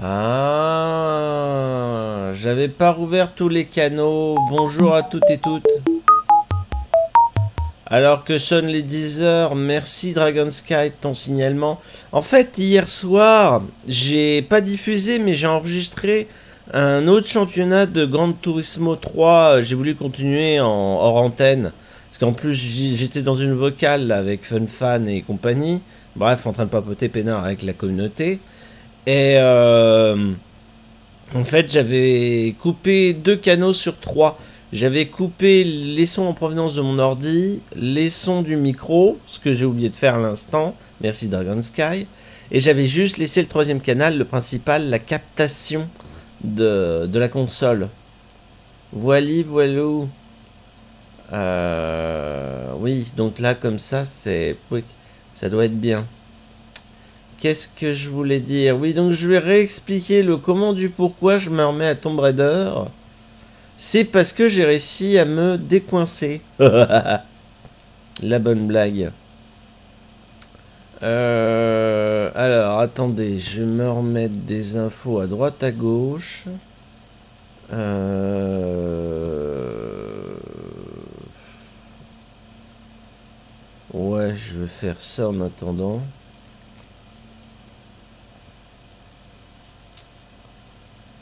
Ah, j'avais pas rouvert tous les canaux. Bonjour à toutes et toutes. Alors que sonnent les 10 heures, merci Dragon Sky de ton signalement. En fait, hier soir, j'ai pas diffusé, mais j'ai enregistré un autre championnat de Gran Turismo 3. J'ai voulu continuer en hors antenne. Parce qu'en plus, j'étais dans une vocale avec FunFan et compagnie. Bref, en train de papoter peinard avec la communauté. Et euh, en fait, j'avais coupé deux canaux sur trois. J'avais coupé les sons en provenance de mon ordi, les sons du micro, ce que j'ai oublié de faire à l'instant, merci Dragon Sky, et j'avais juste laissé le troisième canal, le principal, la captation de, la console. Voili, voilou. Euh, oui, donc là, comme ça, c'est... ça doit être bien. Qu'est-ce que je voulais dire? Oui, donc je vais réexpliquer le comment du pourquoi je me remets à Tomb Raider. C'est parce que j'ai réussi à me décoincer. La bonne blague. Euh, alors, attendez, je me remettre des infos à droite à gauche. Euh, ouais, je vais faire ça en attendant.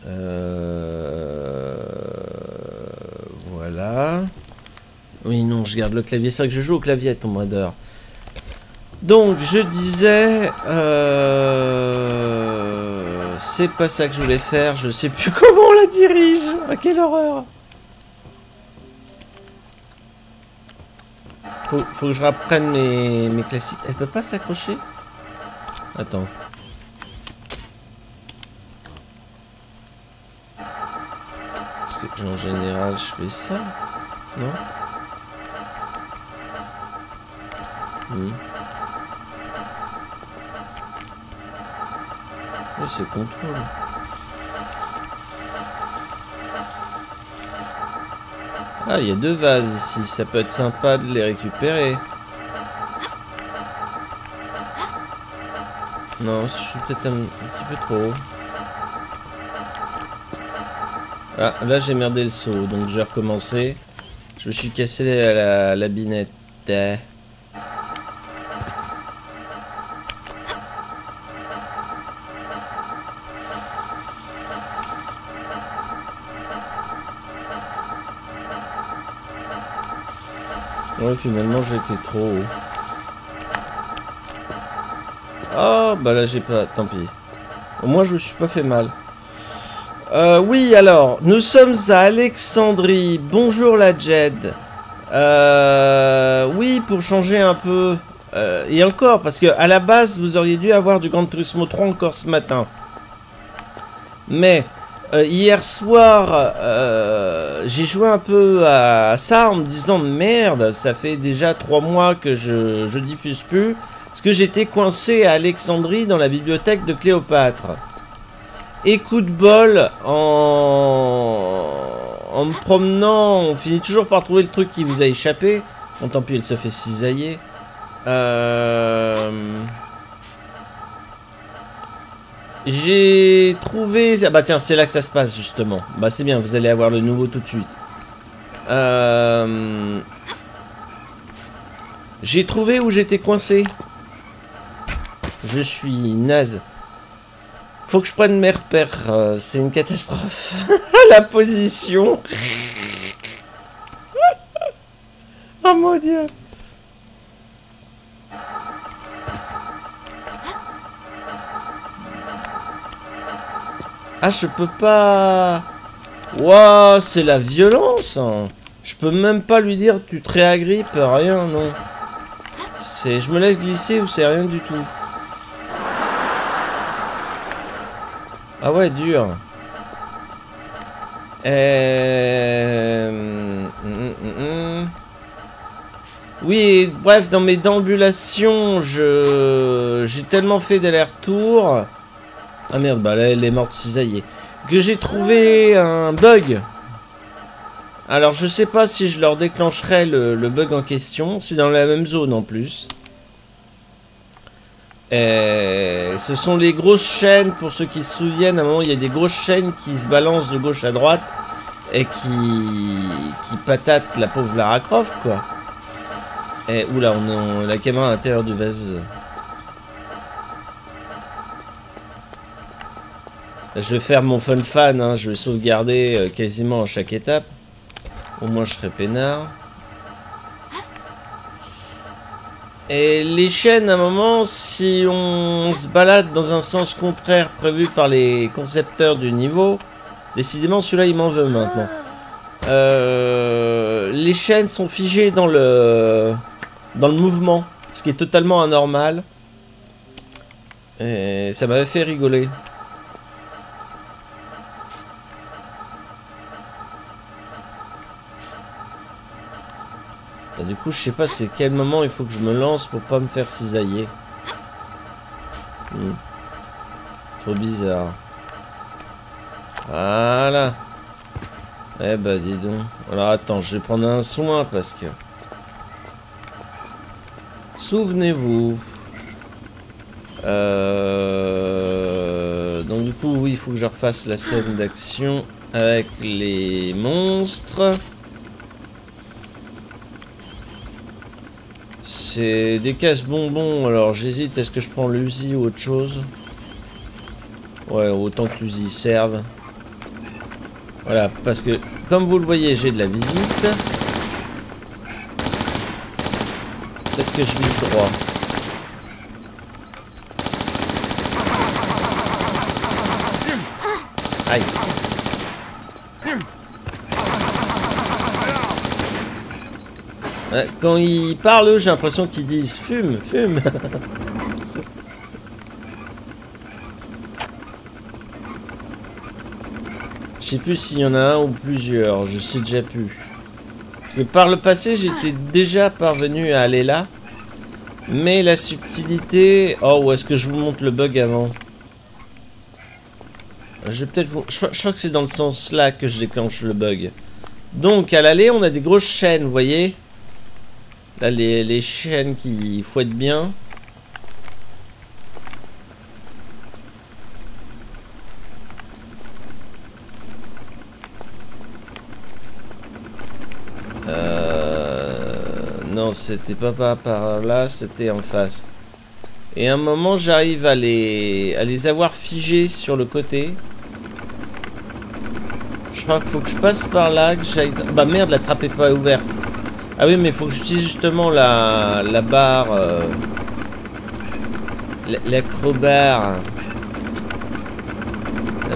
Euh... Voilà. Oui, non, je garde le clavier. C'est vrai que je joue au clavier Tomb Raider. Donc, je disais... Euh... C'est pas ça que je voulais faire. Je sais plus comment on la dirige. Ah, quelle horreur. Faut, faut que je reprenne mes, mes classiques. Elle peut pas s'accrocher? Attends. En général, je fais ça. Non. Oui, c'est contrôle. Ah, il y a deux vases ici. Ça peut être sympa de les récupérer. Non, je suis peut-être un, petit peu trop haut. Ah, là j'ai merdé le saut, donc j'ai recommencé. Je me suis cassé la, binette. Ouais, finalement j'étais trop haut. Oh, bah là j'ai pas... Tant pis. Au moins je me suis pas fait mal. Euh, oui, alors, nous sommes à Alexandrie. Bonjour la Jed. Euh, oui, pour changer un peu. Euh, et encore, parce que à la base, vous auriez dû avoir du Grand Turismo 3 encore ce matin. Mais hier soir, j'ai joué un peu à ça en me disant merde, ça fait déjà trois mois que je, je diffuse plus. Parce que j'étais coincé à Alexandrie dans la bibliothèque de Cléopâtre. Et coup de bol, en... en me promenant, on finit toujours par trouver le truc qui vous a échappé. Bon, tant pis, elle se fait cisailler. Euh... J'ai trouvé... Ah bah tiens, c'est là que ça se passe, justement. Bah c'est bien, vous allez avoir le nouveau tout de suite. Euh... J'ai trouvé où j'étais coincé. Je suis naze. Faut que je prenne mes repères. Euh, c'est une catastrophe. La position. oh mon dieu. Ah, je peux pas... Waouh, c'est la violence. Je peux même pas lui dire tu te réagrippes, rien, non. C'est je me laisse glisser ou c'est rien du tout. Ah ouais, dur. Euh... Mm, mm, mm, oui, bref, dans mes déambulations, je j'ai tellement fait d'aller-retour. Ah merde, bah là, elle est morte cisaillée. Que j'ai trouvé un bug. Alors, je sais pas si je leur déclencherai le, le bug en question. C'est dans la même zone en plus. Et ce sont les grosses chaînes, pour ceux qui se souviennent, à un moment il y a des grosses chaînes qui se balancent de gauche à droite et qui, qui patatent la pauvre Lara Croft quoi. Et oula, on est la caméra à l'intérieur du vase. Je vais faire mon fun fan, hein. je vais sauvegarder euh, quasiment à chaque étape. Au moins je serai peinard. Et les chaînes, à un moment, si on se balade dans un sens contraire prévu par les concepteurs du niveau, décidément celui-là il m'en veut maintenant. Euh, les chaînes sont figées dans le, dans le mouvement, ce qui est totalement anormal. Et ça m'avait fait rigoler. Du coup, je sais pas c'est quel moment il faut que je me lance pour pas me faire cisailler. Hmm. Trop bizarre. Voilà. Eh bah dis donc. Alors attends, je vais prendre un soin parce que... Souvenez-vous. Euh... Donc du coup, oui, il faut que je refasse la scène d'action avec les monstres. C'est des casse bonbons, alors j'hésite, est-ce que je prends l'Uzi ou autre chose Ouais, autant que l'Uzi serve. Voilà, parce que, comme vous le voyez, j'ai de la visite. Peut-être que je vise droit. Aïe. Quand ils parlent, j'ai l'impression qu'ils disent fume, fume. Je sais plus s'il y en a un ou plusieurs, je sais déjà plus. Parce que par le passé, j'étais déjà parvenu à aller là. Mais la subtilité... Oh, est-ce que je vous montre le bug avant? Je vais peut-être vous... Je, crois que c'est dans le sens là que je déclenche le bug. Donc, à l'aller, on a des grosses chaînes, vous voyez? Là, les, chaînes qui fouettent bien. Euh, non, c'était pas par là, c'était en face. Et à un moment, j'arrive à les, à les avoir figés sur le côté. Je crois qu'il faut que je passe par là, que j'aille... Bah merde, la trappe est pas ouverte. Ah oui, mais faut que j'utilise justement la, la barre... Euh. La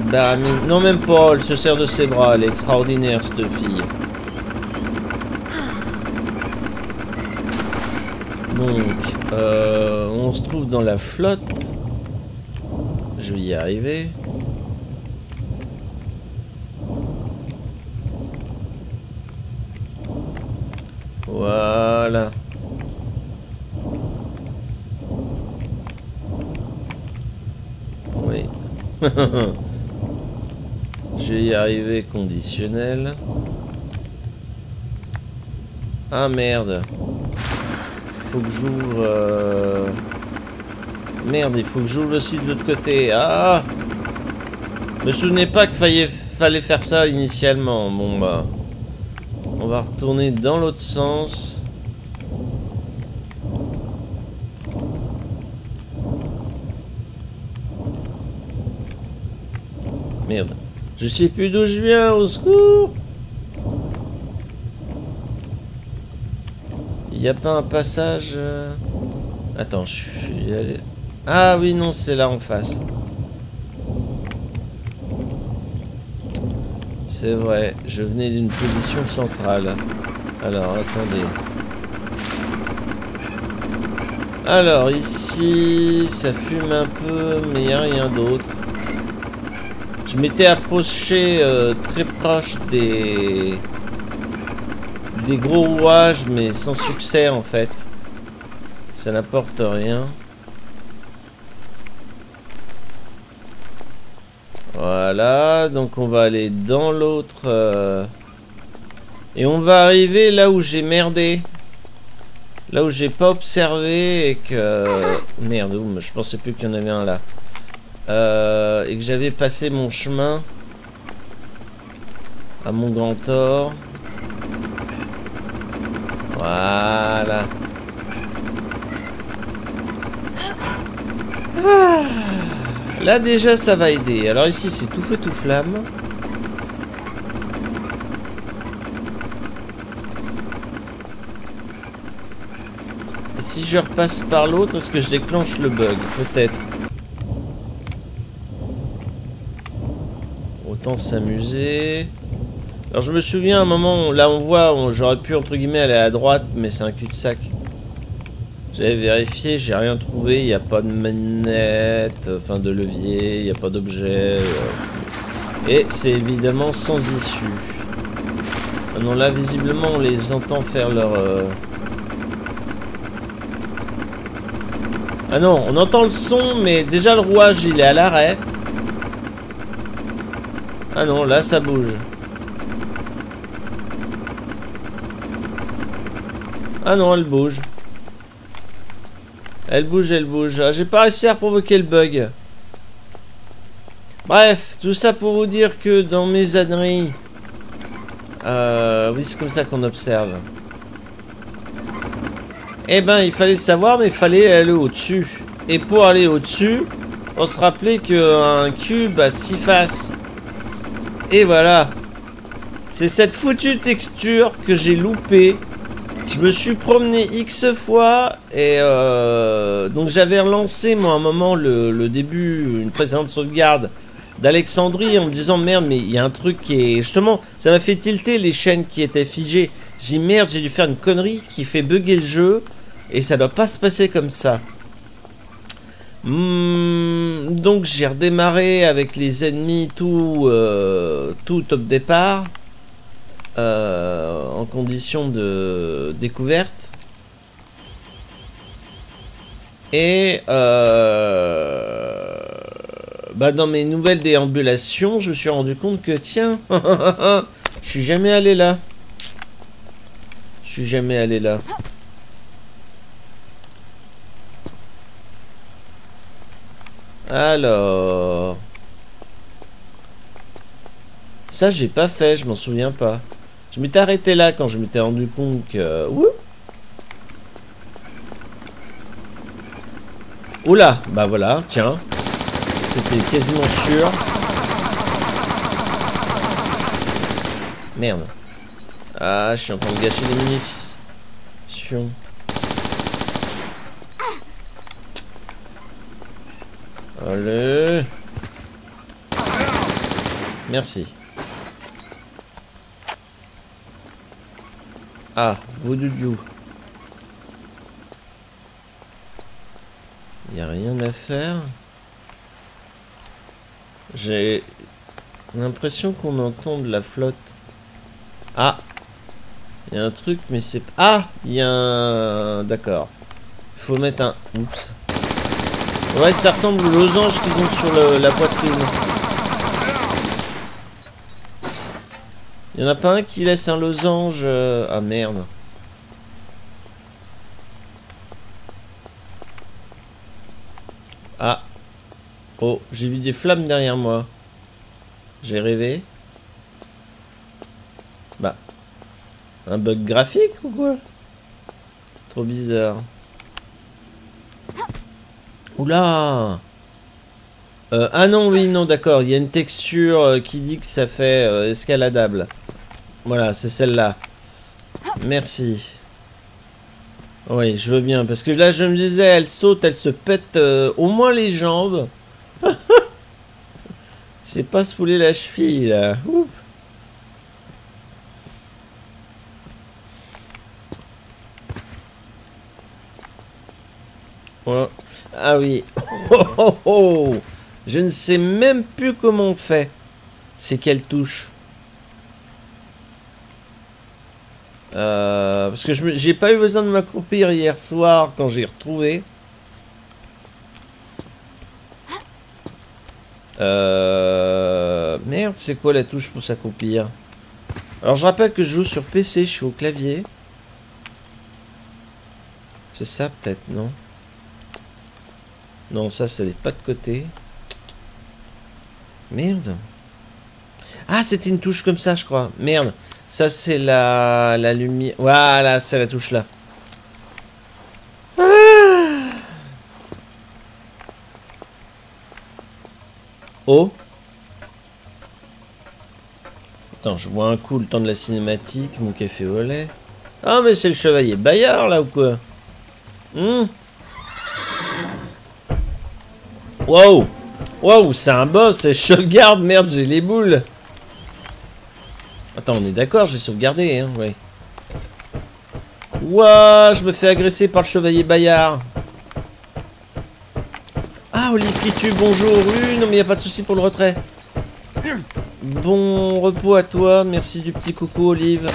barre à. Non, même pas, elle se sert de ses bras. Elle est extraordinaire, cette fille. Donc, euh, on se trouve dans la flotte. Je vais y arriver. Voilà. Oui. Je vais y arriver conditionnel. Ah merde. Faut que j'ouvre... Euh, merde, il faut que j'ouvre aussi de l'autre côté. Ah Me souvenez pas qu'il fallait, fallait faire ça initialement. Bon bah... On va retourner dans l'autre sens. Merde. Je sais plus d'où je viens, au secours Il n'y a pas un passage... Euh, Attends, je suis allé... Ah oui, non, c'est là en face. C'est vrai, je venais d'une position centrale. Alors, attendez. Alors, ici, ça fume un peu, mais il n'y a rien d'autre. Je m'étais approché euh, très proche des... des gros rouages, mais sans succès en fait. Ça n'apporte rien. Voilà, donc on va aller dans l'autre... Euh, et on va arriver là où j'ai merdé. Là où j'ai pas observé et que... Merde, je pensais plus qu'il y en avait un là. Euh, et que j'avais passé mon chemin à mon grand tort. Voilà. Ah. Là déjà ça va aider. Alors ici c'est tout feu tout flamme. Et si je repasse par l'autre, est-ce que je déclenche le bug Peut-être. Autant s'amuser. Alors je me souviens à un moment, là on voit, j'aurais pu entre guillemets aller à droite, mais c'est un cul-de-sac. J'avais vérifié, j'ai rien trouvé, il n'y a pas de manette, enfin de levier, il n'y a pas d'objet. Euh. Et c'est évidemment sans issue. Ah non, là visiblement on les entend faire leur... Euh. Ah non, on entend le son, mais déjà le rouage il est à l'arrêt. Ah non, là ça bouge. Ah non, elle bouge. Elle bouge, elle bouge. Ah, j'ai pas réussi à provoquer le bug. Bref, tout ça pour vous dire que dans mes âneries... Euh, oui, c'est comme ça qu'on observe. Eh ben, il fallait le savoir, mais il fallait aller au-dessus. Et pour aller au-dessus, on se rappelait qu'un cube a six faces. Et voilà. C'est cette foutue texture que j'ai loupée je me suis promené X fois et euh, donc j'avais relancé moi à un moment le, début, une précédente sauvegarde d'Alexandrie en me disant merde mais il y a un truc qui est... Justement ça m'a fait tilter les chaînes qui étaient figées. J'ai dit merde j'ai dû faire une connerie qui fait bugger le jeu et ça doit pas se passer comme ça. Hmm, donc j'ai redémarré avec les ennemis tout, euh, tout top départ. Euh, en condition de découverte. Et euh, bah dans mes nouvelles déambulations, je me suis rendu compte que tiens, je suis jamais allé là. Je suis jamais allé là. Alors... Ça, j'ai pas fait, je m'en souviens pas. Je m'étais arrêté là quand je m'étais rendu compte que... Ouh Oula Bah voilà, tiens. C'était quasiment sûr. Merde. Ah, je suis en train de gâcher les munitions. Allez. Merci. Ah, Voodoo Il a rien à faire. J'ai l'impression qu'on entend de la flotte. Ah Il y a un truc, mais c'est... Ah Il y a un... D'accord. Il faut mettre un... Oups. Ouais, ça ressemble aux losanges qu'ils ont sur la poitrine. Il y en a pas un qui laisse un losange. Euh, ah merde. Ah. Oh, j'ai vu des flammes derrière moi. J'ai rêvé. Bah. Un bug graphique ou quoi? Trop bizarre. Oula euh, ah non, oui, non, d'accord. Il y a une texture euh, qui dit que ça fait escaladable. Voilà, c'est celle-là. Merci. Oui, je veux bien. Parce que là, je me disais, elle saute, elle se pète au moins les jambes. c'est pas se fouler la cheville, là. Ah oui. Oh, oh, oh. Je ne sais même plus comment on fait. C'est quelle touche euh, Parce que je j'ai pas eu besoin de m'accroupir hier soir quand j'ai retrouvé. Euh, merde, c'est quoi la touche pour s'accroupir Alors je rappelle que je joue sur PC, je suis au clavier. C'est ça peut-être, non? Non, ça c'est les pas de côté. Merde. Ah, c'était une touche comme ça, je crois. Merde. Ça, c'est la, la lumière. Voilà, c'est la touche là. Ah. Oh. Attends, je vois un coup le temps de la cinématique, mon café au lait. Ah, mais c'est le chevalier Bayard là ou quoi? Hmm? Wow Wow, c'est un boss, c'est sauvegarde, merde, j'ai les boules. Attends, on est d'accord, j'ai sauvegardé, hein, ouais. Ouah, je me fais agresser par le chevalier Bayard. Ah, Olive qui tue, bonjour. Oui, non, mais y a pas de souci pour le retrait. Bon repos à toi, merci du petit coucou, Olive.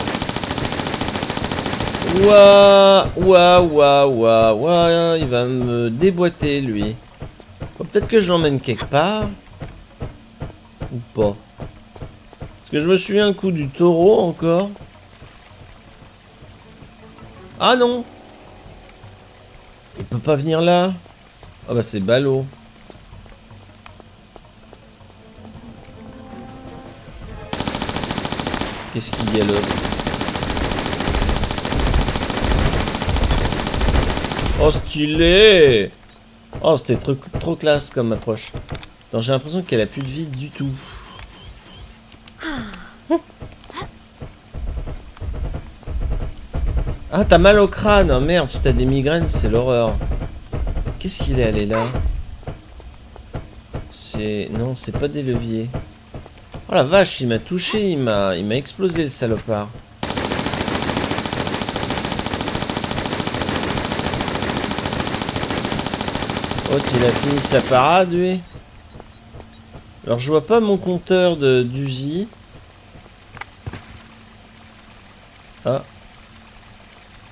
Ouah, ouah, ouah, ouah, ouah, il va me déboîter, lui. Peut-être que je l'emmène quelque part. Ou pas. Parce que je me souviens un coup du taureau encore. Ah non Il peut pas venir là Ah bah c'est ballot. Qu'est-ce qu'il y a là Oh stylé Oh c'était trop, trop classe comme approche. J'ai l'impression qu'elle a plus de vie du tout. Ah, t'as mal au crâne. Oh, merde, si t'as des migraines, c'est l'horreur. Qu'est-ce qu'il est allé là C'est... Non, c'est pas des leviers. Oh la vache, il m'a touché, il m'a il m'a explosé le salopard. Oh, il a fini sa parade, lui. Alors, je vois pas mon compteur d'Uzi. Ah.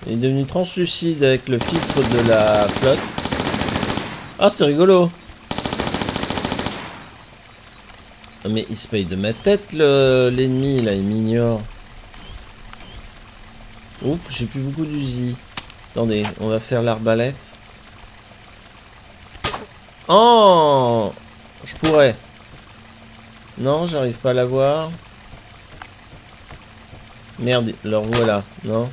Il est devenu translucide avec le filtre de la flotte. Ah, c'est rigolo. Ah, mais il se paye de ma tête, l'ennemi, là, il m'ignore. Oups, j'ai plus beaucoup d'usi. Attendez, on va faire l'arbalète. Oh Je pourrais. Non, j'arrive pas à la voir. Merde, leur voilà, non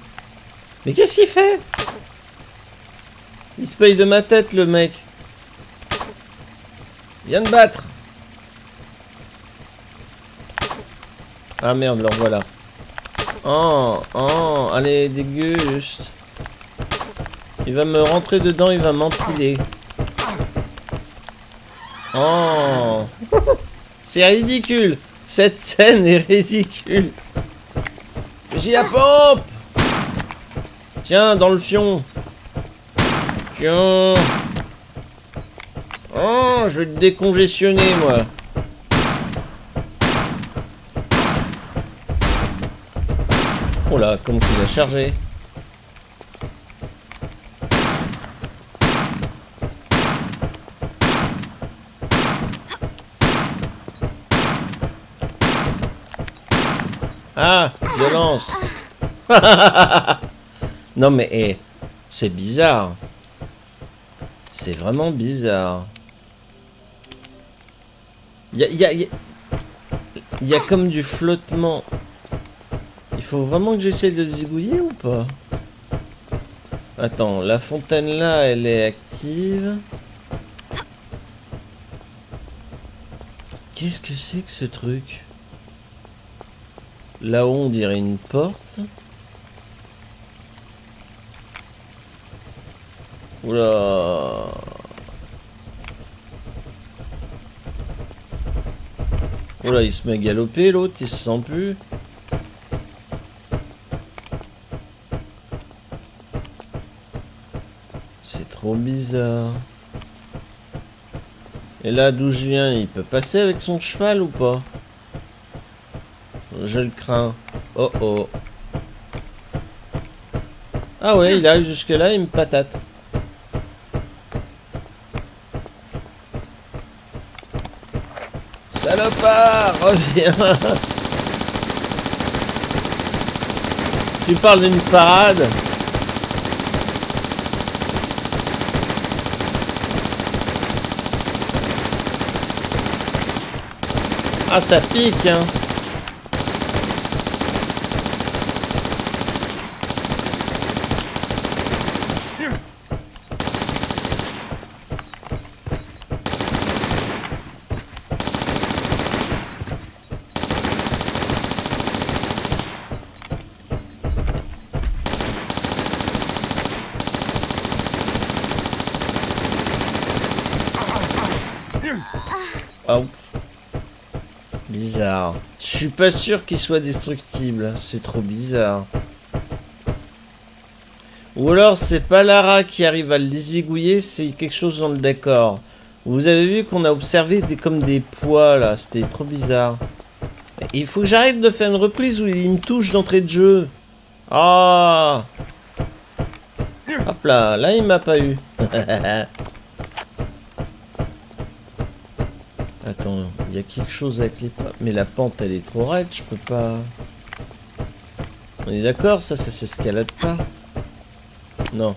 Mais qu'est-ce qu'il fait? Il se paye de ma tête, le mec. Viens de battre Ah merde, leur voilà. Oh, oh, allez, déguste. Il va me rentrer dedans, il va m'empiler. Oh C'est ridicule. Cette scène est ridicule. J'ai la pompe. Tiens, dans le fion. Tiens. Oh, je vais te décongestionner, moi. Oh là, comme qu'il a chargé Ah, violence. non mais eh, c'est bizarre. C'est vraiment bizarre. Il y a, comme du flottement. Il faut vraiment que j'essaie de zigouiller ou pas? Attends, la fontaine là, elle est active. Qu'est-ce que c'est que ce truc? Là-haut, on dirait une porte. Oula Oula, il se met à galoper, l'autre, il se sent plus. C'est trop bizarre. Et là, d'où je viens, il peut passer avec son cheval ou pas? Je le crains. Oh oh. Ah ouais, il arrive jusque là il me patate. Salopard, reviens Tu parles d'une parade Ah ça pique hein pas sûr qu'il soit destructible. C'est trop bizarre. Ou alors c'est pas Lara qui arrive à le désigouiller, c'est quelque chose dans le décor. Vous avez vu qu'on a observé des, comme des poids là, c'était trop bizarre. Il faut que j'arrête de faire une reprise où il me touche d'entrée de jeu. Ah Hop là, là il m'a pas eu. Attends, il y a quelque chose avec les pas. Mais la pente elle est trop raide, je peux pas... On est d'accord, ça, ça s'escalade pas. Non.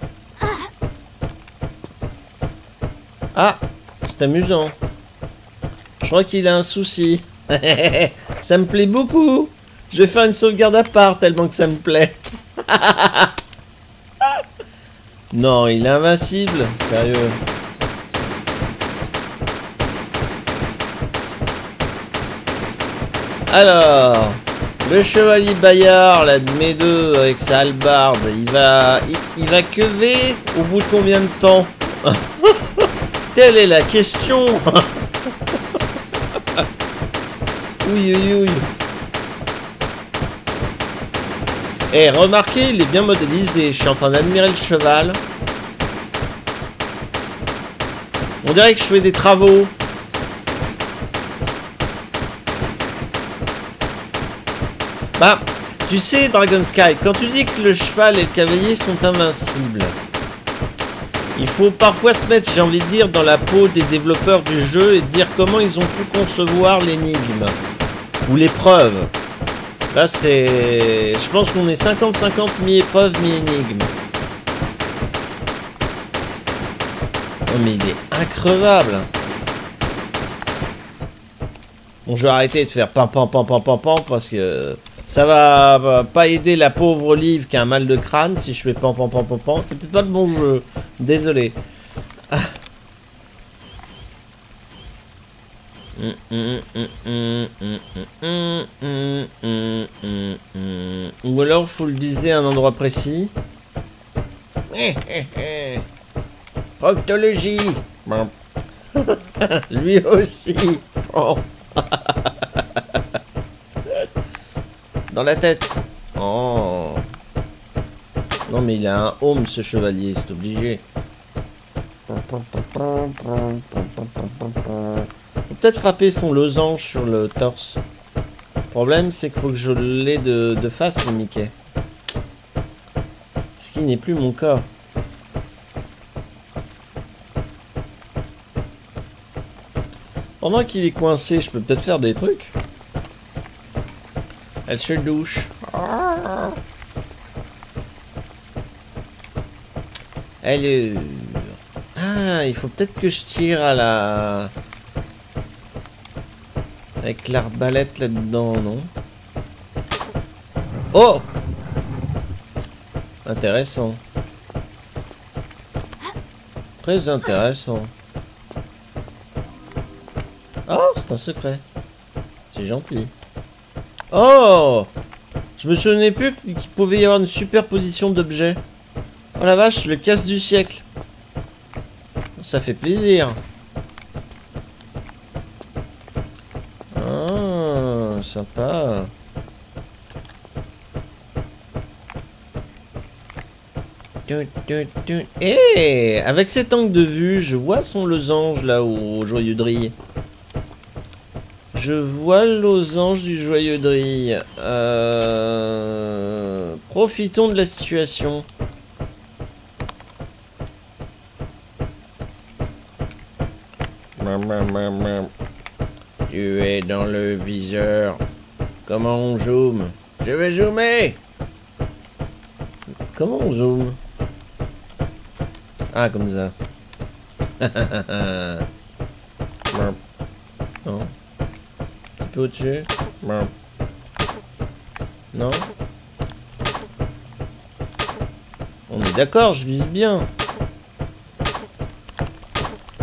Ah C'est amusant. Je crois qu'il a un souci. ça me plaît beaucoup. Je vais faire une sauvegarde à part tellement que ça me plaît. non, il est invincible. Sérieux. Alors, le chevalier Bayard, là, de mes deux, avec sa hallebarde, il va, il, va quever au bout de combien de temps Telle est la question Oui, oui, oui. Eh, remarquez, il est bien modélisé. Je suis en train d'admirer le cheval. On dirait que je fais des travaux. Bah, tu sais, Dragon Sky, quand tu dis que le cheval et le cavalier sont invincibles, il faut parfois se mettre, j'ai envie de dire, dans la peau des développeurs du jeu et dire comment ils ont pu concevoir l'énigme. Ou l'épreuve. Là, c'est... Je pense qu'on est 50-50 mi-épreuve, mi-énigme. Oh, mais il est increvable. Bon, je vais arrêter de faire pam pam pam pam pam pam parce que ça va pas aider la pauvre Olive qui a un mal de crâne si je fais pan pan pan pan pan. C'est peut-être pas le bon jeu. Désolé. Ou alors faut le viser à un endroit précis. Proctologie. Lui aussi. Dans la tête. Oh. Non, mais il a un home, ce chevalier, c'est obligé. Peut-être frapper son losange sur le torse. Problème, c'est qu'il faut que je l'ai de, de, face, le Mickey. Ce qui n'est plus mon cas. Pendant qu'il est coincé, je peux peut-être faire des trucs. Elle se douche. Elle Ah, il faut peut-être que je tire à la... Avec l'arbalète là-dedans, non? Oh Intéressant. Très intéressant. Oh, c'est un secret. C'est gentil. Oh Je me souvenais plus qu'il pouvait y avoir une superposition d'objets. Oh la vache, le casse du siècle. Ça fait plaisir. Ah, sympa. Eh Avec cet angle de vue, je vois son losange là au joyeux drille. Je vois losange du joyeux drille. Euh... Profitons de la situation. Tu es dans le viseur. Comment on zoome? Je vais zoomer Comment on zoome? Ah, comme ça. au-dessus. Non? On est d'accord, je vise bien.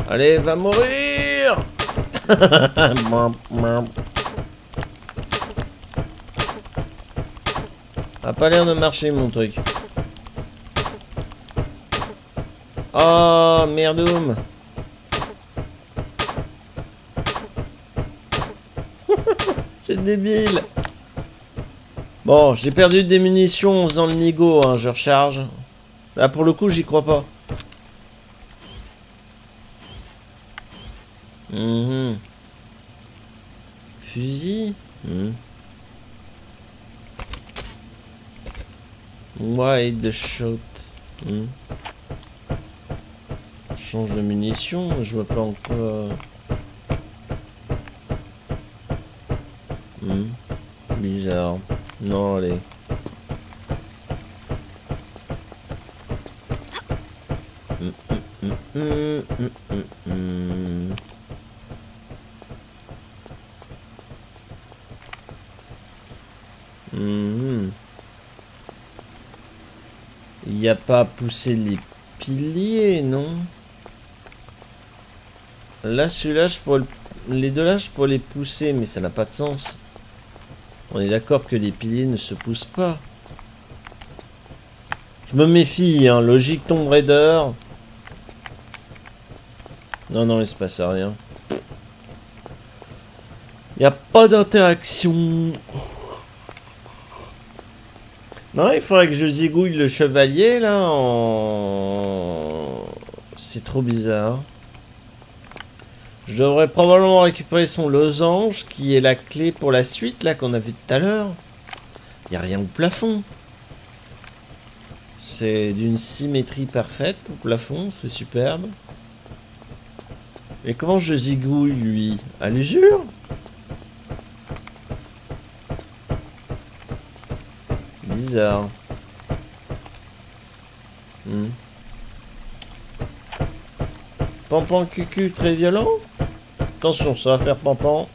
Allez, va mourir A pas l'air de marcher mon truc. Oh, merdoum C'est débile Bon, j'ai perdu des munitions en faisant le nigo, hein, je recharge. Là, pour le coup, j'y crois pas. Mhm. Fusil mmh. Wide shot. Hmm. Change de munitions, je vois pas encore. Hmm. Bizarre. Non, allez. Il n'y a pas à pousser les piliers, non Là, celui-là, je pourrais... Les deux là, je pourrais les pousser, mais ça n'a pas de sens. On est d'accord que les piliers ne se poussent pas. Je me méfie, hein. Logique Tomb Raider. Non, non, il se passe rien. Il n'y a pas d'interaction. Non, il faudrait que je zigouille le chevalier, là. C'est trop bizarre. Je devrais probablement récupérer son losange, qui est la clé pour la suite, là, qu'on a vu tout à l'heure. N'y a rien au plafond. C'est d'une symétrie parfaite au plafond, c'est superbe. Et comment je zigouille, lui? À l'usure? Bizarre. Hmm. Pampan cucu très violent. Attention, ça va faire pampan.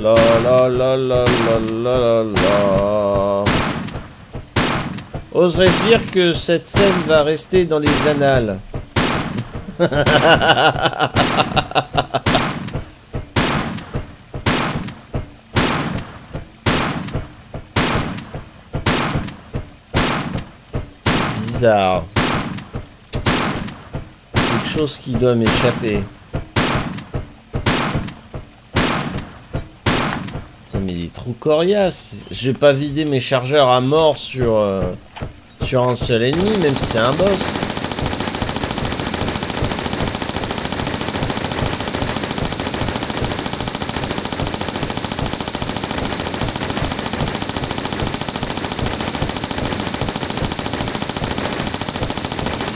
La la la la la la la Oserais-je dire que cette scène va rester dans les annales? Quelque chose qui doit m'échapper. mais il est trop coriace. Je vais pas vider mes chargeurs à mort sur, euh, sur un seul ennemi, même si c'est un boss.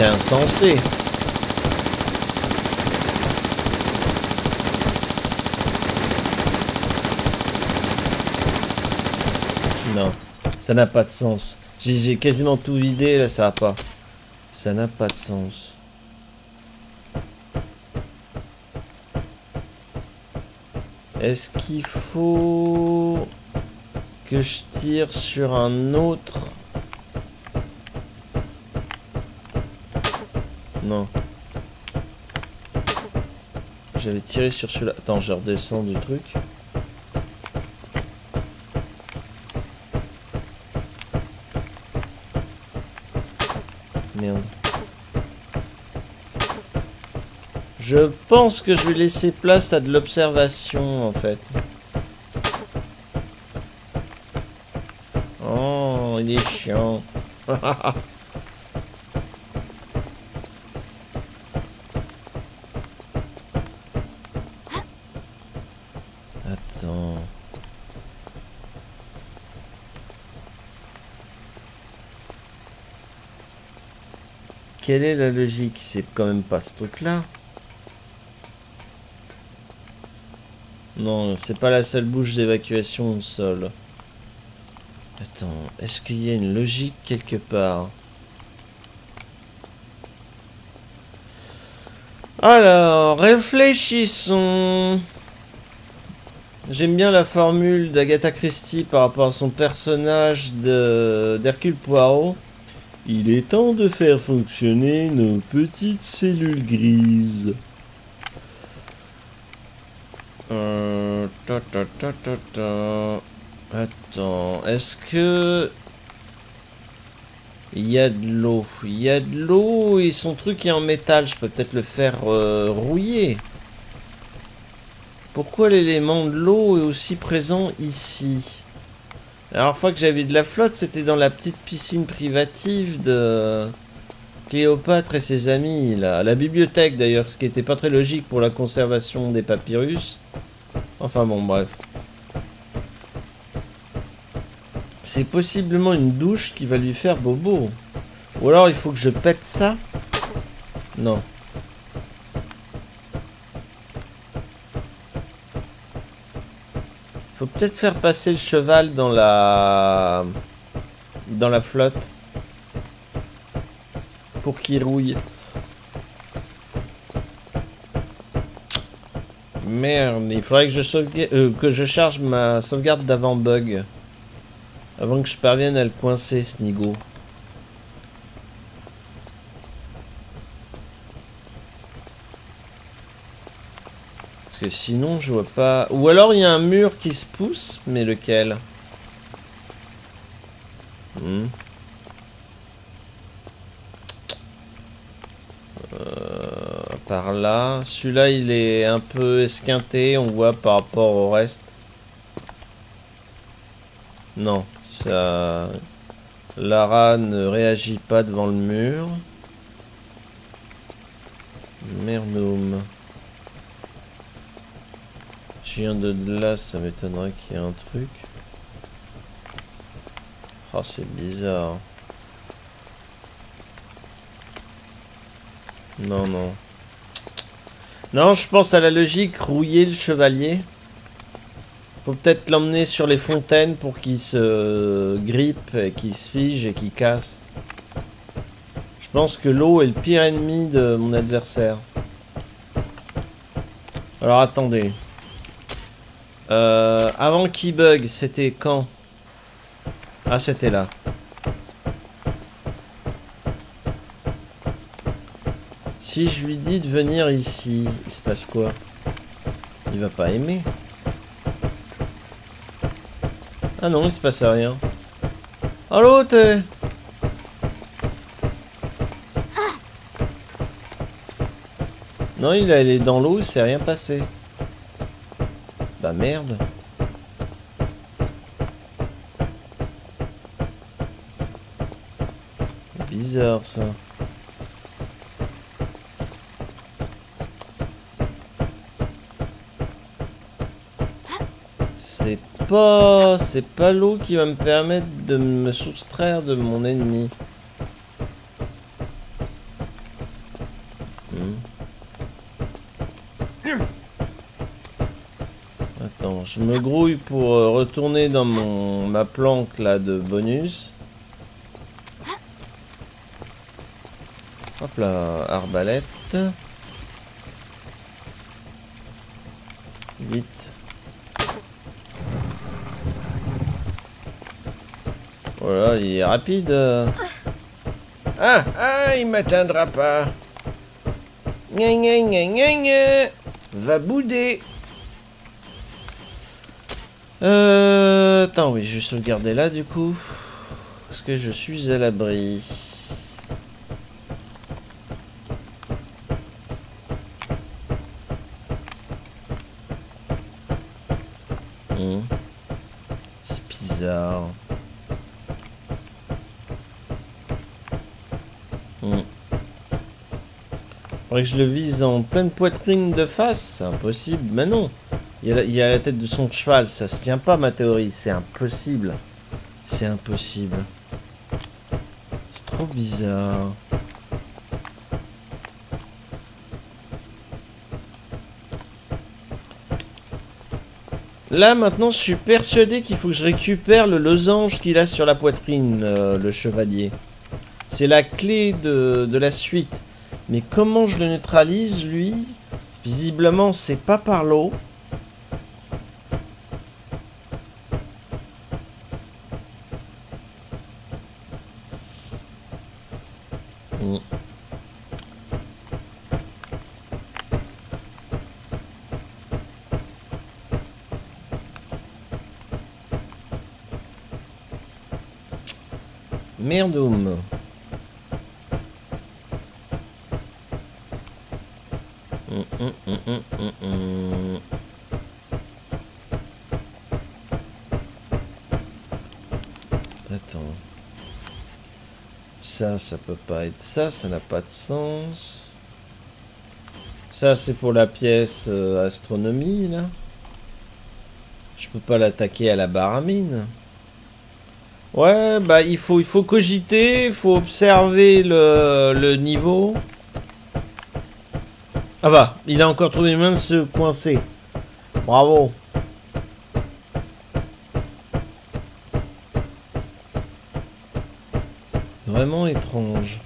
C'est insensé. Non, ça n'a pas de sens. J'ai quasiment tout vidé, là, ça va pas. Ça n'a pas de sens. Est-ce qu'il faut que je tire sur un autre? J'avais tiré sur celui-là. Attends, je redescends du truc. Je pense que je vais laisser place à de l'observation, en fait. Oh, il est chiant. Quelle est la logique? C'est quand même pas ce truc-là. Non, c'est pas la seule bouche d'évacuation au sol. Attends, est-ce qu'il y a une logique quelque part? Alors, réfléchissons. J'aime bien la formule d'Agatha Christie par rapport à son personnage d'Hercule Poirot. Il est temps de faire fonctionner nos petites cellules grises. Euh. Attends, est-ce que... Il y a de l'eau? Il y a de l'eau et son truc est en métal. Je peux peut-être le faire euh, rouiller. Pourquoi l'élément de l'eau est aussi présent ici? La dernière fois que j'avais de la flotte, c'était dans la petite piscine privative de Cléopâtre et ses amis. Là. La bibliothèque d'ailleurs, ce qui était pas très logique pour la conservation des papyrus. Enfin bon, bref. C'est possiblement une douche qui va lui faire bobo. Ou alors il faut que je pète ça? Non. Faut peut-être faire passer le cheval dans la... Dans la flotte. Pour qu'il rouille. Merde, il faudrait que je, euh, que je charge ma sauvegarde d'avant-bug. Avant que je parvienne à le coincer, ce. Sinon, je vois pas... Ou alors, il y a un mur qui se pousse, mais lequel hmm. euh, Par là. Celui-là, il est un peu esquinté, on voit, par rapport au reste. Non. Ça... Lara ne réagit pas devant le mur. Mernoum. Chien de glace, ça m'étonnerait qu'il y ait un truc. Oh, c'est bizarre. Non, non. Non, je pense à la logique, rouiller le chevalier. Faut peut-être l'emmener sur les fontaines pour qu'il se grippe, qu'il se fige et qu'il casse. Je pense que l'eau est le pire ennemi de mon adversaire. Alors attendez. Euh, avant qu'il bug, c'était quand? Ah, c'était là. Si je lui dis de venir ici, il se passe quoi? Il va pas aimer? Ah non, il se passe rien. Allô, t'es... Non, il est dans l'eau, il s'est rien passé. Bah merde. Bizarre ça. C'est pas... C'est pas l'eau qui va me permettre de me soustraire de mon ennemi. Je me grouille pour euh, retourner dans mon ma planque là de bonus. Hop là, arbalète. Vite. Voilà, il est rapide. Ah, ah, il m'atteindra pas. Gna gna gna gna gna. Va bouder. Euh... Attends, oui, je vais sauvegarder là, du coup. Parce que je suis à l'abri. Hmm. C'est bizarre. Faudrait que je le vise en pleine poitrine de face, impossible. Mais non, il y, a la, tête de son cheval, ça se tient pas ma théorie, c'est impossible. C'est impossible. C'est trop bizarre. Là, maintenant, je suis persuadé qu'il faut que je récupère le losange qu'il a sur la poitrine, euh, le chevalier. C'est la clé de, de la suite. Mais comment je le neutralise, lui? Visiblement, c'est pas par l'eau. Ça, peut pas être ça, ça n'a pas de sens. Ça, c'est pour la pièce euh, astronomie, là. Je peux pas l'attaquer à la baramine. Ouais, bah il faut, il faut cogiter, il faut observer le, le niveau. Ah bah, il a encore trouvé une main de se coincer. Bravo. Vraiment étrange.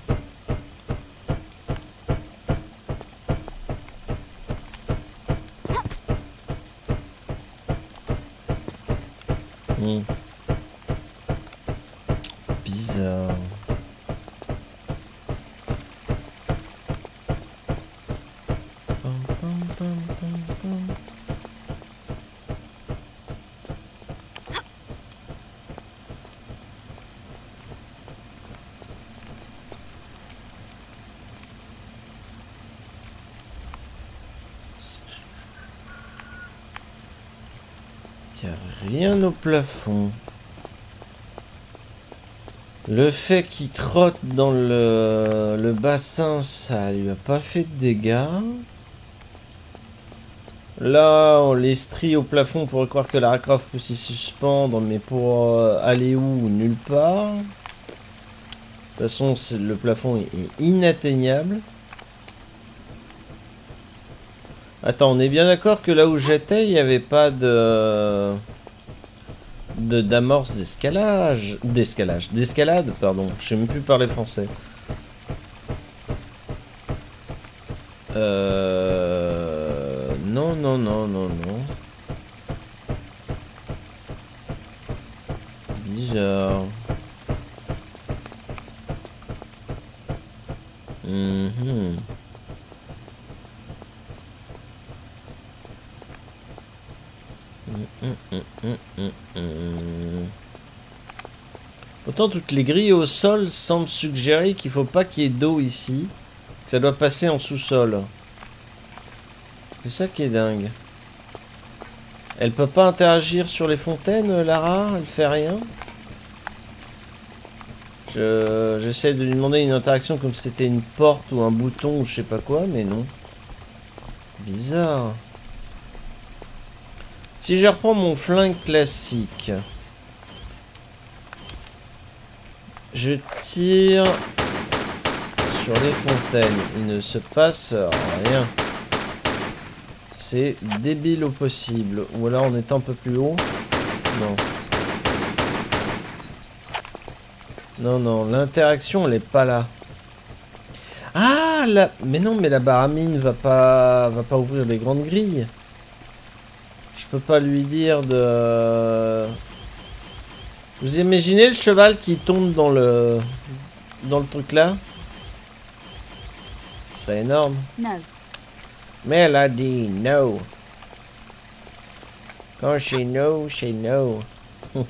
Hmm. Le fait qu'il trotte dans le, bassin, ça lui a pas fait de dégâts. Là, on les strie au plafond, on pourrait croire que Lara Croft peut s'y suspendre, mais pour euh, aller où Nulle part. De toute façon, le plafond est, est inatteignable. Attends, on est bien d'accord que là où j'étais, il n'y avait pas de de d'amorce d'escalage, d'escalage, d'escalade, pardon. Je sais même plus parler français. Euh... Non, non, non, non, non. Bizarre. Hum, hum, hum, hum, hum. Autant toutes les grilles au sol semblent suggérer qu'il faut pas qu'il y ait d'eau ici, ça doit passer en sous-sol. C'est ça qui est dingue. Elle peut pas interagir sur les fontaines, Lara? Elle fait rien? Je- J'essaie de lui demander une interaction comme si c'était une porte ou un bouton ou je sais pas quoi, mais non. Bizarre. Si je reprends mon flingue classique, je tire sur les fontaines. Il ne se passe rien. C'est débile au possible. Ou alors on est un peu plus haut. Non. Non, non, l'interaction elle est pas là. Ah, la... mais non, mais la baramine va pas, va pas ouvrir des grandes grilles. Je peux pas lui dire de... Vous imaginez le cheval qui tombe dans le... Dans le truc là Ce serait énorme. No. Mais elle a dit no. Quand c'est no, c'est no.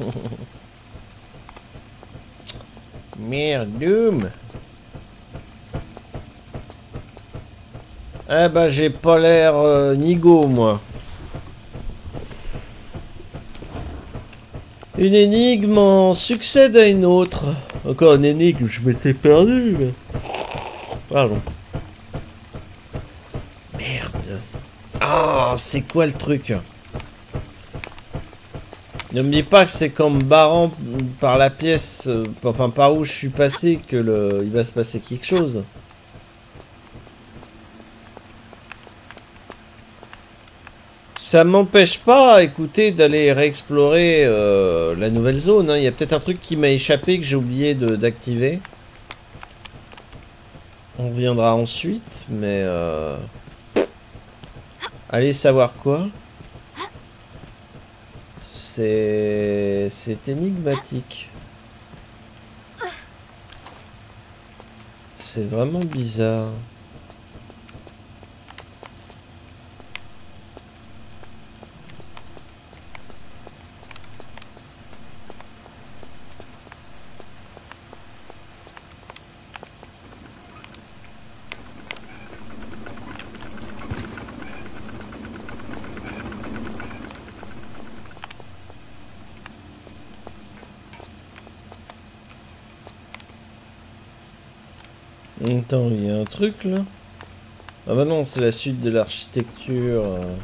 Merdoum. Eh ben j'ai pas l'air euh, nigo moi. Une énigme en succède à une autre. Encore une énigme, je m'étais perdu. mais- Pardon. Merde. Ah, c'est quoi le truc? Ne me dis pas que c'est comme barrant par la pièce, euh, enfin par où je suis passé, que le, il va se passer quelque chose. Ça m'empêche pas, écoutez, d'aller réexplorer euh, la nouvelle zone. hein. Il y a peut-être un truc qui m'a échappé que j'ai oublié d'activer. On reviendra ensuite, mais... Euh... Allez savoir quoi. C'est... C'est énigmatique. C'est vraiment bizarre. Il y a un truc là Ah bah non, c'est la suite de l'architecture. euh.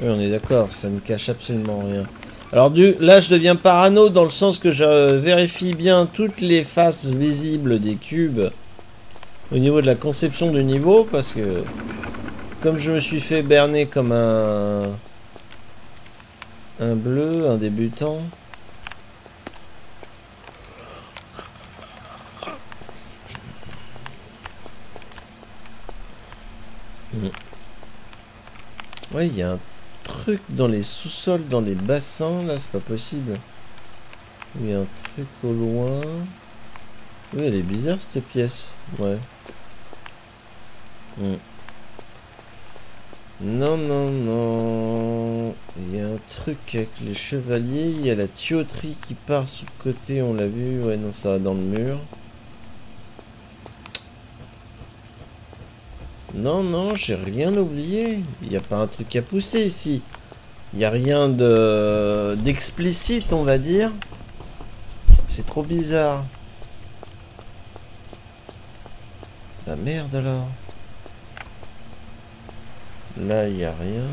Oui, on est d'accord, ça ne cache absolument rien. Alors là, je deviens parano dans le sens que je vérifie bien toutes les faces visibles des cubes au niveau de la conception du niveau, parce que comme je me suis fait berner comme un bleu, un débutant. Il y a un truc dans les sous-sols, dans les bassins, là, c'est pas possible. Il y a un truc au loin. Oui, elle est bizarre cette pièce. Ouais. Hmm. Non, non, non. Il y a un truc avec les chevaliers. Il y a la tuyauterie qui part sur le côté, on l'a vu. Ouais, non, ça va dans le mur. Non, non, j'ai rien oublié. Il n'y a pas un truc à pousser ici. Il n'y a rien de d'explicite, on va dire. C'est trop bizarre. La merde alors. Là, il n'y a rien.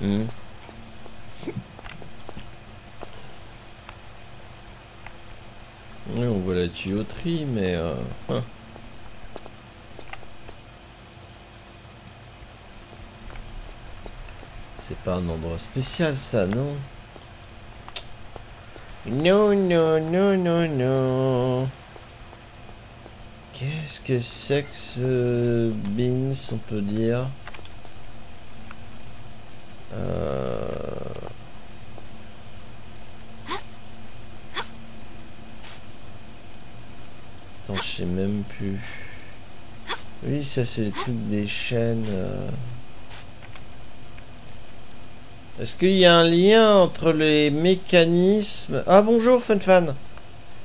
Hmm. On voit la tuyauterie, mais... euh, hein. C'est pas un endroit spécial, ça, non? Non, non, non, non, non. Qu'est-ce que c'est que ce Beans, on peut dire? Euh... Attends, je sais même plus. Oui, ça c'est truc des chaînes. euh. Est-ce qu'il y a un lien entre les mécanismes... Ah bonjour FunFan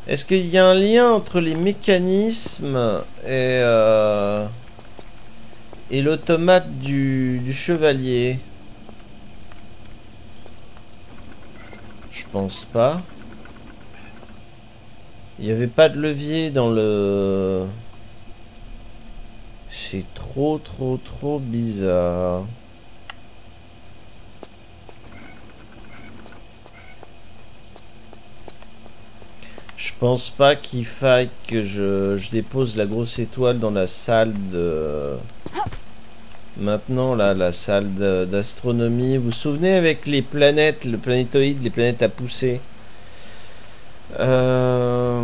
Est-ce qu'il y a un lien entre les mécanismes et... euh, Et l'automate du, du chevalier? Je pense pas. Il n'y avait pas de levier dans le... C'est trop trop trop bizarre. Je pense pas qu'il faille que je, je dépose la grosse étoile dans la salle de... Maintenant, là, la salle d'astronomie. Vous vous souvenez avec les planètes, le planétoïde, les planètes à pousser? Euh,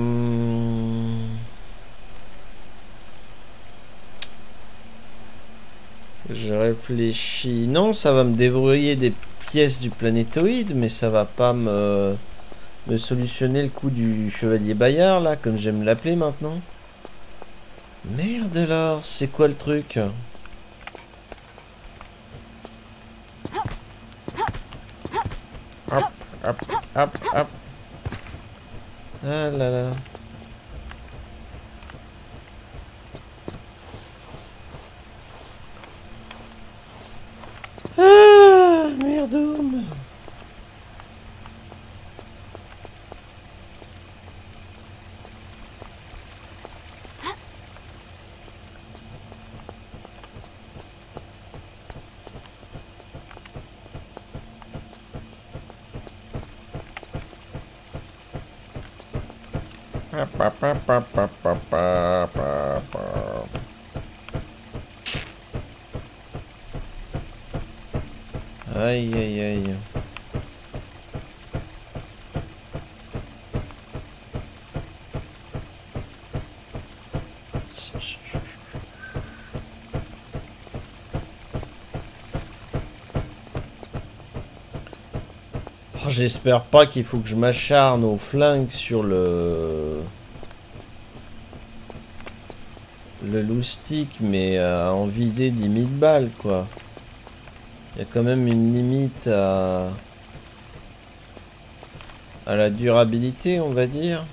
Je réfléchis. Non, ça va me débrouiller des pièces du planétoïde, mais ça va pas me, me solutionner le coup du chevalier Bayard, là, comme j'aime l'appeler maintenant. Merde alors, c'est quoi le truc? Hop, hop, hop, hop. Ah là là. Ah, merdoum. Ай-яй-яй. J'espère pas qu'il faut que je m'acharne au flingue sur le... Le loustic, mais à en vider 10 000 balles, quoi. Il y a quand même une limite à... à la durabilité, on va dire.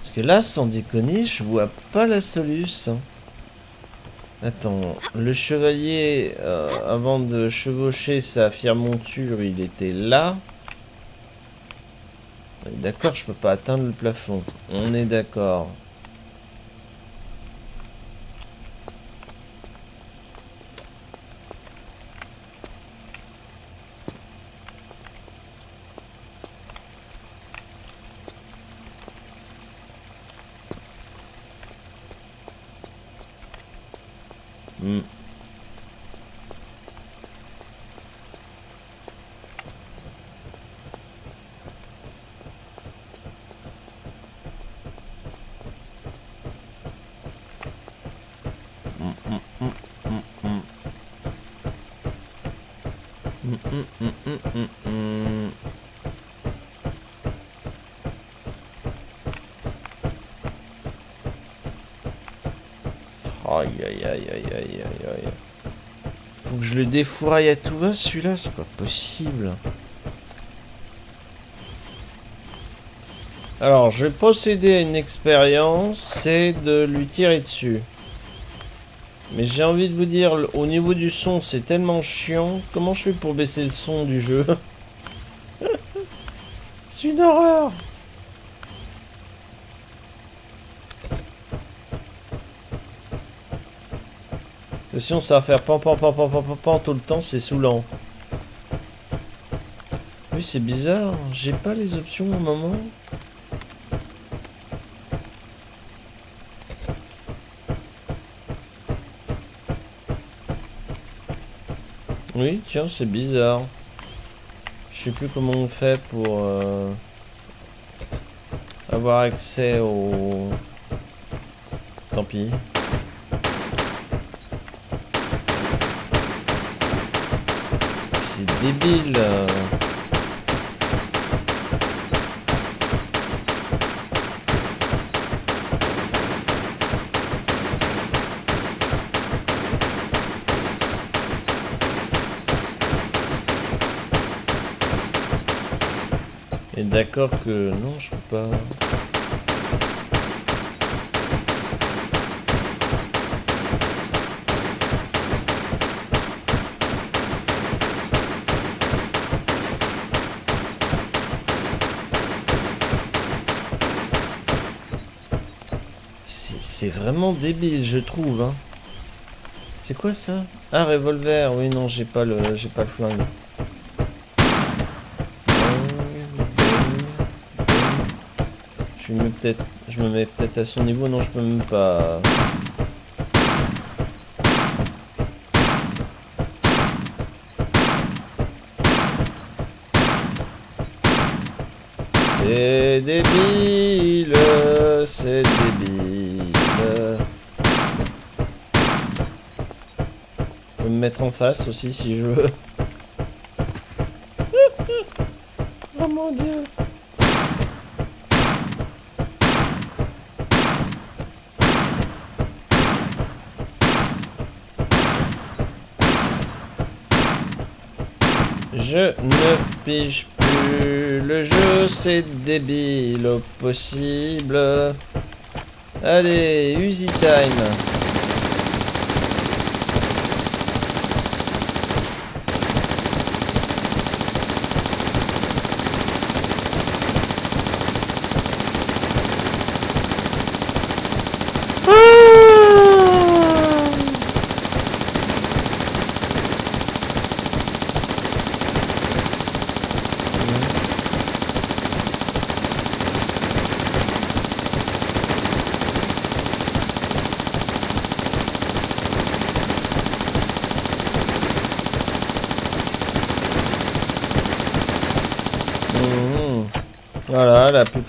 Parce que là, sans déconner, je vois pas la soluce. hein. Attends, le chevalier, euh, avant de chevaucher sa fière monture, il était là. D'accord, je peux pas atteindre le plafond. On est d'accord. Hmm. Mm, mm, mm, mm, mm. Aïe aïe aïe aïe aïe aïe aïe. Faut que je le défouraille à tout va celui-là, c'est pas possible. Alors, je vais procéder à une expérience, c'est de lui tirer dessus. Mais j'ai envie de vous dire, au niveau du son, c'est tellement chiant. Comment je fais pour baisser le son du jeu C'est une horreur Attention, ça va faire pan pan pan pan pan pan pan tout le temps, c'est saoulant. Oui, c'est bizarre, j'ai pas les options au moment. Oui, tiens, c'est bizarre. Je sais plus comment on fait pour euh, avoir accès au... Tant pis. C'est débile. Et d'accord que non, je peux pas. C'est vraiment débile, je trouve. Hein. C'est quoi ça? Ah, revolver. Oui, non, j'ai pas le, j'ai pas le flingue. Me mets peut-être à son niveau. Non, je peux même pas. C'est débile, c'est débile. Je peux me mettre en face aussi si je veux. oh mon dieu. Je plus le jeu, c'est débile possible. Allez, Uzi Time.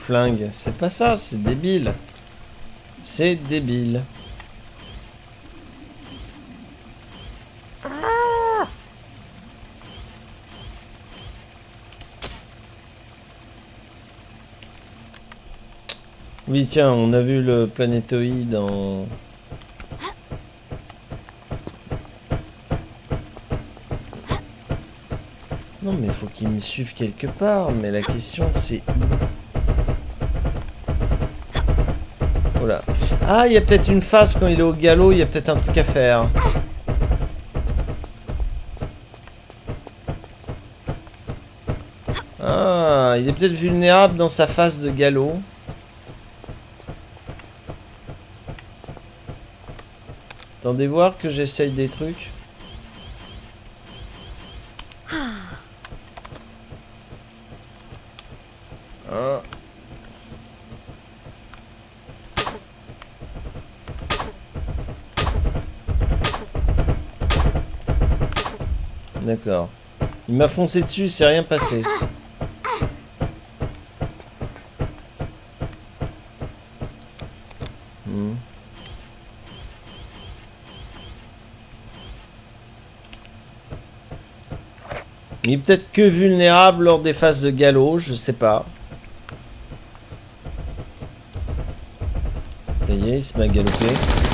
Flingue. C'est pas ça, c'est débile. C'est débile. Oui, tiens, on a vu le planétoïde en... Non, mais faut qu'il me suive quelque part. Mais la question, c'est... Ah, il y a peut-être une face quand il est au galop. Il y a peut-être un truc à faire. Ah, il est peut-être vulnérable dans sa face de galop. Attendez voir que j'essaye des trucs. Ah. D'accord. Il m'a foncé dessus, c'est rien passé. Hmm. Il est peut-être que vulnérable lors des phases de galop, je sais pas. Ça y est, il se met à.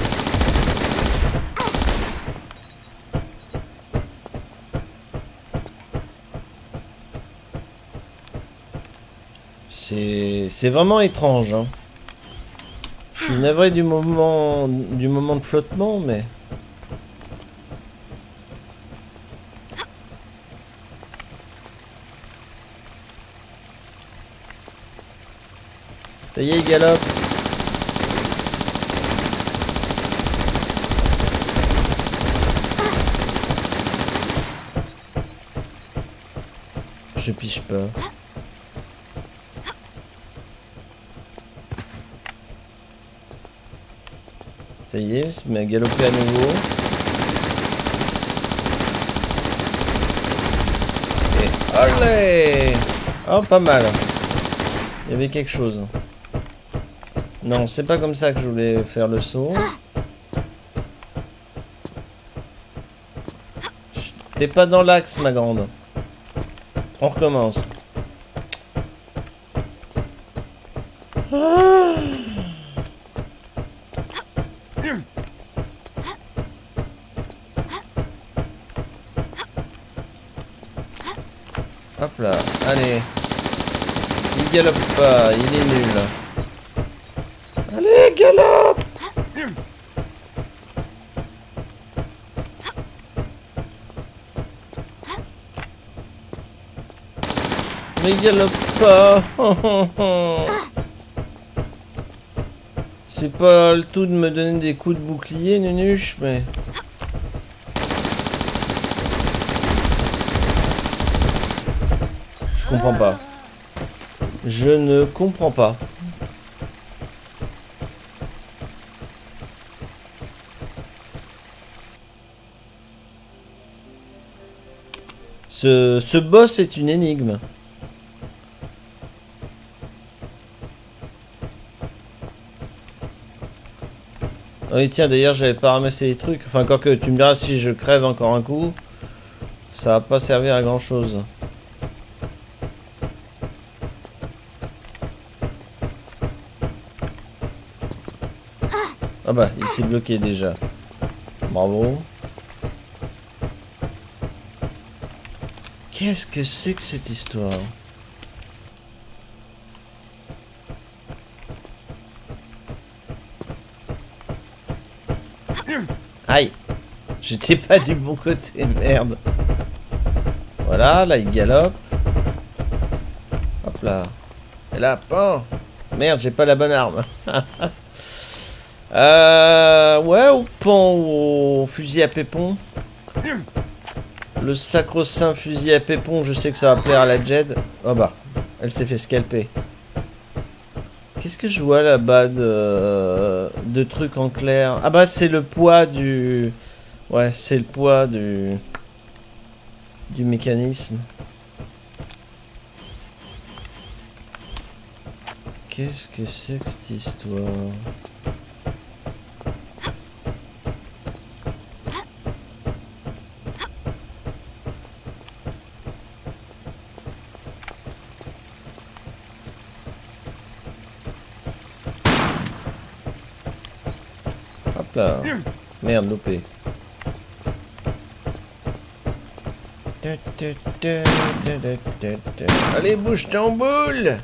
C'est vraiment étrange. Hein. Je suis navré du moment du moment de flottement, mais. Ça y est, il galope. Je piche pas. Ça y est, il à à nouveau. Et allez Oh, pas mal. Il y avait quelque chose. Non, c'est pas comme ça que je voulais faire le saut. T'es pas dans l'axe, ma grande. On recommence. Galope pas, il est nul. Allez, galope Mais galope pas C'est pas le tout de me donner des coups de bouclier, Nunuche, mais... Je comprends pas. Je ne comprends pas. Ce, boss est une énigme. Oui tiens d'ailleurs j'avais pas ramassé les trucs. Enfin encore que tu me diras si je crève encore un coup. Ça va pas servir à grand chose. Ah bah il s'est bloqué déjà. Bravo. Qu'est-ce que c'est que cette histoire? Aïe J'étais pas du bon côté, merde. Voilà, là il galope. Hop là. Et là, pan Merde, j'ai pas la bonne arme. euh, ouais, au pan au fusil à pépon Le sacro-saint fusil à pépon, je sais que ça va plaire à la Jed. Oh bah, elle s'est fait scalper. Qu'est-ce que je vois là-bas de, de trucs en clair? Ah bah c'est le poids du... Ouais, c'est le poids du... Du mécanisme. qu'est-ce que c'est que cette histoire? Allez, bouge ton boule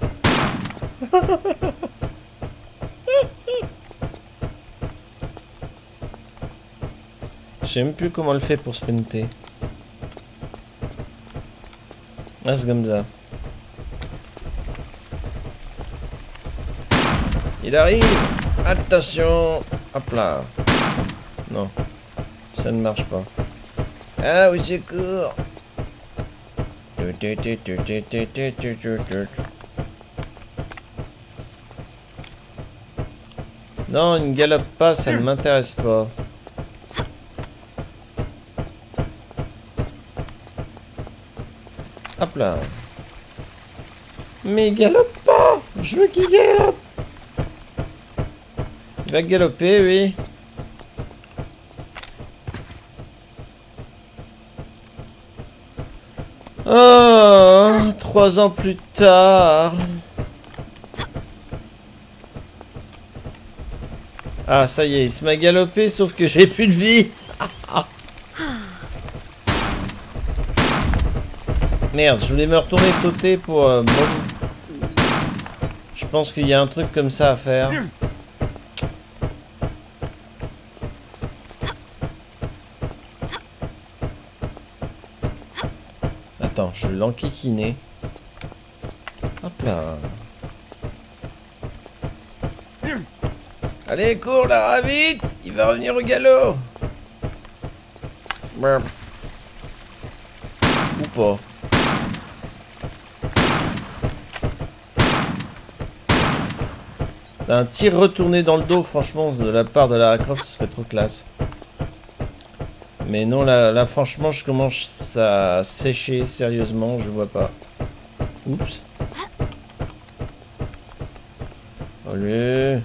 Je sais même plus comment le fait pour sprinter. Ah, c'est comme ça. Il arrive Attention Hop là. Non. Ça ne marche pas. Ah, au secours Non, il ne galope pas, ça ne m'intéresse pas. Hop là. Mais il galope pas Je veux qu'il galope Il va galoper, oui. Oh, trois ans plus tard. Ah, ça y est, il se m'a galopé, sauf que j'ai plus de vie. Merde, je voulais me retourner sauter pour... euh. Je pense qu'il y a un truc comme ça à faire. Attends, je vais l'enquiquiner. Hop là. Allez, cours là, vite Il va revenir au galop. Ou pas. Un tir retourné dans le dos, franchement, de la part de Lara Croft, ce serait trop classe. Mais non, là, là, franchement, je commence à sécher sérieusement, je vois pas. Oups. Allez.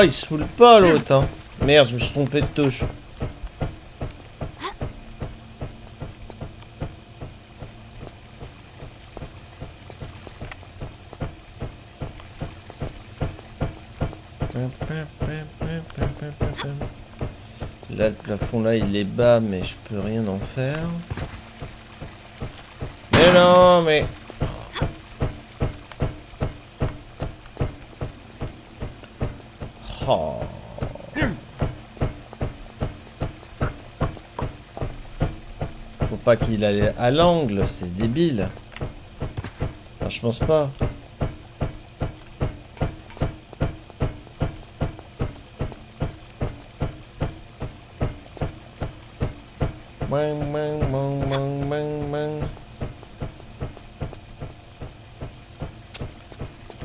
Oh, il se fout pas l'autre, hein. Merde, je me suis trompé de touche. Là, le plafond, là, il est bas, mais je peux rien en faire. Mais non, mais... pas qu'il aille à l'angle, c'est débile. Je pense pas.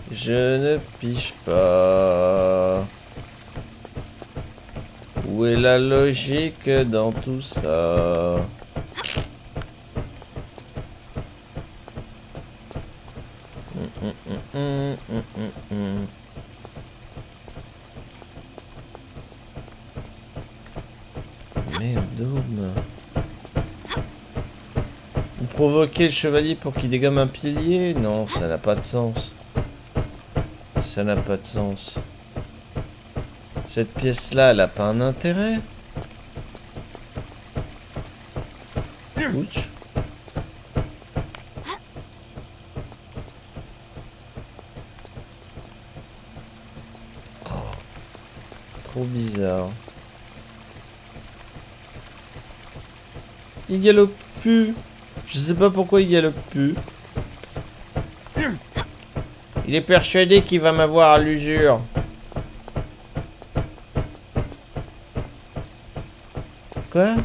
Je ne pige pas. Où est la logique dans tout ça? Le chevalier pour qu'il dégomme un pilier? Non, ça n'a pas de sens. Ça n'a pas de sens. Cette pièce-là, elle a pas un intérêt Ouch. Trop bizarre. Il galope plus. Je sais pas pourquoi il galope plus. Il est persuadé qu'il va m'avoir à l'usure. Quoi?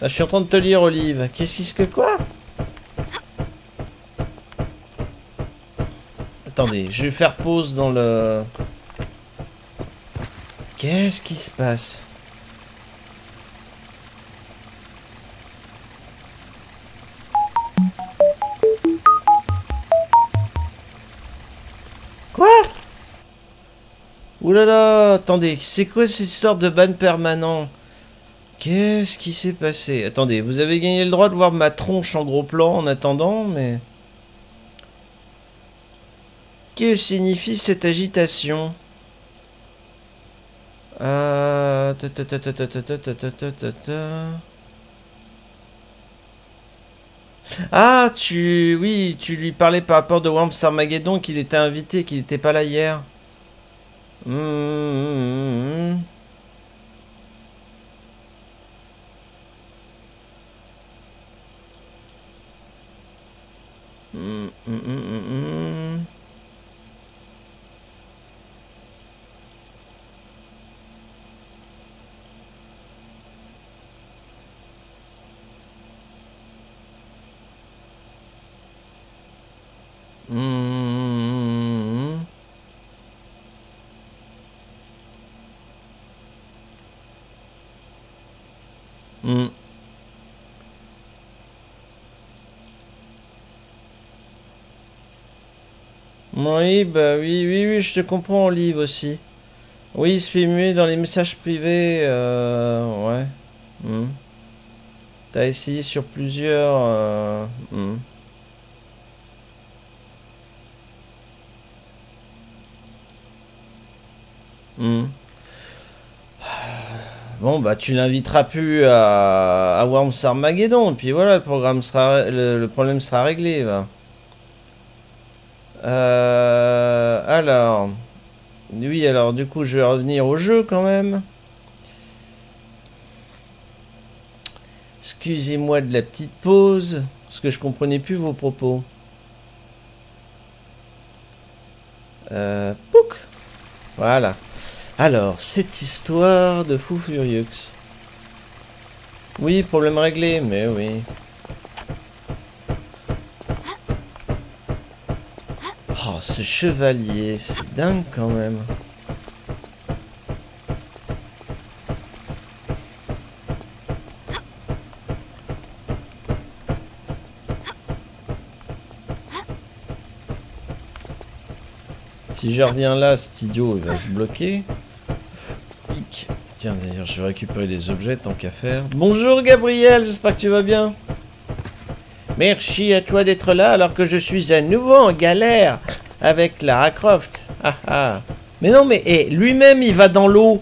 Là, je suis en train de te lire, Olive. Qu'est-ce qui se que quoi? Attendez, je vais faire pause dans le... Qu'est-ce qui se passe? Attendez, c'est quoi cette histoire de ban permanent Qu'est-ce qui s'est passé Attendez, vous avez gagné le droit de voir ma tronche en gros plan en attendant, mais... Que signifie cette agitation euh... Ah, tu... Oui, tu lui parlais par rapport de Worms Armageddon qu'il était invité, qu'il n'était pas là hier. Mmh, Oui, bah oui, oui, oui, je te comprends, Olive aussi. Oui, il se fait muer dans les messages privés, euh, ouais. Hmm. T'as essayé sur plusieurs... Euh, hmm. Hmm. Bon, bah, tu l'inviteras plus à, à Worms Armageddon, et puis voilà, le, programme sera, le, problème sera réglé. Euh, alors, oui, alors, du coup, je vais revenir au jeu quand même. Excusez-moi de la petite pause, parce que je comprenais plus vos propos. Euh, pouc Voilà. Alors, cette histoire de Fou Furieux. Oui, problème réglé, mais oui. Ce chevalier, c'est dingue quand même. Si je reviens là, cet idiot il va se bloquer. Tiens, d'ailleurs, je vais récupérer les objets tant qu'à faire. Bonjour Gabriel, j'espère que tu vas bien. Merci à toi d'être là alors que je suis à nouveau en galère avec Lara Croft. Ah, ah. Mais non, mais lui-même il va dans l'eau.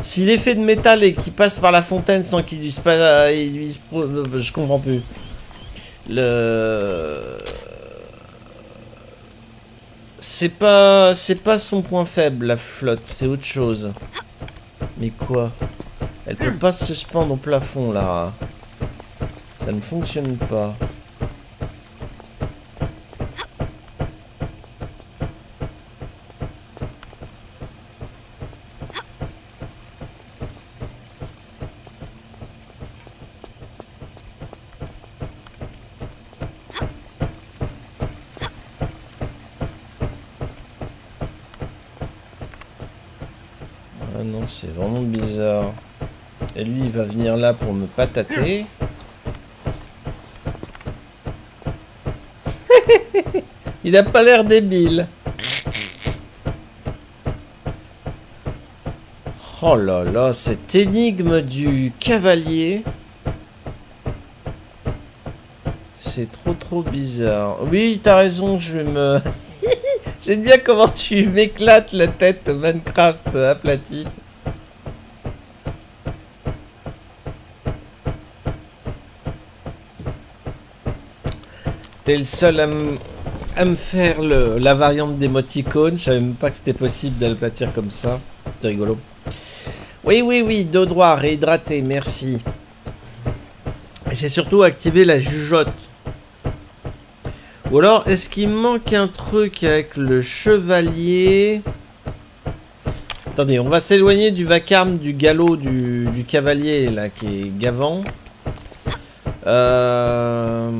S'il est fait de métal et qu'il passe par la fontaine sans qu'il lui pas, je comprends plus. Le c'est pas c'est pas son point faible la flotte, c'est autre chose. Mais quoi? Elle peut pas se suspendre au plafond là. Ça ne fonctionne pas. c'est vraiment bizarre. Et lui, il va venir il a pas l'air débile. Oh là là, cette énigme du cavalier. C'est trop trop bizarre. Oui, t'as raison, je vais me... J'aime bien comment tu m'éclates la tête Minecraft aplati. T'es le seul à, me faire la variante d'émoticône. Je savais même pas que c'était possible de l'aplatir comme ça. C'est rigolo. Oui, oui, oui, dos droit, réhydraté, merci. Et c'est surtout activer la jugeote. Ou alors, est-ce qu'il manque un truc avec le chevalier? Attendez, on va s'éloigner du vacarme du galop du, du, cavalier, là, qui est gavant. Euh...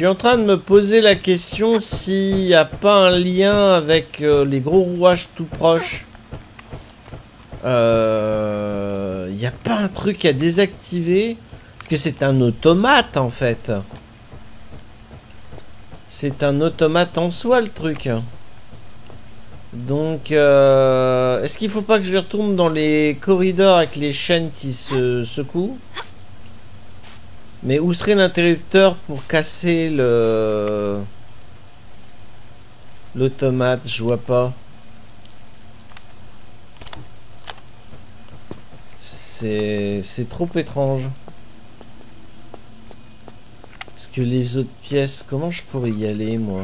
suis en train de me poser la question s'il n'y a pas un lien avec euh, les gros rouages tout proches. Il euh, n'y a pas un truc à désactiver? Parce que c'est un automate en fait. C'est un automate en soi le truc. Donc, euh, est-ce qu'il faut pas que je retourne dans les corridors avec les chaînes qui se secouent? Mais où serait l'interrupteur pour casser le l'automate? Je vois pas. C'est c'est trop étrange. Est-ce que les autres pièces, comment je pourrais y aller moi?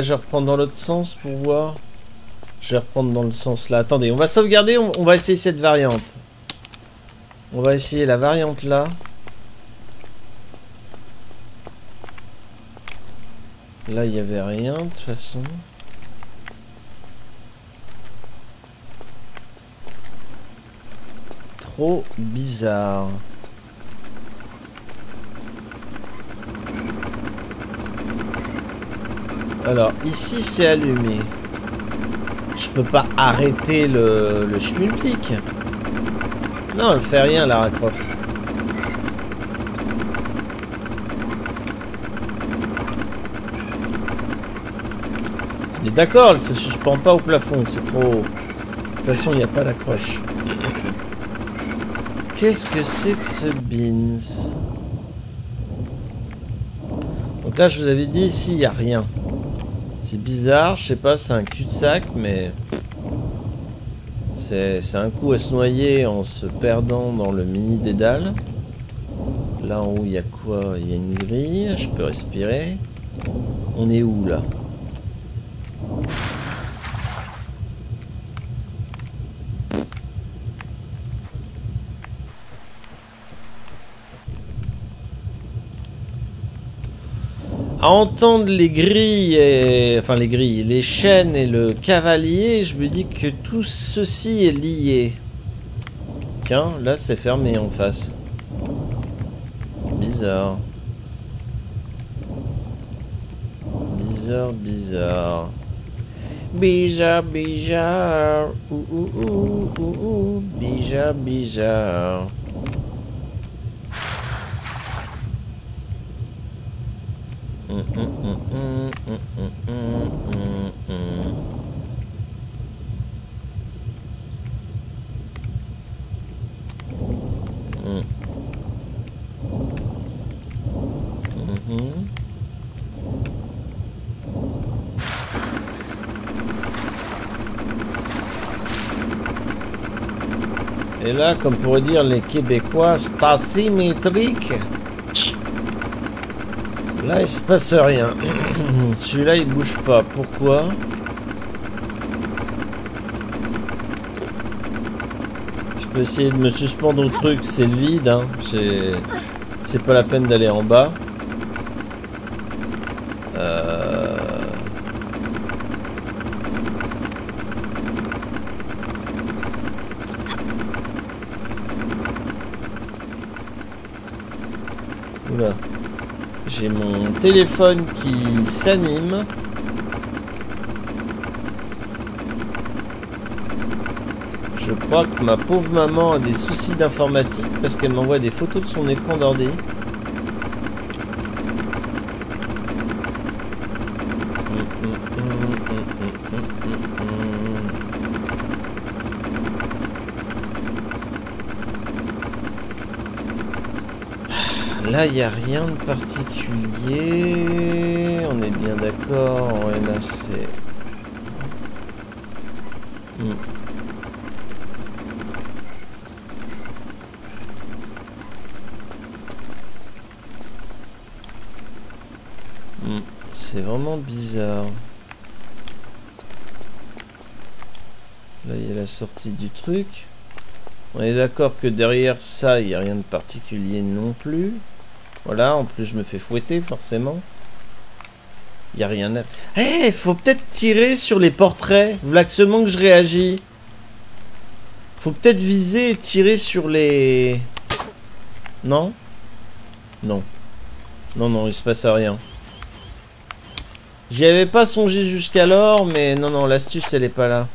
Je vais reprendre dans l'autre sens pour voir. Je vais reprendre dans le sens là. Attendez, on va sauvegarder, on, on va essayer cette variante. On va essayer la variante là. Là, il n'y avait rien de toute façon. Trop bizarre. Alors, ici, c'est allumé. Je peux pas arrêter le, le schmulpik. Non, elle fait rien, Lara Croft. Est d'accord, elle se suspend pas au plafond, c'est trop... De toute façon, il n'y a pas d'accroche. Qu'est-ce que c'est que ce beans? Donc là, je vous avais dit, ici, il n'y a rien. C'est bizarre, je sais pas, c'est un cul-de-sac, mais... C'est un coup à se noyer en se perdant dans le mini dédale. Là en haut, il y a quoi? Il y a une grille, je peux respirer. On est où là? À entendre les grilles, et, enfin les grilles, les chaînes et le cavalier, je me dis que tout ceci est lié. Tiens, là c'est fermé en face. Bizarre. Bizarre, bizarre. Bizarre, bizarre. Ouh. Bizarre, bizarre. Et là, comme pourraient dire les Québécois, c'est asymétrique. Là, il se passe rien. Celui-là, il bouge pas. Pourquoi? Je peux essayer de me suspendre au truc. C'est le vide. Hein. C'est pas la peine d'aller en bas. Euh... Oula. J'ai mon téléphone qui s'anime. Je crois que ma pauvre maman a des soucis d'informatique parce qu'elle m'envoie des photos de son écran d'ordi. Il n'y a rien de particulier. On est bien d'accord. Et là, c'est... Hmm. Hmm. C'est vraiment bizarre. Là, il y a la sortie du truc. On est d'accord que derrière ça, il n'y a rien de particulier non plus. Voilà, en plus je me fais fouetter forcément. N'y a rien à... Eh, faut peut-être tirer sur les portraits. Voilà que que je réagis. Faut peut-être viser et tirer sur les... Non? Non. Non, non, il se passe rien. J'y avais pas songé jusqu'alors, mais non, non, l'astuce, elle est pas là.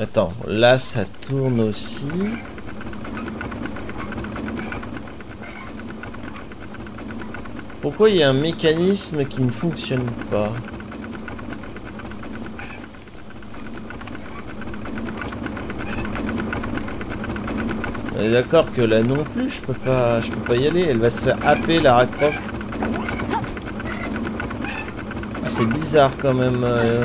Attends, là, ça tourne aussi. Pourquoi il y a un mécanisme qui ne fonctionne pas On est d'accord que là non plus, je peux pas, je peux pas y aller. Elle va se faire happer Lara Croft. Ah, c'est bizarre quand même. euh.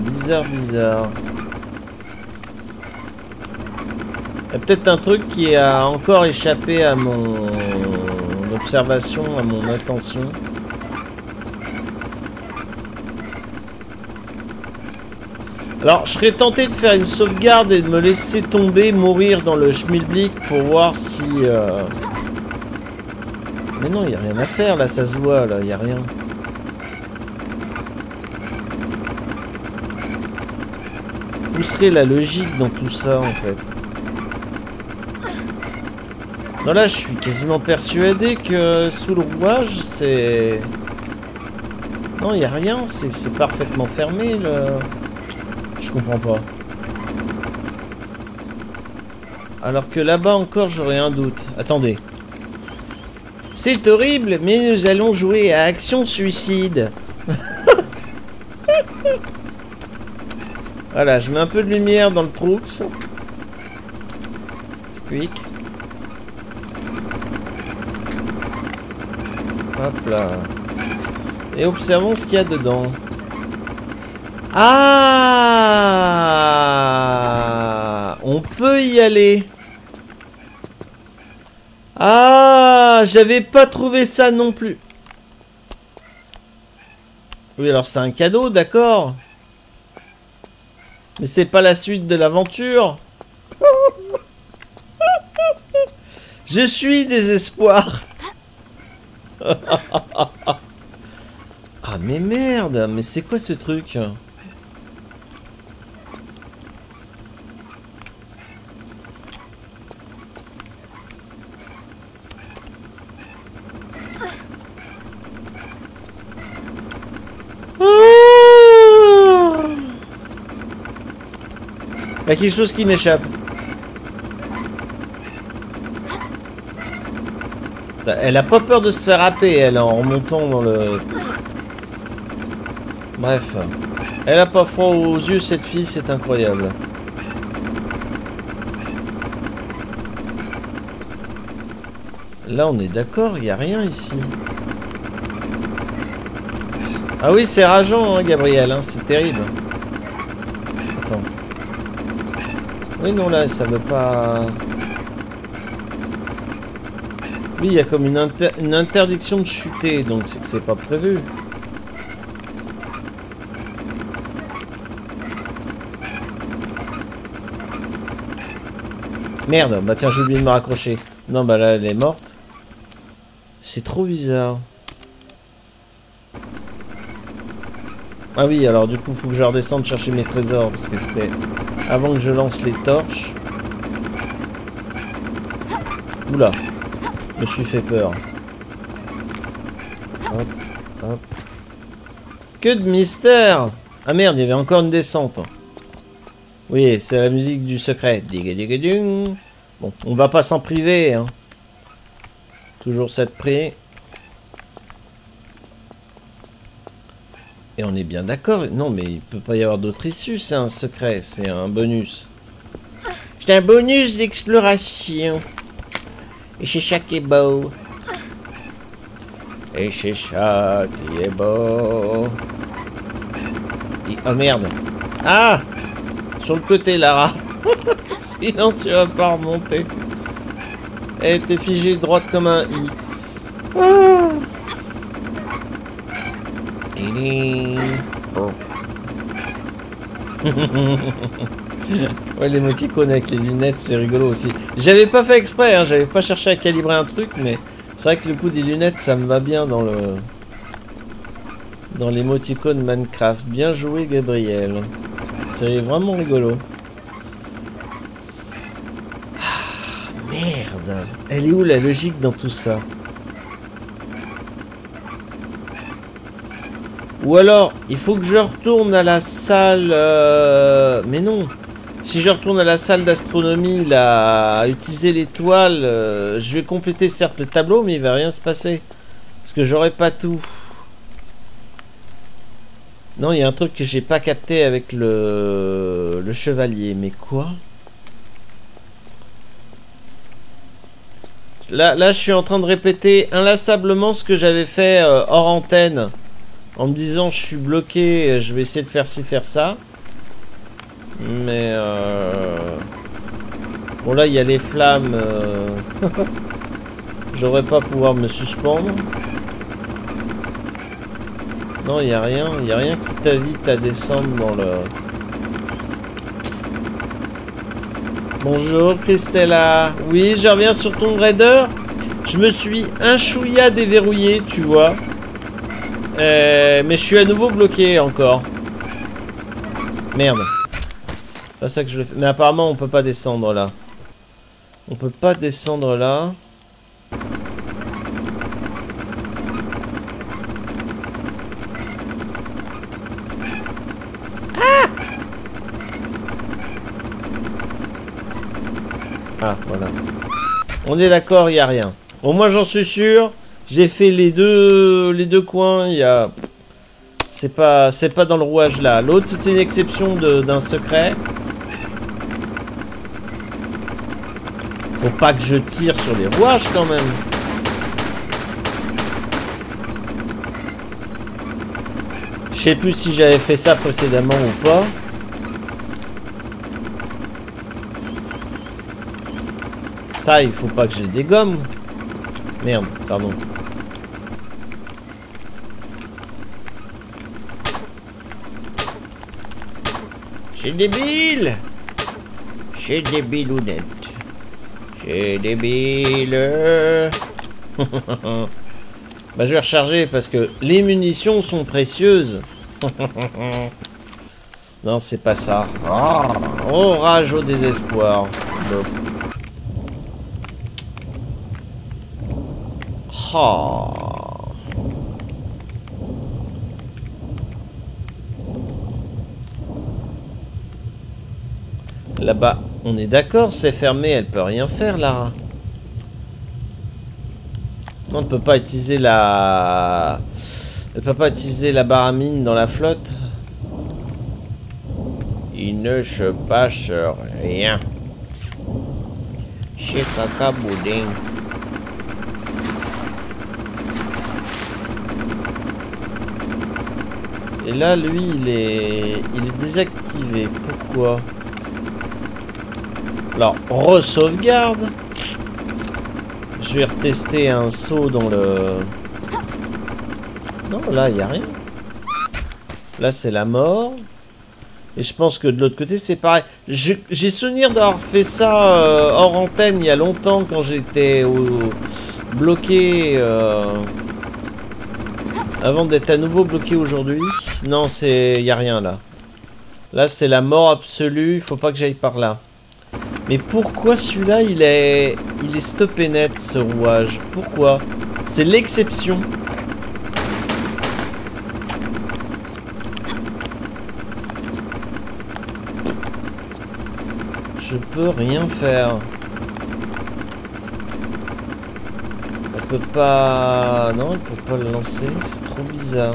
Bizarre, bizarre. Il y a peut-être un truc qui a encore échappé à mon observation, à mon attention. Alors, je serais tenté de faire une sauvegarde et de me laisser tomber, mourir dans le schmilblick pour voir si... euh, Mais non, il n'y a rien à faire, là, ça se voit, là, il n'y a rien. Serait la logique dans tout ça, en fait Non, là, je suis quasiment persuadé que sous le rouage, c'est... Non, il a rien, c'est c'est parfaitement fermé, le... Je comprends pas. Alors que là-bas encore, j'aurais un doute. Attendez. C'est horrible, mais nous allons jouer à Action Suicide. Voilà, je mets un peu de lumière dans le trou. Quick. Hop là. Et observons ce qu'il y a dedans. Ah On peut y aller. Ah J'avais pas trouvé ça non plus. Oui, alors c'est un cadeau, d'accord. Mais c'est pas la suite de l'aventure. Je suis désespoir. Ah mais merde, mais c'est quoi ce truc? Il y a quelque chose qui m'échappe. Elle a pas peur de se faire happer, elle, en remontant dans le... Bref. Elle a pas froid aux yeux, cette fille, c'est incroyable. Là, on est d'accord, il n'y a rien ici. Ah oui, c'est rageant, hein, Gabriel, hein, c'est terrible. Attends. Oui, non, là, ça veut pas... Oui, il y a comme une, inter- une interdiction de chuter, donc c'est que c'est pas prévu. Merde, bah tiens, j'ai oublié de me raccrocher. Non, bah là, elle est morte. C'est trop bizarre. Ah oui, alors du coup, faut que je redescende chercher mes trésors, parce que c'était avant que je lance les torches. Oula, je me suis fait peur. Hop, hop. Que de mystère Ah merde, il y avait encore une descente. Oui, c'est la musique du secret. Bon, on va pas s'en priver. Hein. Toujours cette prix. Et on est bien d'accord. Non, mais il peut pas y avoir d'autre issue. C'est un secret. C'est un bonus. C'est un bonus d'exploration. Et c'est ça qui est beau. Et c'est ça qui est beau. Et- Oh merde. Ah Sur le côté, Lara. Sinon, tu vas pas remonter. Eh, t'es figée droite comme un i. Ah. Tadam. Oh. Ouais, l'émoticône avec les lunettes, c'est rigolo aussi. J'avais pas fait exprès, hein, j'avais pas cherché à calibrer un truc, mais c'est vrai que le coup des lunettes, ça me va bien dans le... Dans l'émoticône Minecraft. Bien joué, Gabriel. C'est vraiment rigolo. Ah, merde. Elle est où la logique dans tout ça? Ou alors, il faut que je retourne à la salle... Euh, mais non si je retourne à la salle d'astronomie, là, à utiliser l'étoile, euh, je vais compléter certes le tableau, mais il va rien se passer. Parce que j'aurai pas tout. Non, il y a un truc que j'ai pas capté avec le, chevalier. Mais quoi? Là, là, je suis en train de répéter inlassablement ce que j'avais fait euh, hors antenne. En me disant, je suis bloqué, je vais essayer de faire ci, faire ça. Mais euh... Bon là il y a les flammes. Euh... J'aurais pas pouvoir me suspendre. Non, il n'y a rien. Il n'y a rien qui t'invite à descendre dans le... Bonjour Christella. Oui, je reviens sur ton Raider. Je me suis un chouïa déverrouillé, tu vois. Euh, mais je suis à nouveau bloqué encore. Merde. C'est ça que je le fais. Mais apparemment, on peut pas descendre là. On peut pas descendre là. Ah Ah, voilà. On est d'accord, il a rien. Bon, moi j'en suis sûr. J'ai fait les deux, les deux coins. Il y a... C'est pas, pas dans le rouage là. L'autre c'était une exception d'un secret. Faut pas que je tire sur les rouages quand même. Je sais plus si j'avais fait ça précédemment ou pas. Ça, il faut pas que j'ai des gommes. Merde, pardon. Des billes J'ai des bilounettes. C'est débile. bah je vais recharger parce que les munitions sont précieuses. non, c'est pas ça. Oh, rage au désespoir. Oh. Là-bas, on est d'accord, c'est fermé, elle peut rien faire, Lara. On ne peut pas utiliser la... Elle peut pas utiliser la baramine dans la flotte. Il ne se passe rien. Chez Caca Boudin. Et là, lui, il est... Il est désactivé. Pourquoi? Alors, re-sauvegarde. Je vais retester un saut dans le... Non, là, il n'y a rien. Là, c'est la mort. Et je pense que de l'autre côté, c'est pareil. J'ai souvenir d'avoir fait ça euh, hors antenne il y a longtemps quand j'étais bloqué. Euh, avant d'être à nouveau bloqué aujourd'hui. Non, c'est... Il n'y a rien là. Là, c'est la mort absolue. Il faut pas que j'aille par là. Mais pourquoi celui-là, il est, il est stoppé net, ce rouage? Pourquoi? C'est l'exception. Je peux rien faire. On peut pas... Non, on peut pas le lancer, c'est trop bizarre.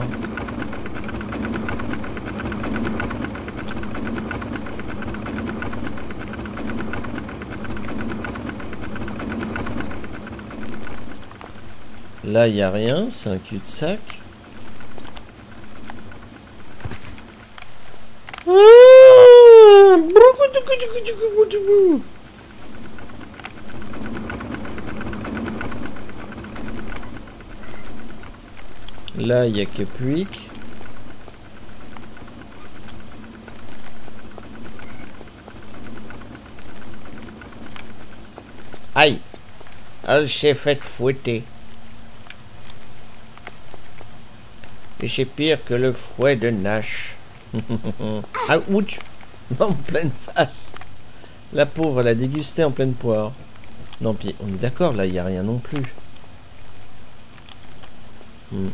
Là, il n'y a rien. C'est un cul-de-sac. Là, il n'y a que Puic. Aïe! Ah, j'ai fait fouetter. Et c'est pire que le fouet de Nash. ah, ouch En pleine face La pauvre, elle a dégusté en pleine poire. Non, puis on est d'accord, là, il n'y a rien non plus. Hmm.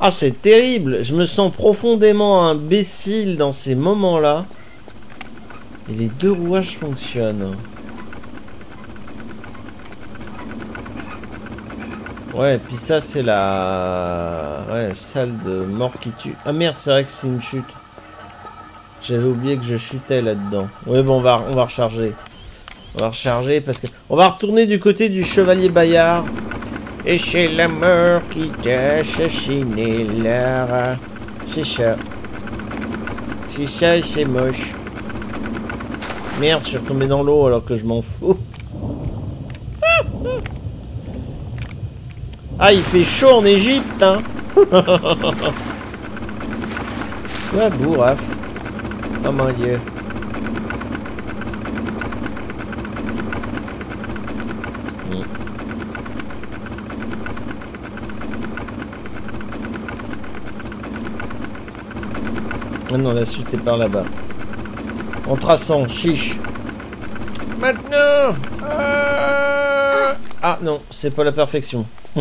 Ah, c'est terrible Je me sens profondément imbécile dans ces moments-là. Et les deux rouages fonctionnent. Ouais, et puis ça, c'est la... Salle de mort qui tue. Ah merde, c'est vrai que c'est une chute. J'avais oublié que je chutais là-dedans. Ouais, bon, on va, on recharger. On va recharger parce que... On va retourner du côté du chevalier Bayard. Et c'est la mort qui t'a assassiné, Lara. C'est ça. C'est ça et c'est moche. Merde, je suis retombé dans l'eau alors que je m'en fous. Ah, il fait chaud en Égypte, hein Ouais, bourraf. Oh mon dieu. Ah non, la suite est par là-bas. En traçant, chiche. Maintenant euh, Ah non, c'est pas la perfection.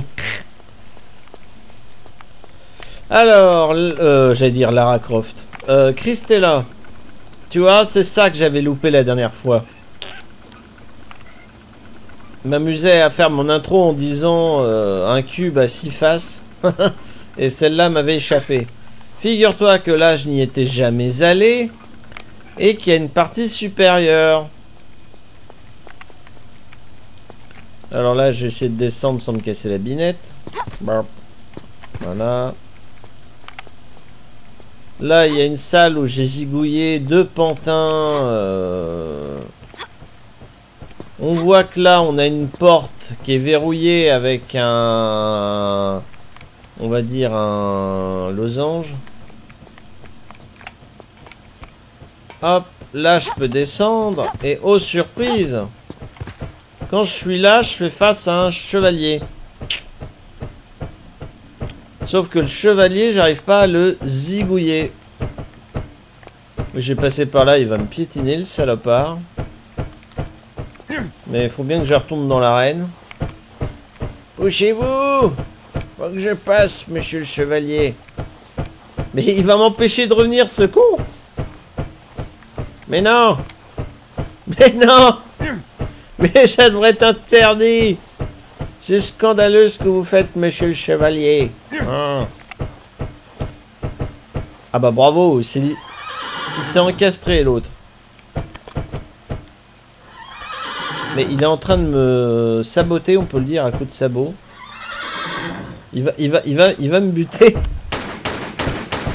Alors, euh, j'allais dire Lara Croft. Euh, Christella. Tu vois, c'est ça que j'avais loupé la dernière fois. M'amusais à faire mon intro en disant euh, un cube à six faces. Et celle-là m'avait échappé. Figure-toi que là, je n'y étais jamais allé. Et qu'il y a une partie supérieure. Alors là, je vais essayer de descendre sans me casser la binette. Voilà. Là, il y a une salle où j'ai zigouillé deux pantins. Euh. On voit que là, on a une porte qui est verrouillée avec un... On va dire un losange. Hop, là je peux descendre. Et oh surprise Quand je suis là, je fais face à un chevalier. Sauf que le chevalier, j'arrive pas à le zigouiller. J'ai passé par là, il va me piétiner le salopard. Mais il faut bien que je retourne dans l'arène. Poussez-vous Faut que je passe, monsieur le chevalier. Mais il va m'empêcher de revenir, ce con mais non Mais non Mais ça devrait être interdit C'est scandaleux ce que vous faites, monsieur le chevalier. Ah, ah bah bravo, il s'est encastré l'autre. Mais il est en train de me saboter, on peut le dire, à coup de sabot. Il va, il va, il va, il va me buter.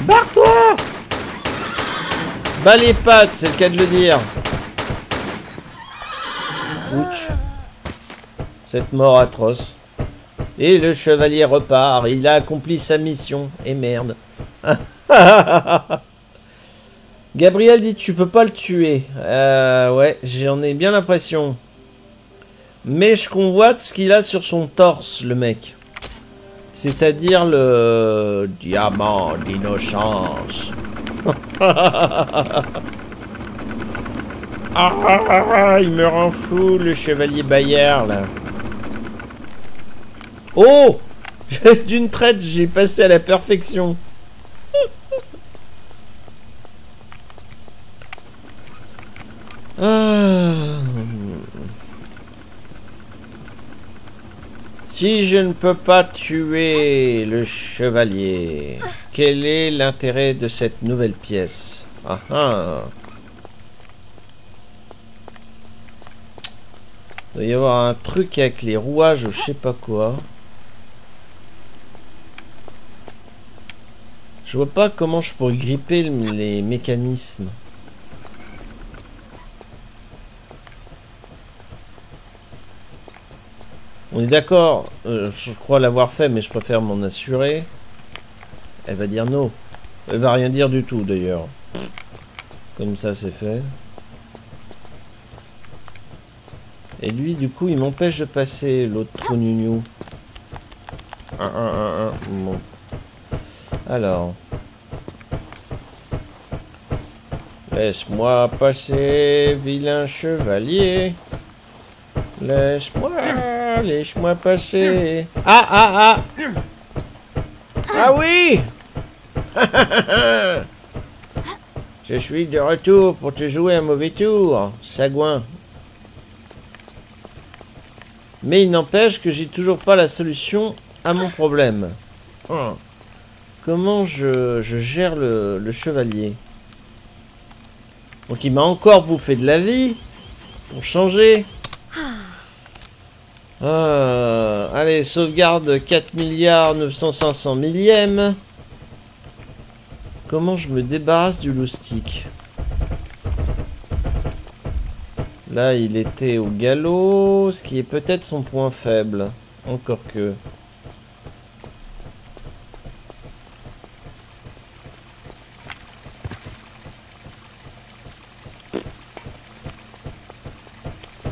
Barre-toi Bas les pattes, c'est le cas de le dire. Cette mort atroce. Et le chevalier repart. Il a accompli sa mission. Et merde. Gabriel dit tu peux pas le tuer. Euh, ouais, j'en ai bien l'impression. Mais je convoite ce qu'il a sur son torse, le mec. C'est-à-dire le diamant d'innocence. ah, il me rend fou, le chevalier Bayard, là. Oh D'une traite, j'ai passé à la perfection. ah. Si je ne peux pas tuer le chevalier, quel est l'intérêt de cette nouvelle pièce? Ah ah Il doit y avoir un truc avec les rouages ou je sais pas quoi. Je vois pas comment je pourrais gripper les mécanismes. On est d'accord, euh, je crois l'avoir fait, mais je préfère m'en assurer. Elle va dire non. Elle va rien dire du tout, d'ailleurs. Comme ça, c'est fait. Et lui, du coup, il m'empêche de passer l'autre trou Bon. Alors. Laisse-moi passer, vilain chevalier. Laisse-moi, laisse-moi passer. Ah, ah, ah Ah oui Je suis de retour pour te jouer un mauvais tour, sagouin. Mais il n'empêche que j'ai toujours pas la solution à mon problème. Oh. Comment je, gère le, chevalier? Donc il m'a encore bouffé de la vie. Pour changer. Ah, allez, sauvegarde 4 milliards 900 500 millième. Comment je me débarrasse du loustic Là, il était au galop, ce qui est peut-être son point faible. Encore que...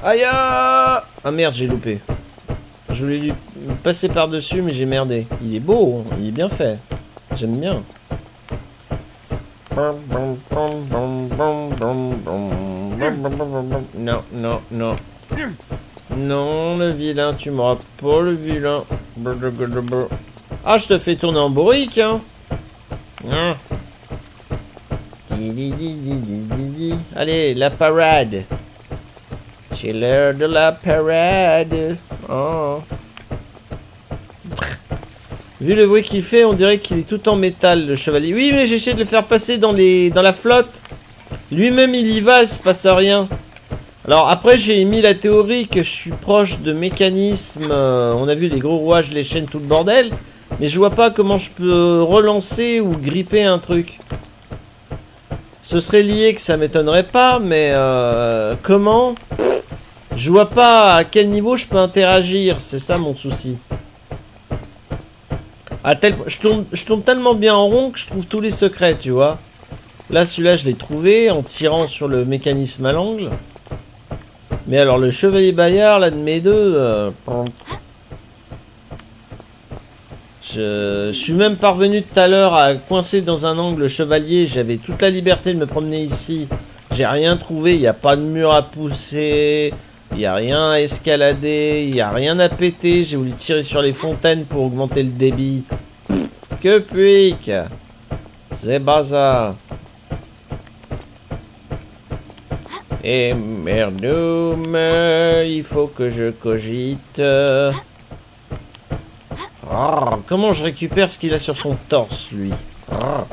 Aïe Ah merde, j'ai loupé. Je voulais lui passer par-dessus, mais j'ai merdé. Il est beau, il est bien fait. J'aime bien. Non, non, non. Non, le vilain, tu m'auras pas le vilain. Ah, je te fais tourner en bourrique, hein. Allez, la parade. J'ai l'heure de la parade. Oh. Vu le bruit qu'il fait, on dirait qu'il est tout en métal, le chevalier. Oui, mais j'essaie de le faire passer dans, la flotte. Lui-même, il y va, il se passe rien. Alors après, j'ai mis la théorie que je suis proche de mécanismes. Euh, on a vu les gros rouages, les chaînes, tout le bordel. Mais je vois pas comment je peux relancer ou gripper un truc. Ce serait lié que ça m'étonnerait pas, mais euh, comment? Je vois pas à quel niveau je peux interagir, c'est ça mon souci. Je, tourne, je tellement bien en rond que je trouve tous les secrets, tu vois. Là, celui-là, je l'ai trouvé en tirant sur le mécanisme à l'angle. Mais alors, le chevalier Bayard, là, de mes deux... Euh, je, suis même parvenu tout à l'heure à coincer dans un angle le chevalier. J'avais toute la liberté de me promener ici. J'ai rien trouvé. Il n'y a pas de mur à pousser. Il n'y a rien à escalader. Il n'y a rien à péter. J'ai voulu tirer sur les fontaines pour augmenter le débit. Que puique C'est bazar. Et merdoum, il faut que je cogite. Ah, comment je récupère ce qu'il a sur son torse, lui? Ah.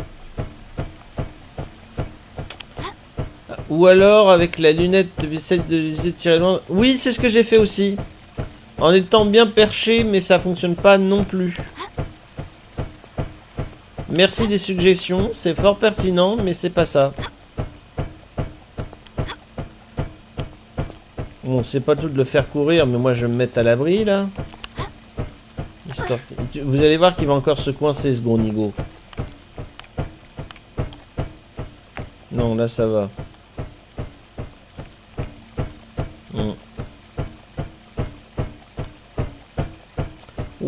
Ou alors avec la lunette de visette de visée tirer loin. Oui, c'est ce que j'ai fait aussi. En étant bien perché, mais ça fonctionne pas non plus. Merci des suggestions, c'est fort pertinent, mais c'est pas ça. Bon, c'est pas tout de le faire courir, mais moi je vais me mettre à l'abri là. Vous allez voir qu'il va encore se coincer ce gros nigo. Non, là ça va.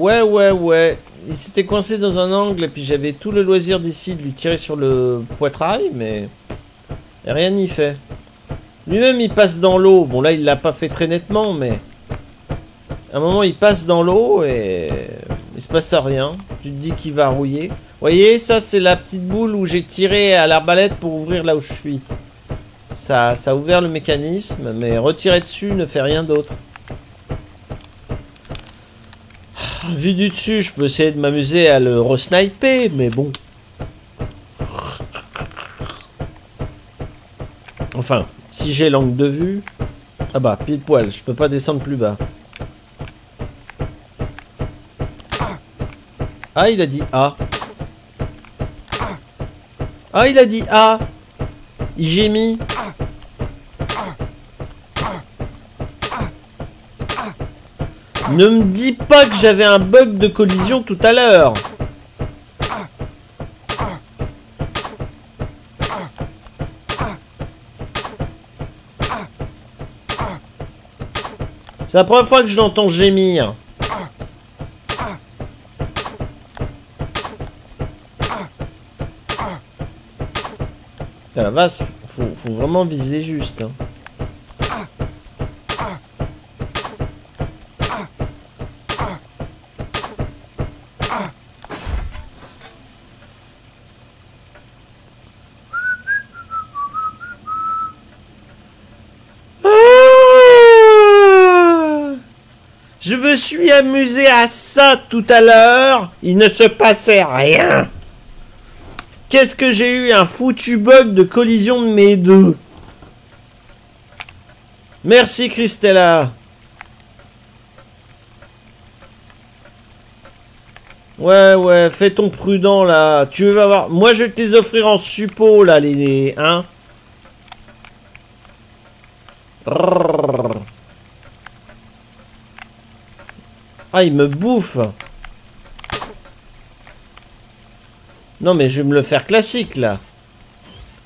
Ouais, ouais, ouais. Il s'était coincé dans un angle et puis j'avais tout le loisir d'ici de lui tirer sur le poitrail, mais rien n'y fait. Lui-même, il passe dans l'eau. Bon, là, il l'a pas fait très nettement, mais... À un moment, il passe dans l'eau et... Il se passe rien. Tu te dis qu'il va rouiller. Voyez, ça, c'est la petite boule où j'ai tiré à l'arbalète pour ouvrir là où je suis. Ça, ça a ouvert le mécanisme, mais retirer dessus ne fait rien d'autre. Vu du dessus, je peux essayer de m'amuser à le resniper, mais bon. Enfin, si j'ai l'angle de vue... Ah bah, pile poil, je peux pas descendre plus bas. Ah, il a dit A. Ah, il a dit A. Il gémit. Ne me dis pas que j'avais un bug de collision tout à l'heure. C'est la première fois que je l'entends gémir. La vache, faut, faut vraiment viser juste. Hein. Suis amusé à ça tout à l'heure. Il ne se passait rien. Qu'est-ce que j'ai eu Un foutu bug de collision de mes deux? Merci Christella. Ouais, ouais, fais ton prudent là. Tu veux avoir... Moi je vais te les offrir en suppôt là, les... Hein? Ah, il me bouffe Non, mais je vais me le faire classique, là.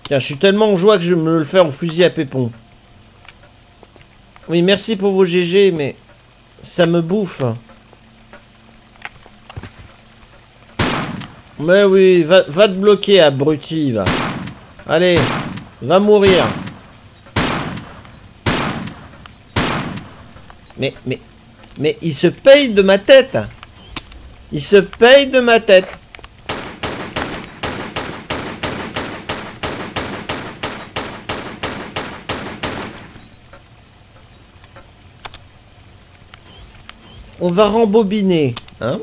Tiens, je suis tellement en joie que je vais me le faire au fusil à pépon. Oui, merci pour vos GG, mais... Ça me bouffe. Mais oui, va, va te bloquer, abruti, va. Allez, va mourir. Mais, mais, mais il se paye de ma tête. Il se paye de ma tête. On va rembobiner, hein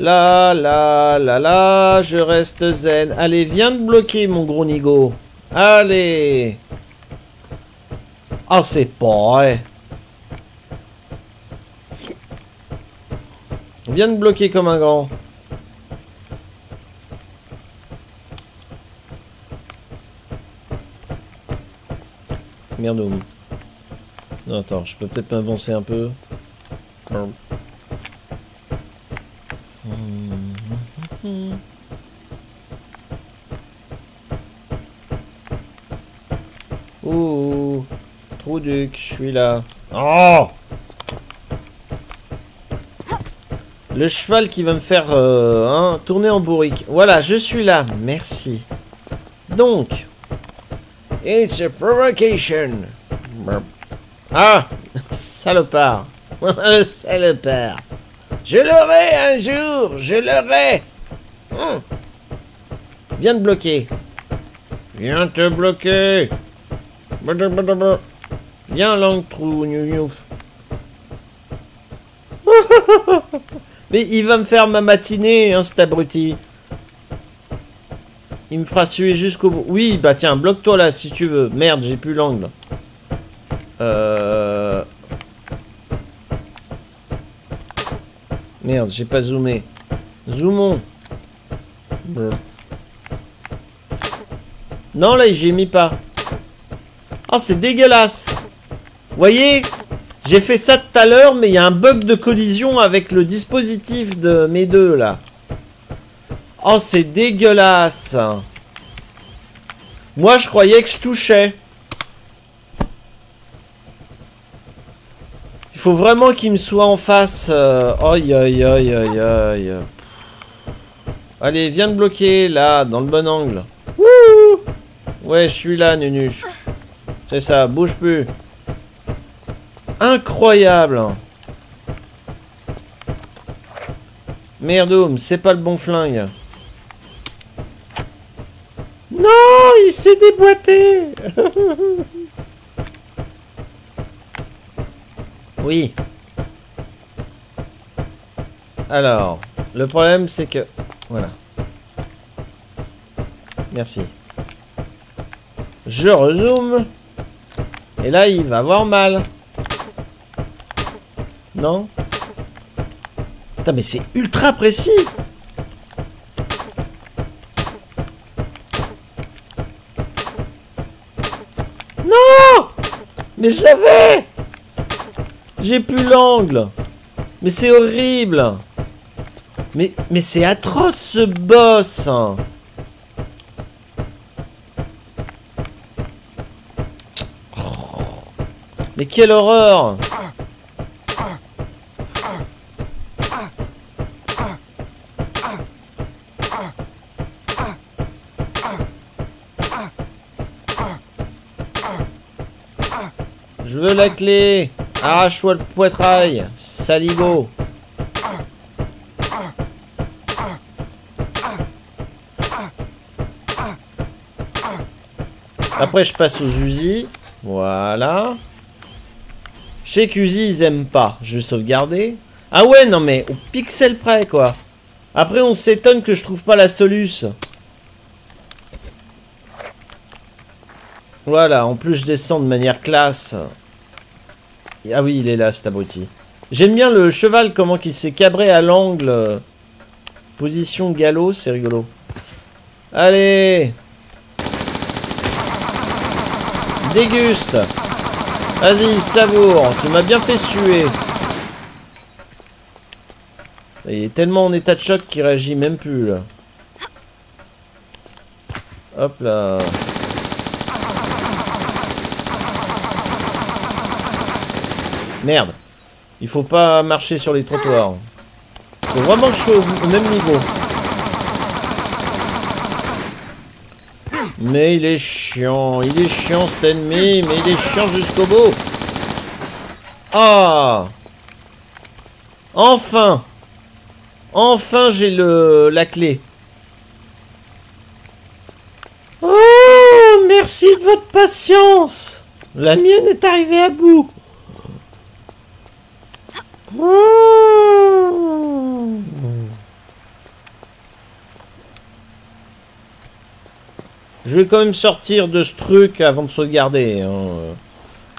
La la la la, je reste zen. Allez, viens de bloquer mon gros nigo. Allez. Ah, c'est pas vrai. Viens de bloquer comme un grand. Merde. Non, attends, je peux peut-être m'avancer un peu. Trouduc, je suis là. Oh Le cheval qui va me faire euh, hein, tourner en bourrique. Voilà, je suis là. Merci. Donc. It's a provocation. Ah Salopard. Salopard. Je l'aurai un jour, je l'aurai. Hmm. Viens te bloquer. Viens te bloquer. Viens, langue trou, Mais il va me faire ma matinée, hein, cet abruti. Il me fera suer jusqu'au bout. Oui, bah tiens, bloque-toi là si tu veux. Merde, j'ai plus l'angle. Euh... Merde, j'ai pas zoomé. Zoomons. Non, là, j'ai mis pas. Oh, c'est dégueulasse. Voyez J'ai fait ça tout à l'heure, mais il y a un bug de collision avec le dispositif de mes deux, là. Oh, c'est dégueulasse. Moi, je croyais que je touchais. Il faut vraiment qu'il me soit en face. Euh, aïe, aïe, aïe, aïe, aïe. Allez, viens de bloquer, là, dans le bon angle. Wouh Ouais, je suis là, Nunuche. C'est ça, bouge plus. Incroyable Merdoum, c'est pas le bon flingue. Non, il s'est déboîté Oui. Alors, le problème c'est que... Voilà. Merci. Je rezoome. Et là, il va avoir mal. Non Putain, mais c'est ultra précis Non Mais je l'avais j'ai plus l'angle. Mais c'est horrible. Mais, mais c'est atroce ce boss Mais quelle horreur Je veux la clé Arrache-toi le poitrail Saligo Après, je passe aux Uzi. Voilà. Chez qu'Uzi, ils aiment pas. Je vais sauvegarder. Ah ouais, non mais au pixel près, quoi. Après, on s'étonne que je trouve pas la soluce. Voilà, en plus, je descends de manière classe. Ah oui, il est là, cet abruti. J'aime bien le cheval, comment il s'est cabré à l'angle. Position galop, c'est rigolo. Allez Déguste Vas-y, savoure Tu m'as bien fait suer Il est tellement en état de choc qu'il réagit même plus, là. Hop là Merde Il faut pas marcher sur les trottoirs. Faut vraiment que je au même niveau. Mais il est chiant, il est chiant cet ennemi, mais il est chiant jusqu'au bout. Ah Enfin Enfin j'ai le la clé. Oh Merci de votre patience La mienne est arrivée à bout. Je vais quand même sortir de ce truc avant de sauvegarder. Hein.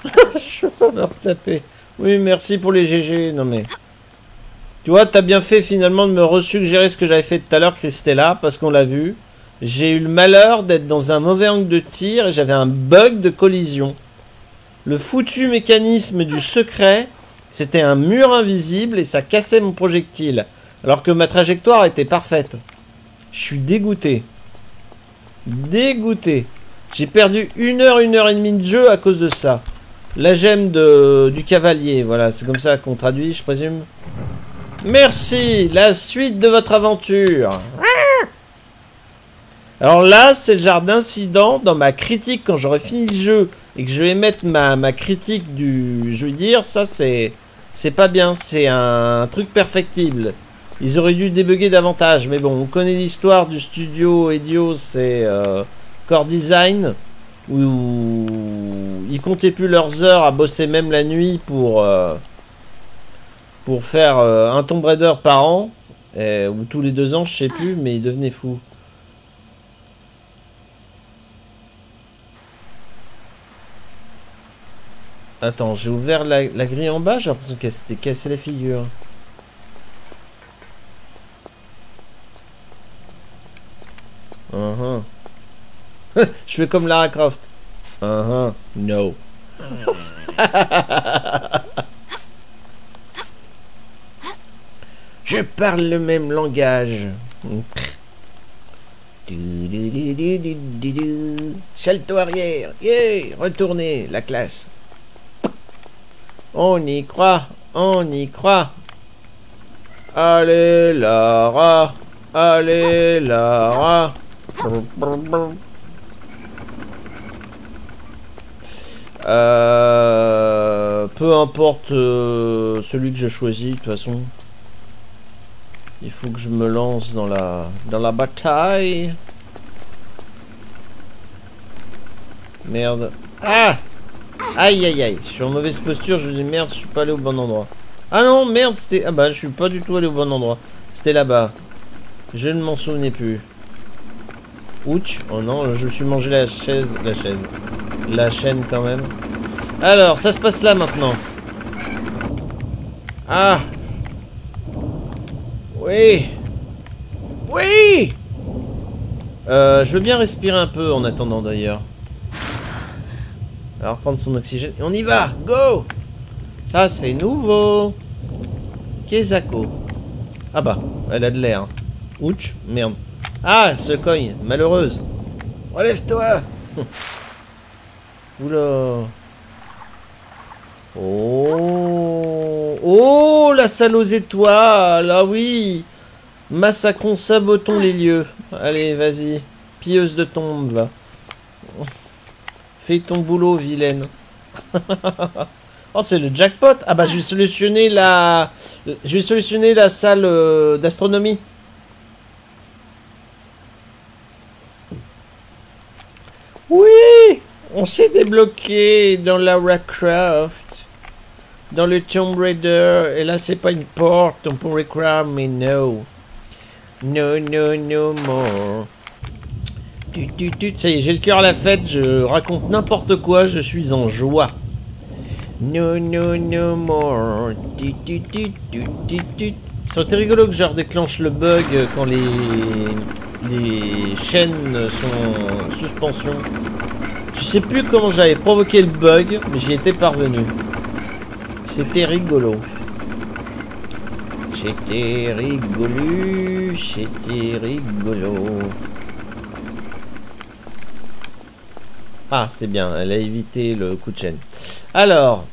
je vais pas me retaper. Oui, merci pour les GG. Non mais... Tu vois, t'as bien fait finalement de me resuggérer ce que j'avais fait tout à l'heure, Christella, parce qu'on l'a vu. J'ai eu le malheur d'être dans un mauvais angle de tir et j'avais un bug de collision. Le foutu mécanisme du secret, c'était un mur invisible et ça cassait mon projectile. Alors que ma trajectoire était parfaite. Je suis dégoûté. Dégoûté. J'ai perdu une heure, une heure et demie de jeu à cause de ça. La gemme de, du cavalier, voilà, c'est comme ça qu'on traduit, je présume. Merci, la suite de votre aventure. Alors là, c'est le genre d'incident dans ma critique quand j'aurai fini le jeu et que je vais mettre ma, ma critique du... Je veux dire, ça c'est... C'est pas bien, c'est un truc perfectible. Ils auraient dû débugger davantage, mais bon, on connaît l'histoire du studio Edio, c'est euh, Core Design, où ils comptaient plus leurs heures à bosser même la nuit pour, euh, pour faire euh, un Tomb Raider par an, ou tous les deux ans, je sais plus, mais ils devenaient fous. Attends, j'ai ouvert la, grille en bas, j'ai l'impression qu'elle s'était cassée la figure. Uh -huh. Je fais comme Lara Croft. Uh -huh. No. Je parle le même langage. Salto arrière. Yeah Retournez, la classe. On y croit. On y croit. Allez, Lara. Allez, Lara. Euh, peu importe euh, celui que je choisis, de toute façon. Il faut que je me lance dans la, dans la bataille. Merde. Ah Aïe aïe aïe. Je suis en mauvaise posture, je me dis merde, je suis pas allé au bon endroit. Ah non, merde, c'était... Ah bah, je suis pas du tout allé au bon endroit. C'était là-bas. Je ne m'en souvenais plus. Ouch. Oh non, je me suis mangé la chaise. La chaise. La chaîne quand même. Alors, ça se passe là maintenant. Ah. Oui. Oui. Euh, je veux bien respirer un peu en attendant d'ailleurs. Alors prendre son oxygène. Et on y va Go Ça c'est nouveau Kezako. Ah bah, elle a de l'air. Ouch, merde. Ah, elle se cogne, malheureuse. Relève-toi Oula Oh Oh, la salle aux étoiles Ah oui Massacrons, sabotons les lieux. Allez, vas-y. Pilleuse de tombe, va. Fais ton boulot, vilaine. oh, c'est le jackpot Ah bah, je vais solutionner la... Je vais solutionner la salle euh, d'astronomie. Oui On s'est débloqué dans Lara Croft. Dans le Tomb Raider. Et là, c'est pas une porte. On pourrait croire, mais no. No, no, no more. Ça y est, j'ai le cœur à la fête. Je raconte n'importe quoi. Je suis en joie. No, no, no more. Tu. Ça aurait été rigolo que je déclenche le bug quand les, les chaînes sont en suspension. Je sais plus comment j'avais provoqué le bug, mais j'y étais parvenu. C'était rigolo. C'était rigolo, c'était rigolo. Ah, c'est bien, elle a évité le coup de chaîne. Alors,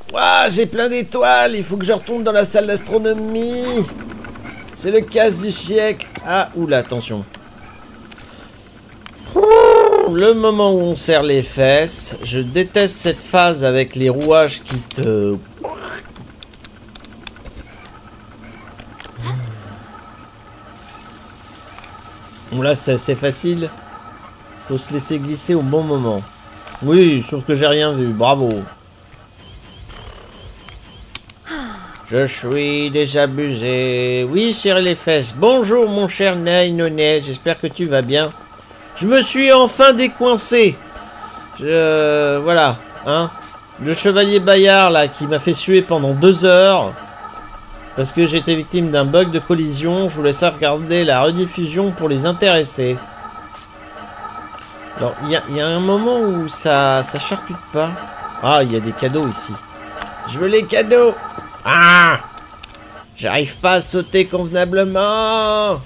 j'ai plein d'étoiles, il faut que je retourne dans la salle d'astronomie. C'est le casse du siècle. Ah, oula, attention. Le moment où on serre les fesses, je déteste cette phase avec les rouages qui te... Bon là c'est assez facile. Faut se laisser glisser au bon moment. Oui, sauf que j'ai rien vu. Bravo. Je suis désabusé. Oui, serrer les fesses. Bonjour, mon cher Nainonet. J'espère que tu vas bien. Je me suis enfin décoincé. Je... Voilà. Hein. Le chevalier Bayard, là, qui m'a fait suer pendant deux heures. Parce que j'étais victime d'un bug de collision. Je voulais ça regarder la rediffusion pour les intéresser. Alors, il y, a un moment où ça, ça charcute pas. Ah, il y a des cadeaux ici. Je veux les cadeaux ah J'arrive pas à sauter convenablement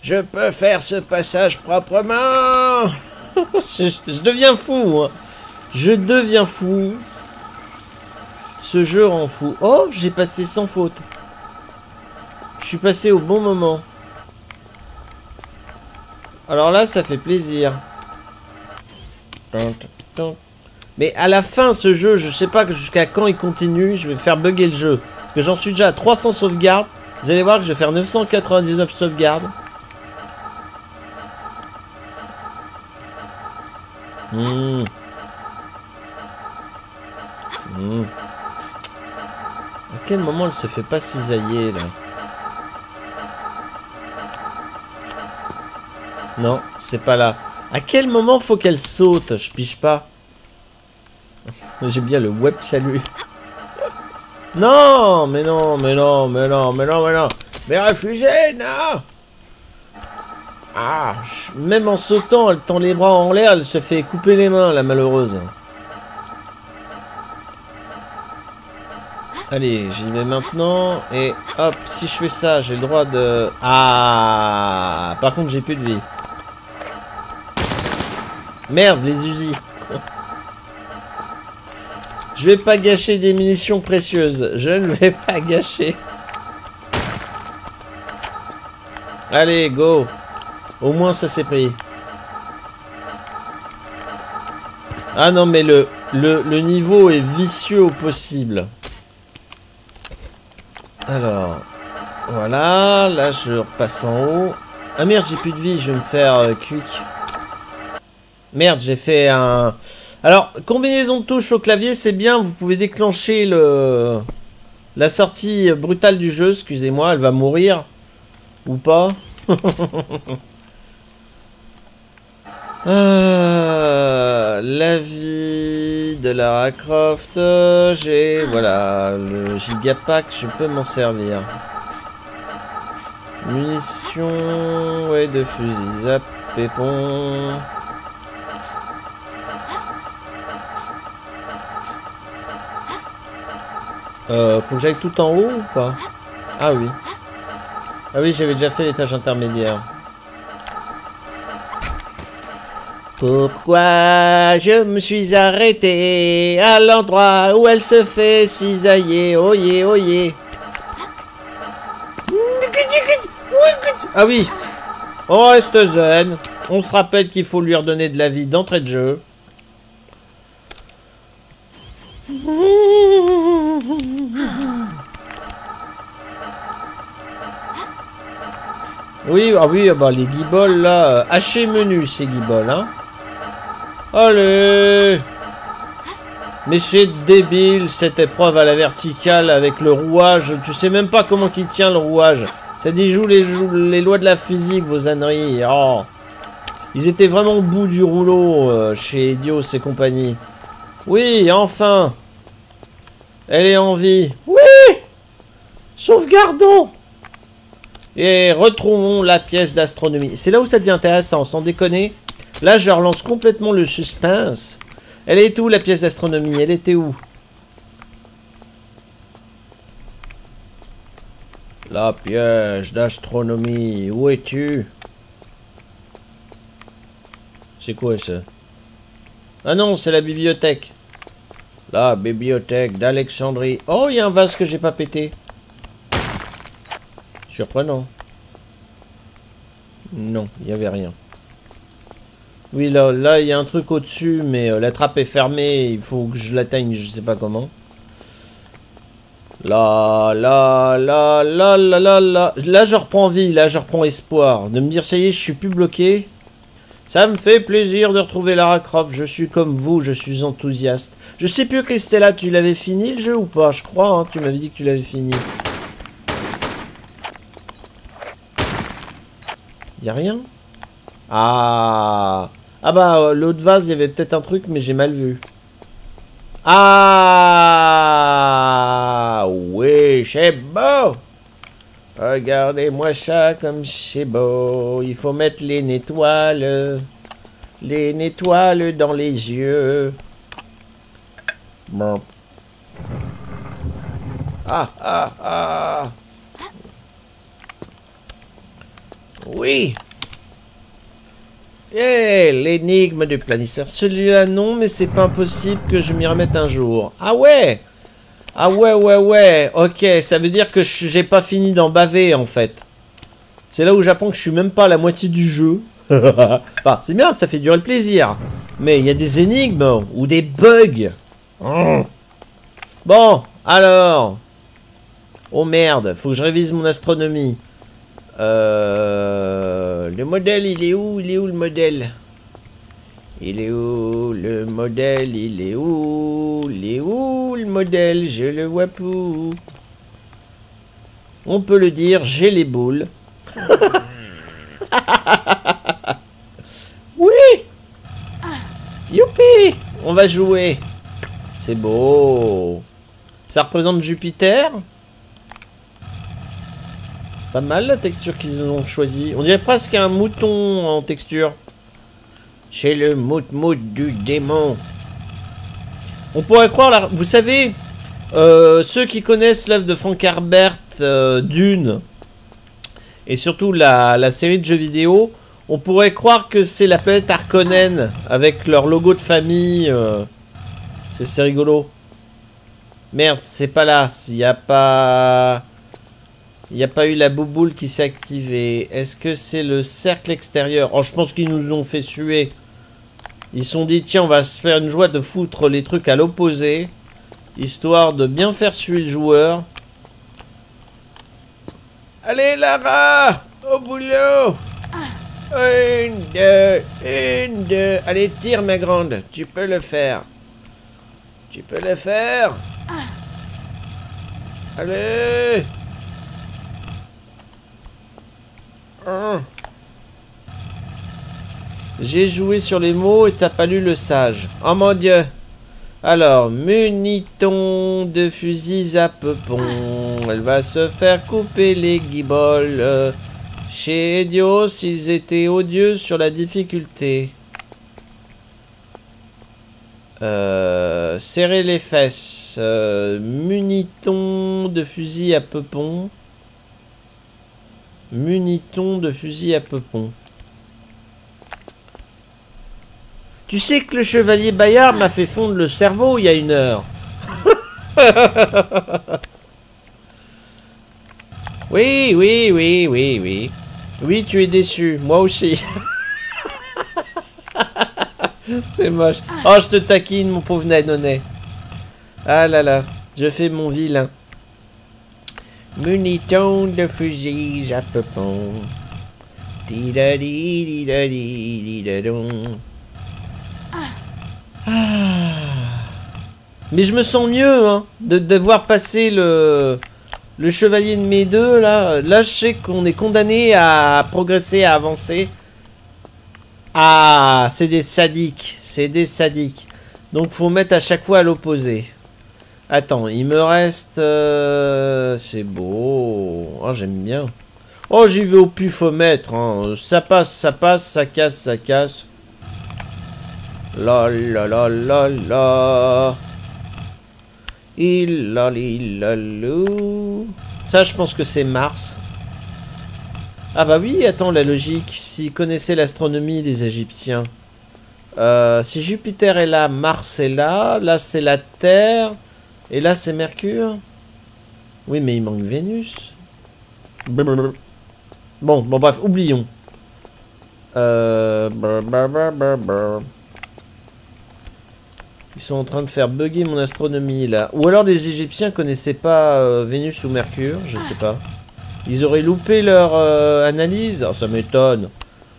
Je peux faire ce passage proprement je, deviens fou hein. Je deviens fou Ce jeu rend fou. Oh, j'ai passé sans faute. Je suis passé au bon moment. Alors là, ça fait plaisir. Mais à la fin, ce jeu, je sais pas jusqu'à quand il continue, je vais faire bugger le jeu. Parce que j'en suis déjà à 300 sauvegardes. Vous allez voir que je vais faire 999 sauvegardes. Hmm. Hmm. À quel moment elle se fait pas cisailler là? Non, c'est pas là. À quel moment faut qu'elle saute Je piche pas. J'ai bien le web salut. Non, mais non, mais non, mais non, mais non, mais non. Mais refusez, non Ah, même en sautant, elle tend les bras en l'air, elle se fait couper les mains, la malheureuse. Allez, j'y vais maintenant. Et hop, si je fais ça, j'ai le droit de... Ah Par contre, j'ai plus de vie. Merde, les usines. Je vais pas gâcher des munitions précieuses. Je ne vais pas gâcher. Allez, go. Au moins, ça s'est pris. Ah non, mais le, le, niveau est vicieux au possible. Alors, voilà. Là, je repasse en haut. Ah merde, j'ai plus de vie. Je vais me faire euh. Merde, j'ai fait un... Alors, combinaison de touches au clavier, c'est bien. Vous pouvez déclencher le la sortie brutale du jeu. Excusez-moi, elle va mourir. Ou pas. euh, la vie de Lara Croft. J'ai, voilà, le gigapack, je peux m'en servir. Munitions, ouais, de fusil zap, pépon. Euh, faut que j'aille tout en haut ou pas Ah oui. Ah oui, j'avais déjà fait l'étage intermédiaire. Pourquoi je me suis arrêté à l'endroit où elle se fait cisailler, oyez, oyez. Ah oui, on reste zen. On se rappelle qu'il faut lui redonner de la vie d'entrée de jeu. Oui, ah oui, bah les guiboles là, euh, haché menu ces guiboles, hein. Allez Mais c'est débile cette épreuve à la verticale avec le rouage. Tu sais même pas comment il tient le rouage. Ça déjoue les, les lois de la physique, vos âneries. Oh. Ils étaient vraiment au bout du rouleau euh, chez Idios et compagnie. Oui, enfin Elle est en vie. Oui Sauvegardons Et retrouvons la pièce d'astronomie. C'est là où ça devient intéressant, sans déconner. Là, je relance complètement le suspense. Elle est où, la pièce d'astronomie? Elle était où? La pièce d'astronomie, où es-tu? C'est quoi ça? Ah non, c'est la bibliothèque. La bibliothèque d'Alexandrie. Oh, il y a un vase que j'ai pas pété. Surprenant. Non, il n'y avait rien. Oui, là, là, il y a un truc au-dessus, mais euh, la trappe est fermée. Il faut que je l'atteigne, je sais pas comment. Là, là, là, là, là, là, là. Là, je reprends vie, là, je reprends espoir. De me dire, ça y est, je suis plus bloqué. Ça me fait plaisir de retrouver Lara Croft. Je suis comme vous, je suis enthousiaste. Je sais plus, Christella, tu l'avais fini le jeu ou pas? Je crois, hein, tu m'avais dit que tu l'avais fini. Y a rien? Ah Ah bah, l'autre vase, il y avait peut-être un truc, mais j'ai mal vu. Ah Oui, c'est beau Regardez-moi ça comme c'est beau. Il faut mettre les nettoiles. Les nettoiles dans les yeux. Bon. Ah, ah, ah. Oui. Eh, l'énigme du planisphère. Celui-là, non, mais c'est pas impossible que je m'y remette un jour. Ah ouais ah ouais, ouais, ouais. Ok, ça veut dire que j'ai pas fini d'en baver, en fait. C'est là où j'apprends que je suis même pas à la moitié du jeu. enfin, c'est bien, ça fait durer le plaisir. Mais il y a des énigmes ou des bugs. Mmh. Bon, alors. Oh merde, faut que je révise mon astronomie. Euh, le modèle, il est où? Il est où le modèle? Il est où le modèle? Il est où? Il est où le modèle? Je le vois plus. On peut le dire, j'ai les boules. oui Youpi On va jouer. C'est beau. Ça représente Jupiter? Pas mal la texture qu'ils ont choisi. On dirait presque un mouton en texture. C'est le mout-mout du démon. On pourrait croire, vous savez, euh, ceux qui connaissent l'œuvre de Frank Herbert, euh, Dune, et surtout la, série de jeux vidéo, on pourrait croire que c'est la planète Harkonnen, avec leur logo de famille. Euh, c'est rigolo. Merde, c'est pas là. A pas... Il n'y a pas eu la bouboule qui s'est activée. Est-ce que c'est le cercle extérieur? Oh, je pense qu'ils nous ont fait suer. Ils se sont dit, tiens, on va se faire une joie de foutre les trucs à l'opposé. Histoire de bien faire suer le joueur. Allez, Lara Au boulot Une, deux, une, deux. Allez, tire, ma grande. Tu peux le faire. Tu peux le faire. Allez J'ai joué sur les mots et t'as pas lu le sage. Oh mon dieu Alors, muniton de fusils à peupon. Elle va se faire couper les guiboles. Chez Edios, ils étaient odieux sur la difficulté. Euh, serrer les fesses. Euh, de fusil à peupon. Muniton de fusil à peupon. Tu sais que le chevalier Bayard m'a fait fondre le cerveau il y a une heure. oui, oui, oui, oui, oui. Oui, tu es déçu. Moi aussi. C'est moche. Oh, je te taquine, mon pauvre Nanonet. Ah là là, je fais mon vilain. Muniton de fusil à peupon. Mais je me sens mieux, hein, de devoir passer le, chevalier de mes deux, là. Là, je sais qu'on est condamné à progresser, à avancer. Ah, c'est des sadiques, c'est des sadiques. Donc, faut mettre à chaque fois à l'opposé. Attends, il me reste... Euh, c'est beau. Oh, j'aime bien. Oh, j'y vais au pufomètre. Hein. Ça passe, ça passe, ça casse, ça casse. La la la la. Il la Ça, je pense que c'est Mars. Ah bah oui, attends, la logique. S'ils connaissaient l'astronomie des Égyptiens. Euh, si Jupiter est là, Mars est là. Là, c'est la Terre. Et là, c'est Mercure. Oui, mais il manque Vénus. Bon, bon bref, oublions. Euh... Ils sont en train de faire bugger mon astronomie là. Ou alors les Égyptiens connaissaient pas euh, Vénus ou Mercure, je sais pas. Ils auraient loupé leur euh, analyse. Oh, ça m'étonne.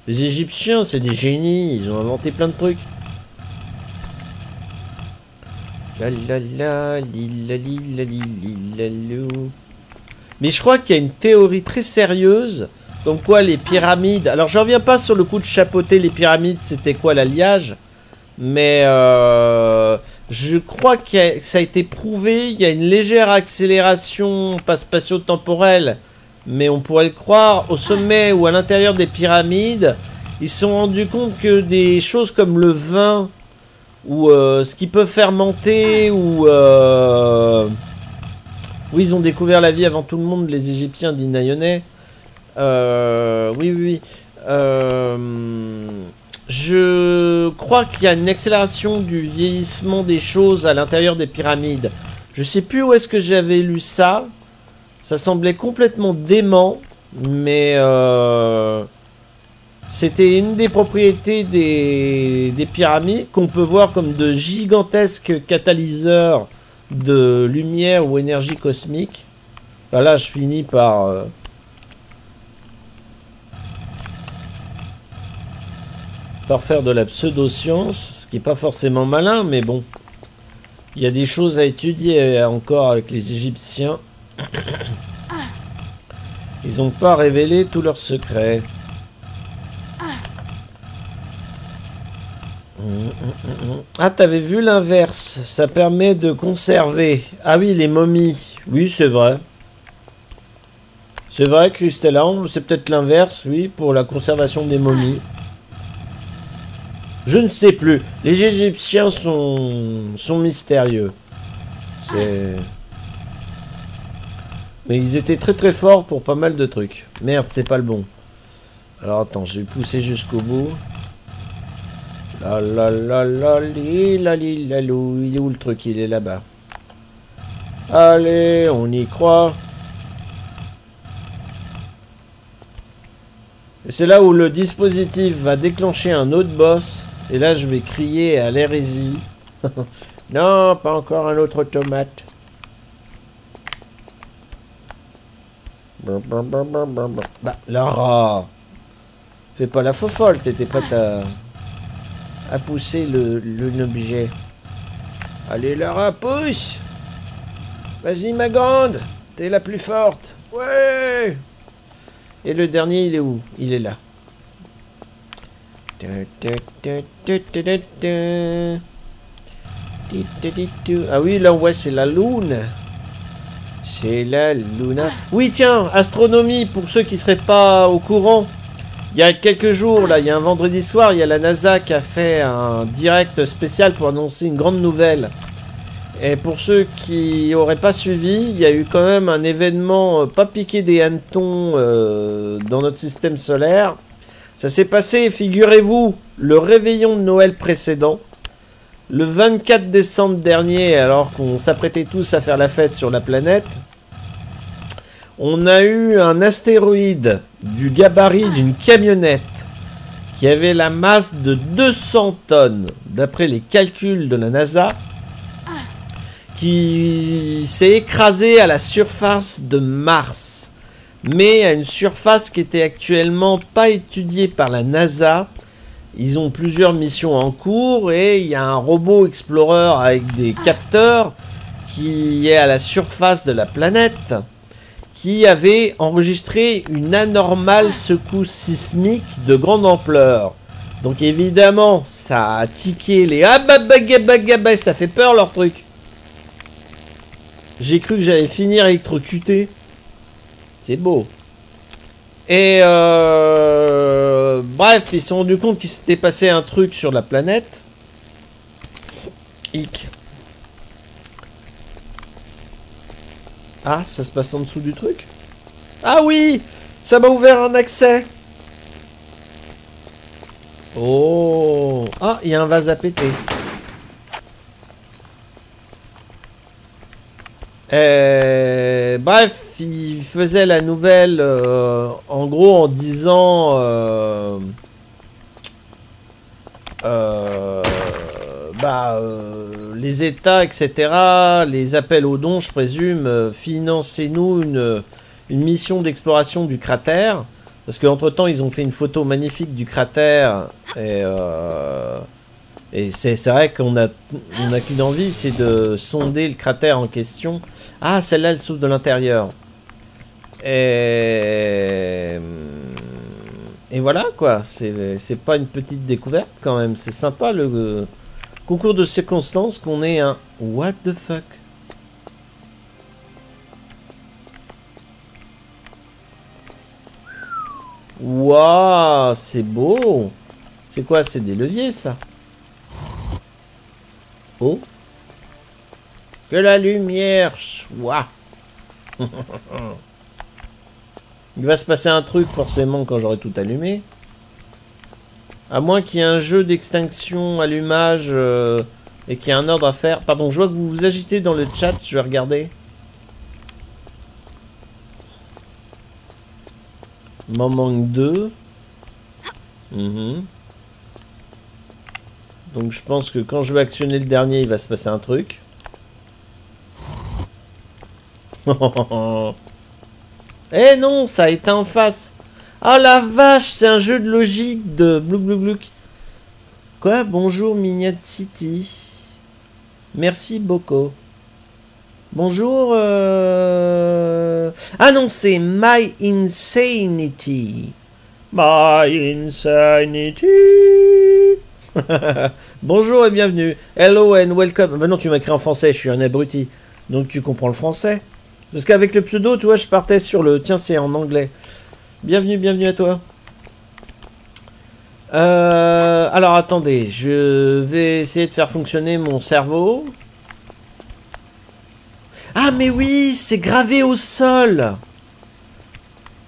Les Égyptiens, c'est des génies. Ils ont inventé plein de trucs. La la la, li la li Mais je crois qu'il y a une théorie très sérieuse. Comme quoi les pyramides... Alors je reviens pas sur le coup de chapeauter les pyramides, c'était quoi l'alliage mais euh, je crois que ça a été prouvé, il y a une légère accélération, pas spatio-temporelle, mais on pourrait le croire, au sommet ou à l'intérieur des pyramides, ils se sont rendus compte que des choses comme le vin, ou euh, ce qui peut fermenter, ou... Euh, oui, ils ont découvert la vie avant tout le monde, les Égyptiens, dit Euh, oui, oui, oui. Euh, je crois qu'il y a une accélération du vieillissement des choses à l'intérieur des pyramides. Je sais plus où est-ce que j'avais lu ça. Ça semblait complètement dément, mais euh, c'était une des propriétés des, pyramides qu'on peut voir comme de gigantesques catalyseurs de lumière ou énergie cosmique. Enfin là, je finis par euh, par faire de la pseudo-science, ce qui n'est pas forcément malin, mais bon. Il y a des choses à étudier encore avec les Égyptiens. Ils n'ont pas révélé tous leurs secrets. Ah, t'avais vu l'inverse. Ça permet de conserver. Ah oui, les momies. Oui, c'est vrai. C'est vrai, Christella, c'est peut-être l'inverse, oui, pour la conservation des momies. Je ne sais plus. Les Égyptiens sont, sont mystérieux. C'est... Mais ils étaient très très forts pour pas mal de trucs. Merde, c'est pas le bon. Alors attends, je vais pousser jusqu'au bout. La. Il est où le truc? Il est là-bas. Allez, on y croit. C'est là où le dispositif va déclencher un autre boss. Et là, je vais crier à l'hérésie. non, pas encore un autre tomate. Bah, Lara Fais pas la faux folle, t'étais prête à, à pousser l'objet. Allez, Lara, pousse Vas-y, ma grande T'es la plus forte Ouais Et le dernier, il est où? Il est là. Ah oui, là, ouais, c'est la lune. C'est la lune. Oui, tiens, astronomie, pour ceux qui seraient pas au courant. Il y a quelques jours, là, il y a un vendredi soir, il y a la NASA qui a fait un direct spécial pour annoncer une grande nouvelle. Et pour ceux qui auraient pas suivi, il y a eu quand même un événement euh, pas piqué des hannetons euh, dans notre système solaire. Ça s'est passé, figurez-vous, le réveillon de Noël précédent. Le 24 décembre dernier, alors qu'on s'apprêtait tous à faire la fête sur la planète, on a eu un astéroïde du gabarit d'une camionnette qui avait la masse de 200 tonnes, d'après les calculs de la NASA, qui s'est écrasé à la surface de Mars, mais à une surface qui était actuellement pas étudiée par la NASA. Ils ont plusieurs missions en cours et il y a un robot explorer avec des capteurs qui est à la surface de la planète qui avait enregistré une anormale secousse sismique de grande ampleur. Donc évidemment, ça a tiqué les ah bah, bah, bah, bah ça fait peur leur truc. J'ai cru que j'allais finir électrocuté. C'est beau. Et euh... bref, ils se sont rendus compte qu'il s'était passé un truc sur la planète. Hic. Ah, ça se passe en dessous du truc? Ah oui Ça m'a ouvert un accès Oh Ah, il y a un vase à péter. Euh, bref, il faisait la nouvelle euh, en gros en disant euh, bah, les États, etc., les appels aux dons, je présume, financez-nous une, mission d'exploration du cratère. Parce qu'entre temps, ils ont fait une photo magnifique du cratère. Et, c'est vrai qu'on a, on a qu'une envie, c'est de sonder le cratère en question ah, celle-là, elle s'ouvre de l'intérieur. Et... Voilà, quoi. C'est pas une petite découverte, quand même. C'est sympa, le concours de circonstances qu'on ait un... What the fuck Waouh, c'est beau C'est quoi? C'est des leviers, ça Oh que la lumière soit. Il va se passer un truc forcément quand j'aurai tout allumé. À moins qu'il y ait un jeu d'extinction, allumage euh, et qu'il y ait un ordre à faire. Pardon, je vois que vous vous agitez dans le chat, je vais regarder. M'en manque deux. Mhm. Donc je pense que quand je vais actionner le dernier, il va se passer un truc. Eh non, ça a été en face. Ah la vache, c'est un jeu de logique de Blouk. Quoi? Bonjour Mignette City. Merci Boko. Bonjour. Euh, ah non, c'est My Insanity. My Insanity. Bonjour et bienvenue. Hello and welcome. Bah non, tu m'as écrit en français, je suis un abruti. Donc tu comprends le français. Parce qu'avec le pseudo, tu vois, je partais sur le... Tiens, c'est en anglais. Bienvenue, bienvenue à toi. Euh, alors, attendez. Je vais essayer de faire fonctionner mon cerveau. Ah, mais oui, c'est gravé au sol.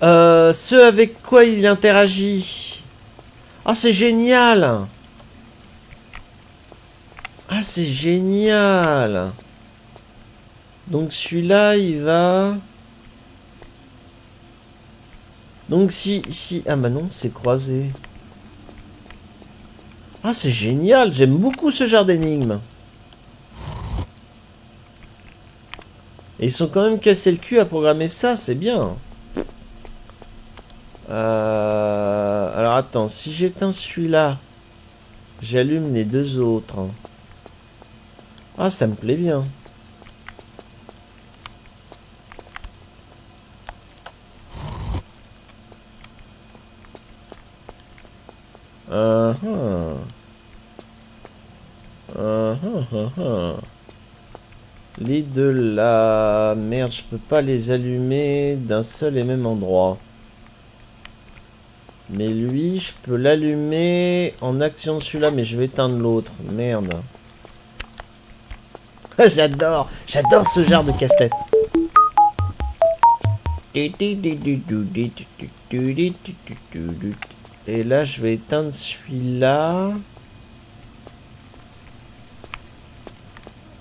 Euh, ce avec quoi il interagit. Ah, c'est génial. Ah, c'est génial. Donc celui-là, il va... Donc si... si Ah bah non, c'est croisé. Ah, c'est génial J'aime beaucoup ce genre d'énigmes. Et ils sont quand même cassés le cul à programmer ça, c'est bien. Euh, alors attends, si j'éteins celui-là, j'allume les deux autres. Ah, ça me plaît bien. Uh. Uh Les deux là... Merde, je peux pas les allumer d'un seul et même endroit. Mais lui, je peux l'allumer en action de celui-là, mais je vais éteindre l'autre. Merde. j'adore, j'adore ce genre de casse-tête. Et là, je vais éteindre celui-là.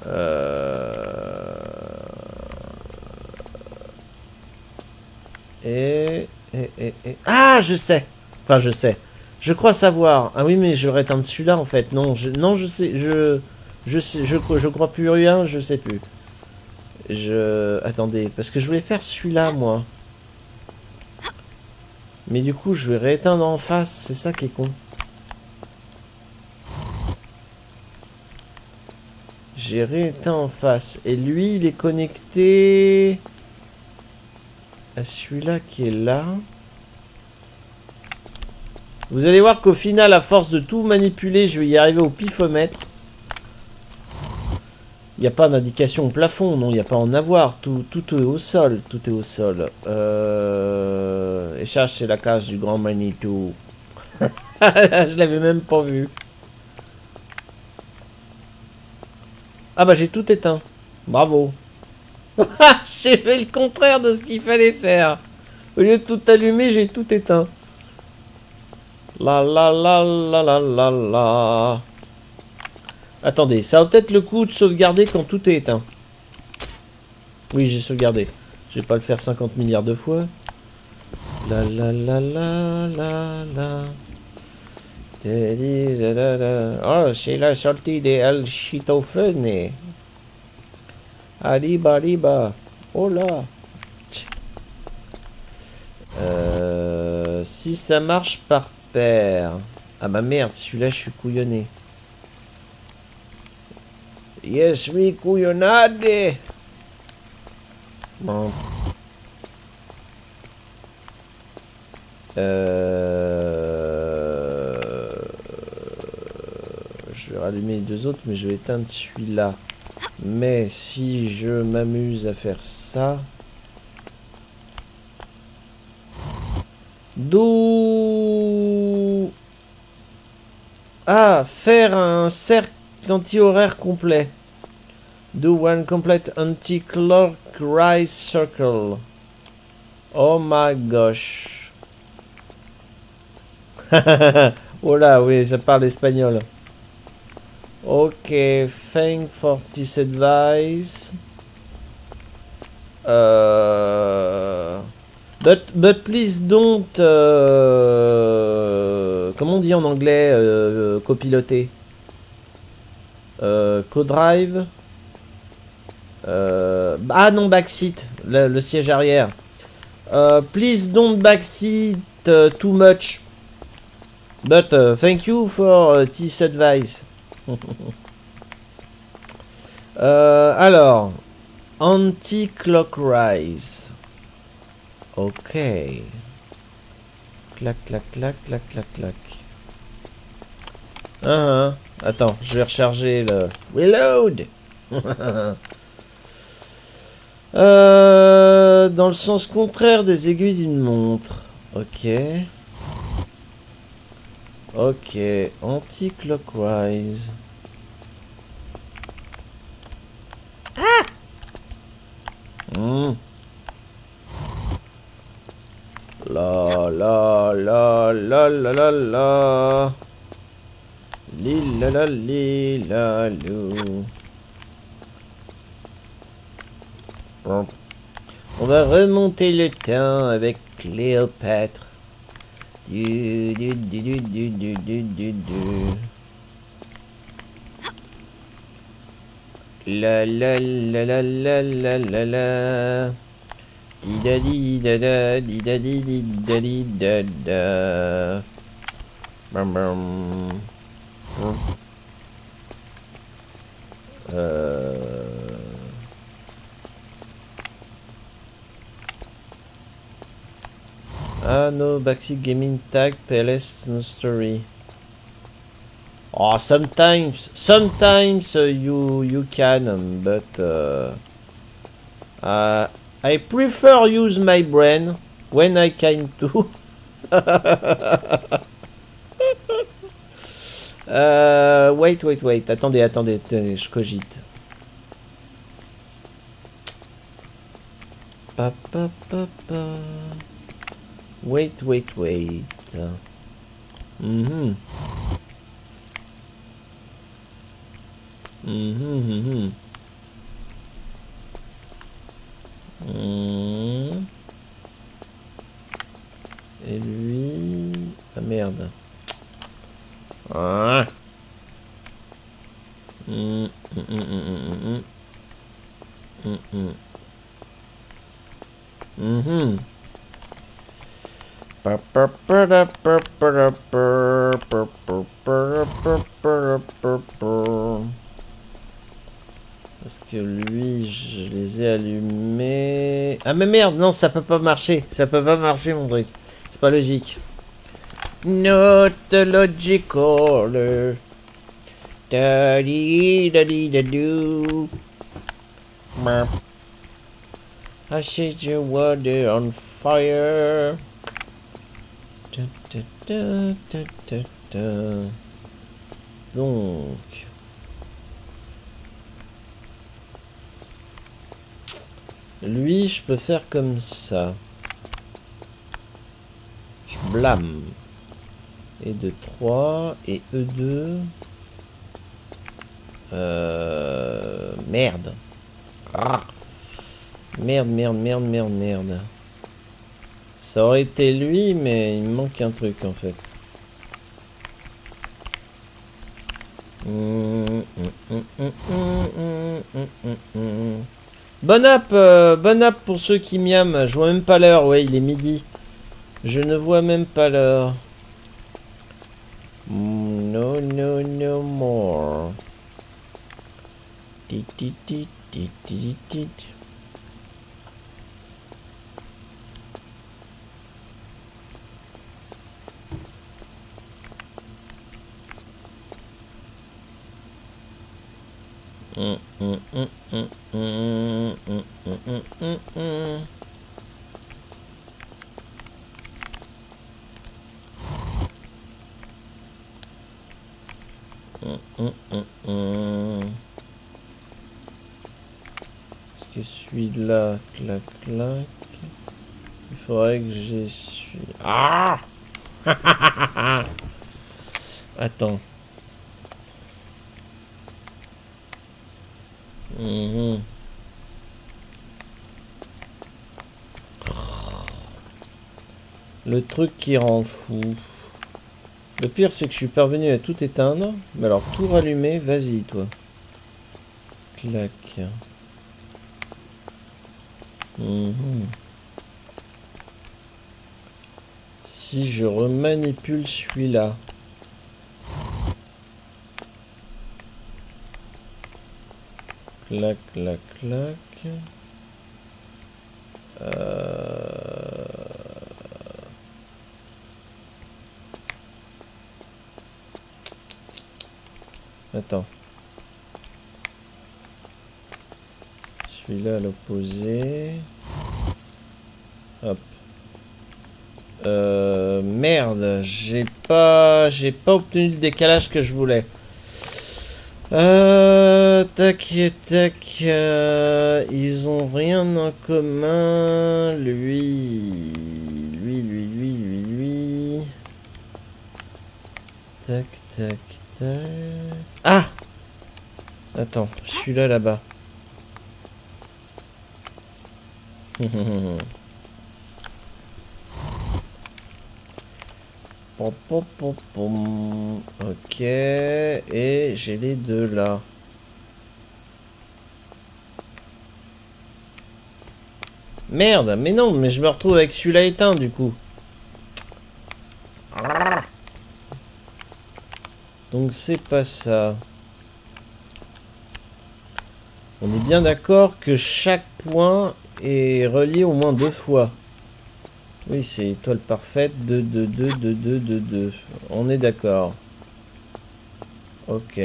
Euh... Et. Ah, je sais. Enfin, je sais. Je crois savoir. Ah oui, mais je vais éteindre celui-là, en fait. Non, je, non, je sais. Je, je sais. Je, je crois plus rien. Je sais plus. Je... Attendez. Parce que je voulais faire celui-là, moi. Mais du coup, je vais rééteindre en face. C'est ça qui est con. J'ai rééteint en face. Et lui, il est connecté à celui-là qui est là. Vous allez voir qu'au final, à force de tout manipuler, je vais y arriver au pifomètre. Il n'y a pas d'indication au plafond, non, il n'y a pas en avoir. Tout, tout est au sol, tout est au sol. Euh... Et ça, c'est la case du grand Manitou. je l'avais même pas vu. Ah bah j'ai tout éteint. Bravo. j'ai fait le contraire de ce qu'il fallait faire. Au lieu de tout allumer, j'ai tout éteint. La la la la la la la. Attendez, ça vaut peut-être le coup de sauvegarder quand tout est éteint. Oui, j'ai sauvegardé. Je vais pas le faire 50 milliards de fois. La la la la la la. Oh, c'est la sortie des El Chitofene. Arriba, arriba. Oh là. Euh, si ça marche par paire. Ah bah merde, celui-là, je suis couillonné. Yes, mi couillonnade. Bon. Euh... Je vais rallumer les deux autres, mais je vais éteindre celui-là. Mais si je m'amuse à faire ça... D'où... Ah, faire un cercle anti-horaire complet. Do one complete anti-clockwise circle. Oh my gosh. oh là, oui, ça parle espagnol. Ok, thank for this advice. Uh, but, but please don't... Uh, comment on dit en anglais uh, copiloter? Euh, Co-drive? Euh, ah non, backseat, le, le siège arrière. Please don't backseat too much. But uh, thank you for this advice. alors, anti-clockwise. Ok. Clac, clac, clac, clac, clac, clac. Uh. Attends, je vais recharger le... Reload euh, Dans le sens contraire des aiguilles d'une montre. Ok. Ok, anti-clockwise. Ah hmm. La la la la la la la Lila lila lou. On va remonter le temps avec Cléopâtre. Du du du du du du du du du. La la la la la la la la. Di da di da da di da di di da di da da. Bam bam. Euh... Uh. Ah no, Baxic Gaming Tag, PLS, no story. Oh, sometimes, sometimes uh, you you can, um, but uh, uh, I prefer use my brain when I can too. Uh, wait, wait, wait. Attendez, attendez, je cogite. Wait, wait, wait. Mhm. Mhm, mhm. Et lui... Ah merde. Ah. Mhm, mhm, mhm, Parce que lui, je les ai allumés? Ah mais merde, non, ça peut pas marcher. Ça peut pas marcher, mon truc. C'est pas logique. Not logical. Da di da di da do. I set your water on fire. Da, da, da, da, da, da. Donc. Lui, je peux faire comme ça. Je blâme. Et de 3 et E2. Euh, merde. Ah. Merde, merde, merde, merde, merde. Ça aurait été lui, mais il me manque un truc en fait. Bon app, euh, bon app pour ceux qui miament. Je vois même pas l'heure. Ouais, il est midi. Je ne vois même pas l'heure. No, no, no more. Est-ce que celui-là, clac, clac. Il faudrait que j'essuie. Ah Attends. Mhm. Le truc qui rend fou. Le pire, c'est que je suis parvenu à tout éteindre. Mais alors, tout rallumer, vas-y, toi. Clac. Mhm. Si je remanipule celui-là. Clac, clac, clac. Euh... Attends. Celui-là à l'opposé. Hop. Euh, merde, j'ai pas, j'ai pas obtenu le décalage que je voulais. Euh, tac et tac, euh, ils ont rien en commun. Lui, lui, lui, lui, lui, lui. Tac, tac, tac. Ah Attends, je suis là là-bas. Ok, et j'ai les deux là. Merde, mais non, mais je me retrouve avec celui-là éteint du coup. Donc c'est pas ça. On est bien d'accord que chaque point est relié au moins deux fois. Oui, c'est étoile parfaite. 2, 2, 2, 2, 2, 2, 2. On est d'accord. Ok.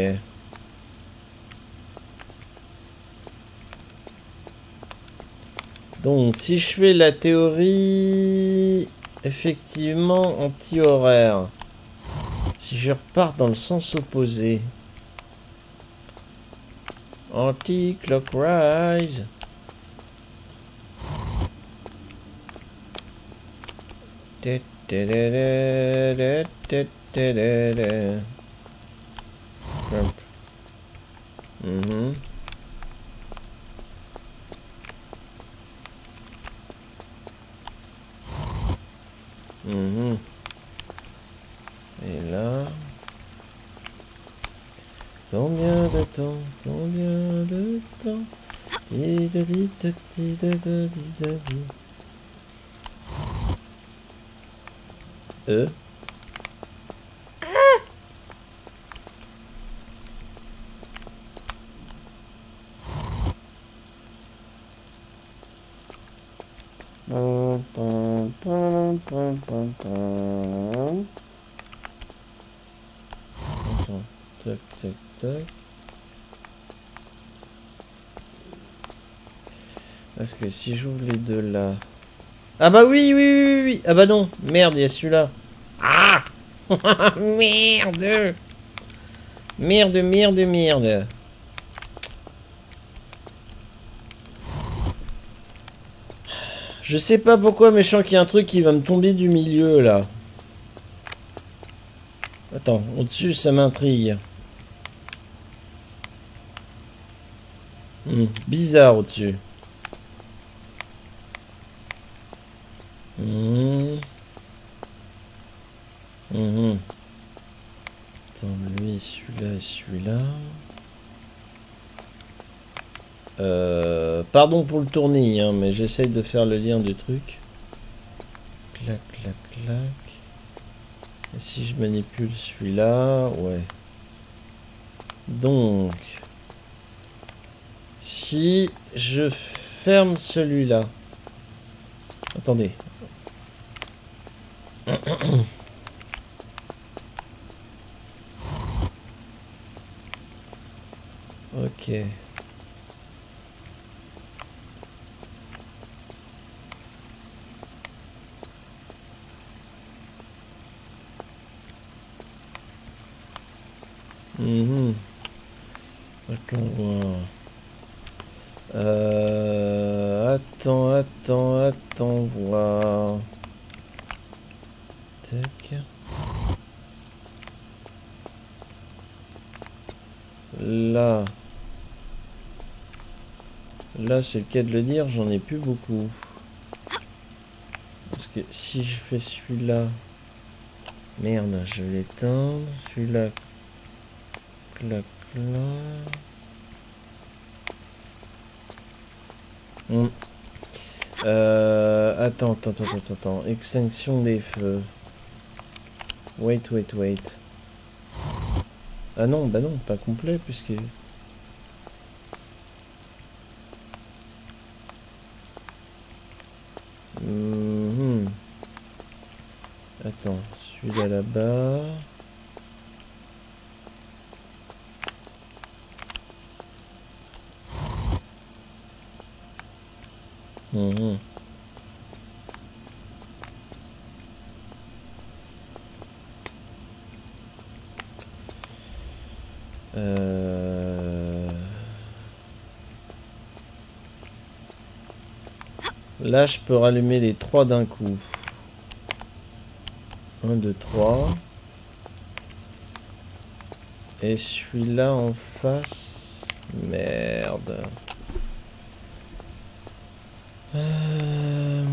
Donc, si je fais la théorie... Effectivement, anti-horaire. Si je repars dans le sens opposé. Anti-clockwise. Mhm. Mhm. Et là... Combien de temps Combien de temps? Tac. Parce que si j'ouvre les deux là... Ah bah oui, oui, oui, oui. Ah bah non, merde, il y a celui-là. Ah Merde Merde, merde, merde. Je sais pas pourquoi, mais je sens qu'il y a un truc qui va me tomber du milieu, là. Attends, au-dessus, ça m'intrigue. Hmm, bizarre au-dessus. Hmm. Mhm. Attends, lui, celui-là et celui-là. Euh, pardon pour le tournis, hein, mais j'essaye de faire le lien du truc. Clac, clac, clac. Et si je manipule celui-là, ouais. Donc, si je ferme celui-là. Attendez. Ok. Mhm. Attends. Euh, attends, attends, attends, voir. Là. Là, c'est le cas de le dire, j'en ai plus beaucoup. Parce que si je fais celui-là... Merde, je vais l'éteindre. Celui-là, clac, clac. Hmm. Euh, attends, attends, attends, attends. Extinction des feux. Wait, wait, wait. Ah non, bah non, pas complet puisque... Mhm. Attends, celui-là là-bas... Mhm. Euh... Là, je peux rallumer les trois d'un coup. 1, 2, 3. Et celui-là en face... Merde. Euh,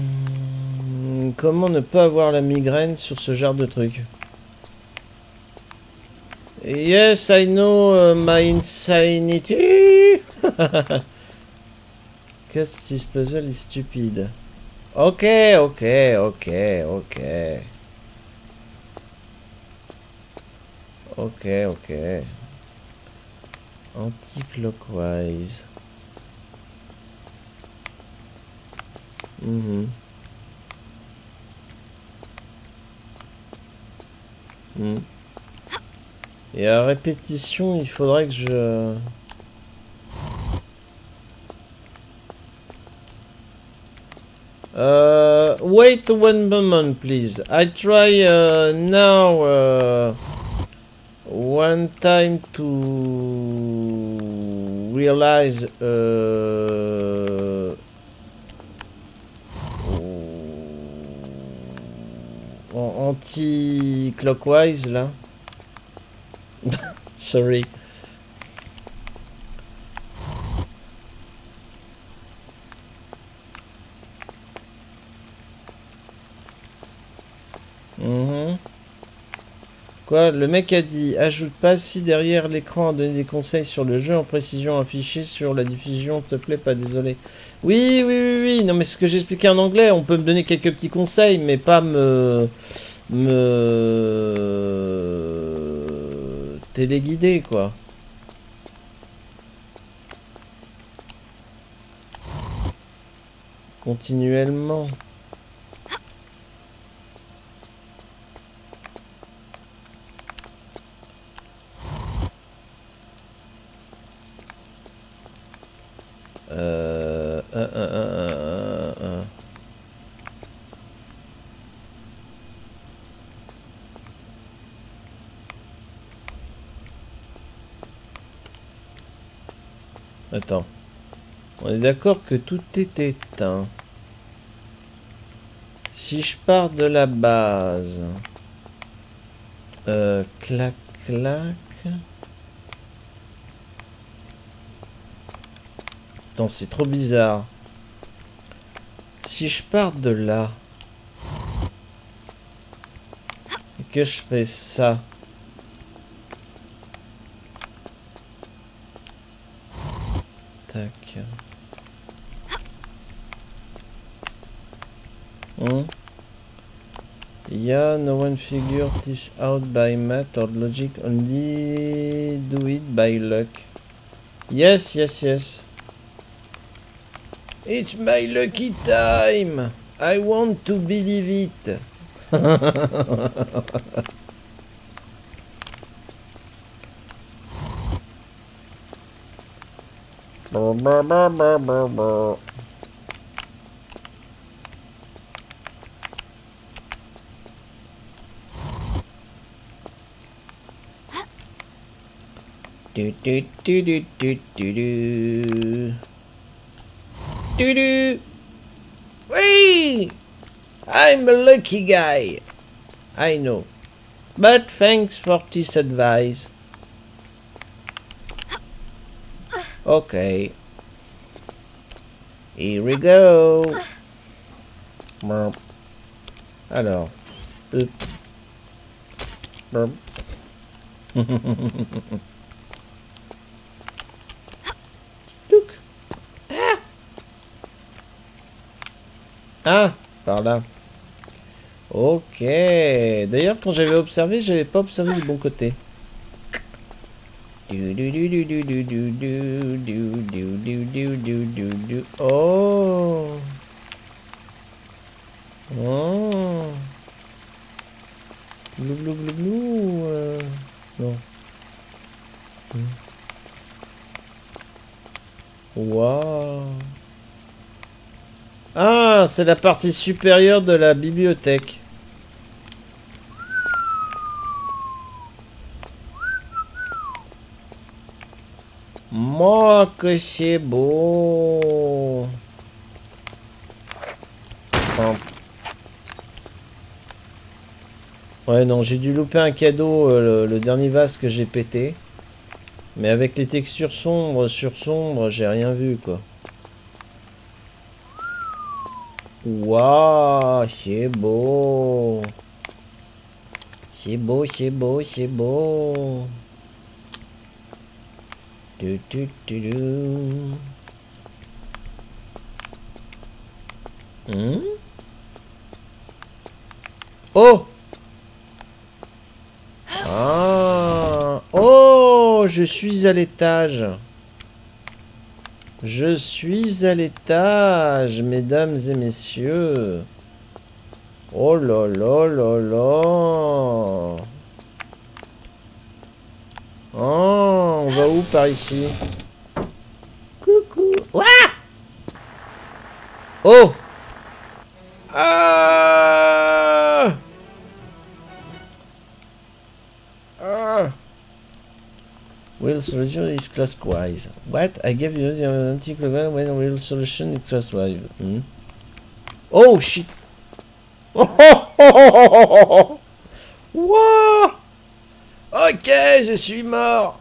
Comment ne pas avoir la migraine sur ce genre de truc? Yes, I know uh, my insanity. Cause this puzzle is stupid. Ok, ok, ok, ok. Ok, ok. Anti-clockwise. Mhm. Mm Et à répétition, il faudrait que je... Uh, wait one moment, please. I try uh, now uh, one time to realize uh, anti-clockwise là. Sorry. Mhm. Quoi Le mec a dit ajoute pas si derrière l'écran a donné des conseils sur le jeu en précision affiché sur la diffusion, te plaît pas, désolé. Oui, oui, oui, oui, non mais ce que j'expliquais en anglais, on peut me donner quelques petits conseils, mais pas me... me... téléguider, quoi. Continuellement. Euh, un, un, un, Attends. On est d'accord que tout est éteint. Si je pars de la base... Euh, clac, clac... Attends, c'est trop bizarre. Si je pars de là... Et que je fais ça... Figured this out by math or logic, only do it by luck. Yes, yes, yes. It's my lucky time. I want to believe it. Do do do do do do do. Do do. Whee! I'm a lucky guy. I know. But thanks for this advice. Okay. Here we go. Burp. Alors. Burp. Ah Par là. Ok. D'ailleurs, quand j'avais observé, j'avais pas observé le bon côté. Oh. Oh. Blou blou blou blou. Euh... Non. Waouh. Ah, c'est la partie supérieure de la bibliothèque. Moi que c'est beau. Ouais, non, j'ai dû louper un cadeau, euh, le, dernier vase que j'ai pété. Mais avec les textures sombres sur sombre, j'ai rien vu, quoi. Waouh, c'est beau. C'est beau, c'est beau, c'est beau. Du, du, du. Hmm? Oh Ah Oh Je suis à l'étage. Je suis à l'étage, mesdames et messieurs. Oh là là là là. Oh, on va où par ici? Coucou. Ouah oh Ah Wheel solution is clockwise. What? I gave you the anti-clockwise when wheel solution is clockwise. Hmm? Oh shit! Wouah Ok, je suis mort.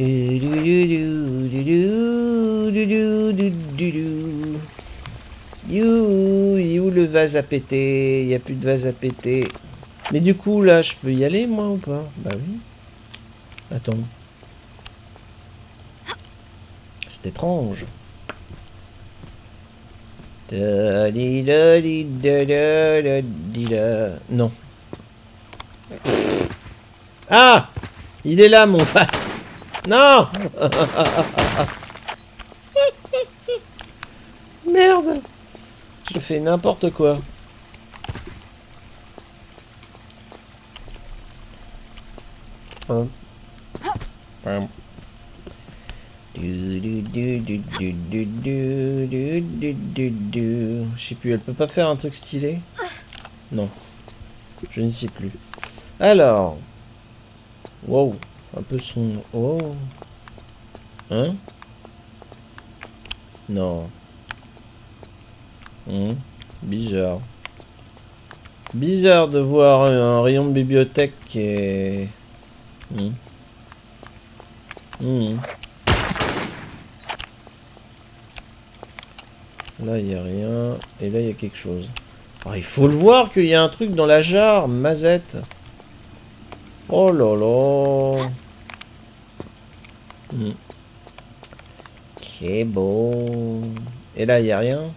You, le vase à péter Il a plus de vase à péter. Mais du coup, là, je peux y aller, moi, ou pas Bah oui. Attends. C'est étrange. Non. Ah Il est là, mon face Non Merde Je fais n'importe quoi. Je sais plus, elle peut pas faire un truc stylé? Non. Je ne sais plus. Alors. Wow. Un peu son... Oh. Hein? Non. Hmm. Bizarre. Bizarre de voir un rayon de bibliothèque qui est... Hmm. Là, il n'y a rien. Et là, il y a quelque chose. Ah, il faut le voir qu'il y a un truc dans la jarre, mazette. Oh là là. Hmm. Bon. Et là, il a rien?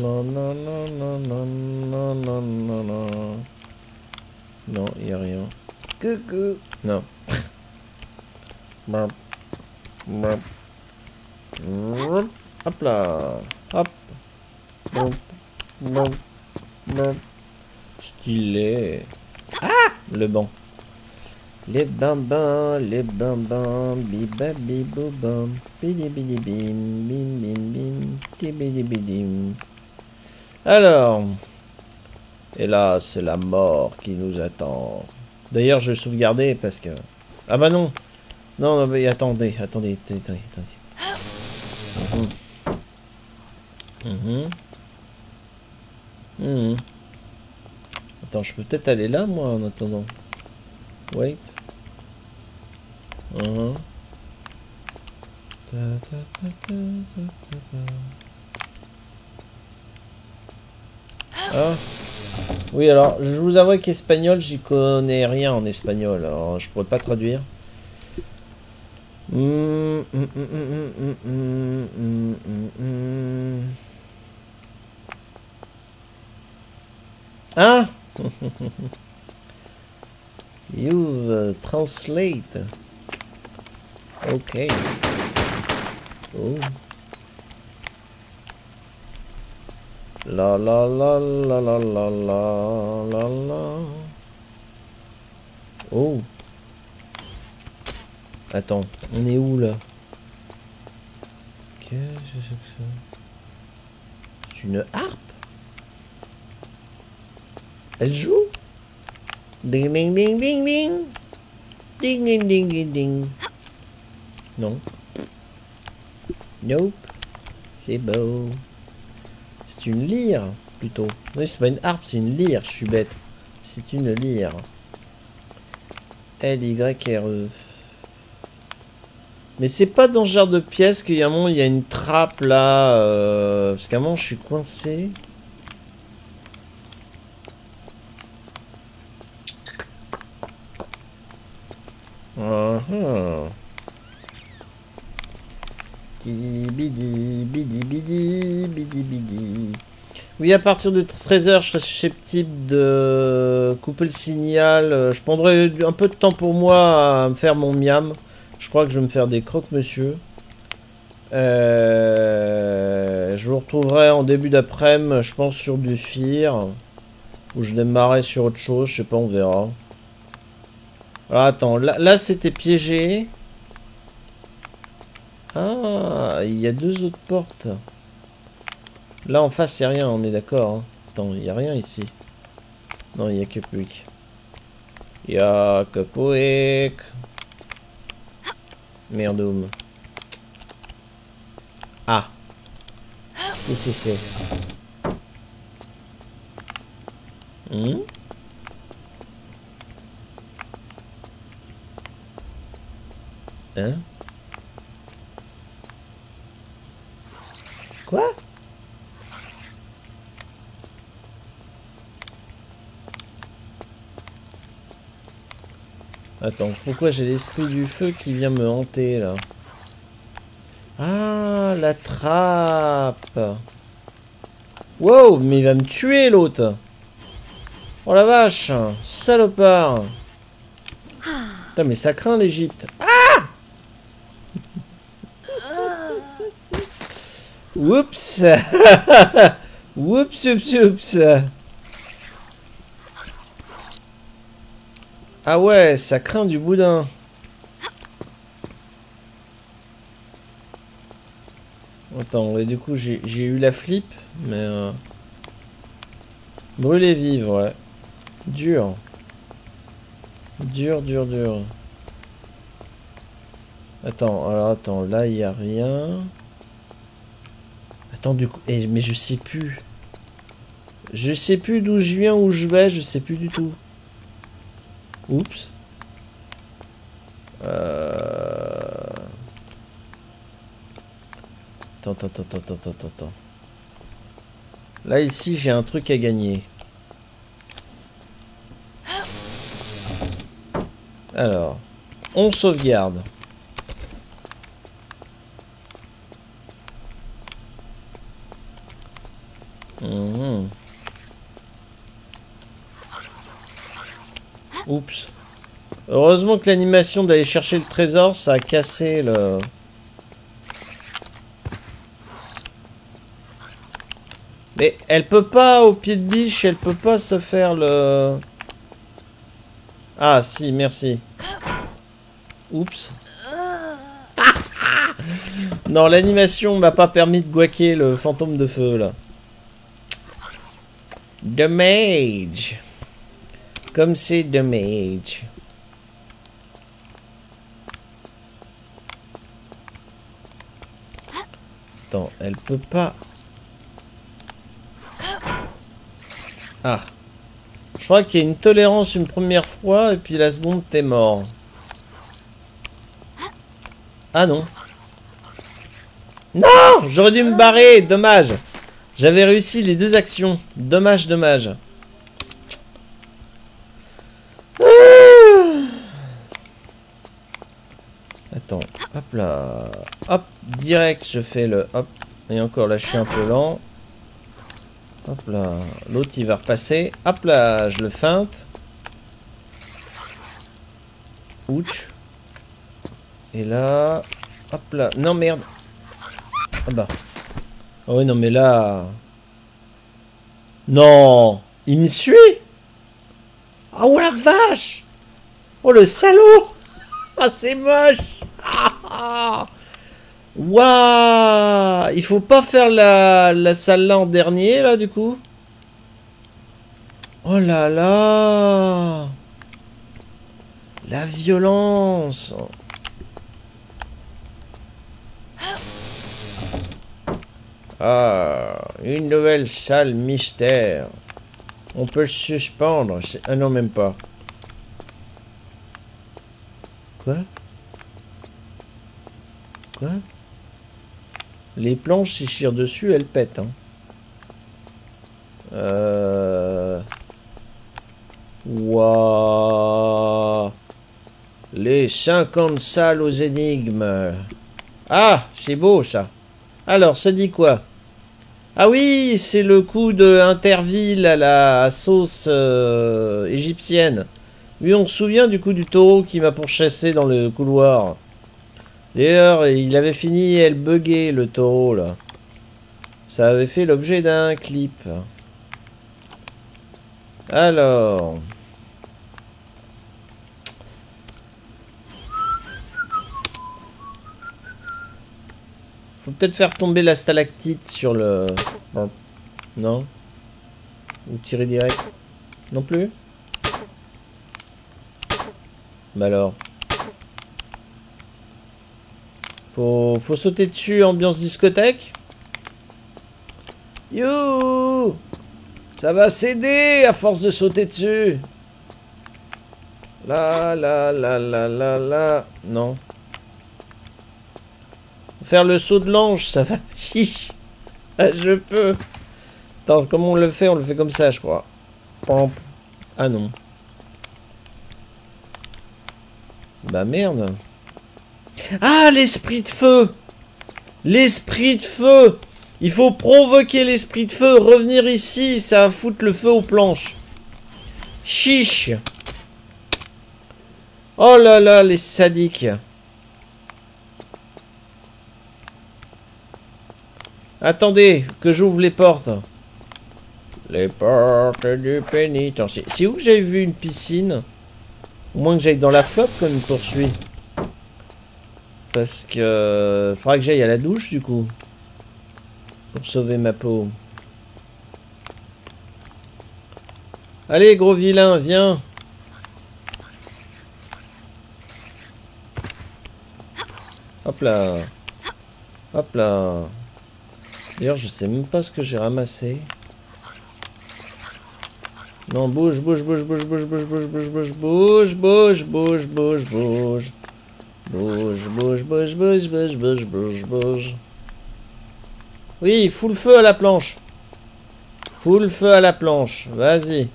Non, non, non, non, non, non, non, non. Non, il a rien. Coucou. Non. Hop là. Hop. Hop. Stylé. Ah Le banc. Les bambins, les bambins, bibabibobam, bidi bidi bim, bim bim bim, tibidi bidim. Alors, et là, c'est la mort qui nous attend. D'ailleurs, je vais sauvegarder parce que... Ah bah non Non, non mais attendez, attendez, attendez, attendez. Mhm. Mhm. Attends, je peux peut-être aller là, moi, en attendant. Wait. Uh ah. Oui, alors, je vous avoue qu'espagnol, j'y connais rien en espagnol. Alors, je pourrais pas traduire. Ah You translate. Okay. Oh. La la la la la la la la la. Oh. Attends, on est où là? Qu'est-ce que c'est que ça? C'est une harpe? Elle joue Ding ding ding ding ding Ding ding ding ding ding Non. Nope. C'est beau. C'est une lyre, plutôt. Oui, c'est pas une harpe, c'est une lyre, je suis bête. C'est une lyre. L-Y-R-E. Mais c'est pas dans ce genre de pièce qu'il y a y a une trappe là. Euh, parce qu'à un moment, je suis coincé. Uh. Bidi, bidi, bidi, bidi, bidi. Oui, à partir de 13h, je serai susceptible de couper le signal. Je prendrai un peu de temps pour moi à me faire mon miam. Je crois que je vais me faire des croque-monsieur. Euh, je vous retrouverai en début d'après-midi, je pense, sur du FIR. Ou je démarrerai sur autre chose, je sais pas, on verra. Attends, là, c'était piégé. Ah, il y a deux autres portes. Là en face, il n'y a rien, on est d'accord. Hein. Attends, il n'y a rien ici. Non, il n'y a que Puig. Ya Merde Merdoum. Ah. Ici c'est. Hmm? Hein? Quoi? Attends, pourquoi j'ai l'esprit du feu qui vient me hanter là? Ah, la trappe! Wow, mais il va me tuer l'autre! Oh la vache Salopard! Putain, mais ça craint l'Egypte Ah Oups Oups, oups, oups Ah ouais, ça craint du boudin. Attends, et du coup j'ai eu la flip, mais... Euh... Brûler vivre, ouais. Dur. Dur, dur, dur. Attends, alors attends, là il a rien. Du coup... Mais je sais plus. Je sais plus d'où je viens, où je vais, je sais plus du tout. Oups. Euh... Attends, attends, attends, attends, attends. Là, ici, j'ai un truc à gagner. Alors, on sauvegarde. Mmh. Oups. Heureusement que l'animation d'aller chercher le trésor, ça a cassé le... Mais elle peut pas, au pied de biche, elle peut pas se faire le... Ah, si, merci. Oups. non, l'animation m'a pas permis de guaquer le fantôme de feu, là. Damage. Comme c'est dommage. Attends, elle peut pas... Ah. Je crois qu'il y a une tolérance une première fois et puis la seconde t'es mort. Ah non. Non J'aurais dû me barrer, dommage. J'avais réussi les deux actions. Dommage, dommage. Attends, hop là. Hop, direct, je fais le hop. Et encore, là, je suis un peu lent. Hop là. L'autre, il va repasser. Hop là, je le feinte. Ouch. Et là... Hop là. Non, merde. Ah bah. Oh non, mais là... Non Il me suit Oh la vache Oh le salaud Ah c'est moche Waouh Il faut pas faire la, la salle en dernier là du coup Oh là là La violence Ah, une nouvelle salle mystère. On peut suspendre. Ah non, même pas. Quoi? Quoi Les planches, si dessus, elles pètent. Hein. Euh... Les 50 salles aux énigmes. Ah, c'est beau ça. Alors, ça dit quoi? Ah oui, c'est le coup de Interville à la sauce euh, égyptienne. Oui, on se souvient du coup du taureau qui m'a pourchassé dans le couloir. D'ailleurs, il avait fini, elle buguait le taureau là. Ça avait fait l'objet d'un clip. Alors... Faut peut-être faire tomber la stalactite sur le... Non? Ou tirer direct? Non plus? Bah alors. Faut, faut sauter dessus, ambiance discothèque. You Ça va céder à force de sauter dessus. La la la la la la. Non. Faire le saut de l'ange, ça va. ah, je peux. Attends, comment on le fait? On le fait comme ça, je crois. Ah non. Bah merde. Ah, l'esprit de feu L'esprit de feu Il faut provoquer l'esprit de feu, revenir ici, ça va foutre le feu aux planches. Chiche Oh là là, les sadiques Attendez, que j'ouvre les portes. Les portes du pénitencier. C'est où que j'avais vu une piscine? Au moins que j'aille dans la flotte comme me poursuit. Parce que... Faudra que j'aille à la douche du coup. Pour sauver ma peau. Allez gros vilain, viens. Hop là. Hop là. D'ailleurs, je sais même pas ce que j'ai ramassé. Non, bouge, bouge, bouge, bouge, bouge, bouge, bouge, bouge, bouge, bouge, bouge, bouge, bouge, bouge. Bouge, bouge, bouge, bouge, bouge, bouge, bouge, bouge. Oui, fous le feu à la planche. Fous le feu à la planche. Vas-y.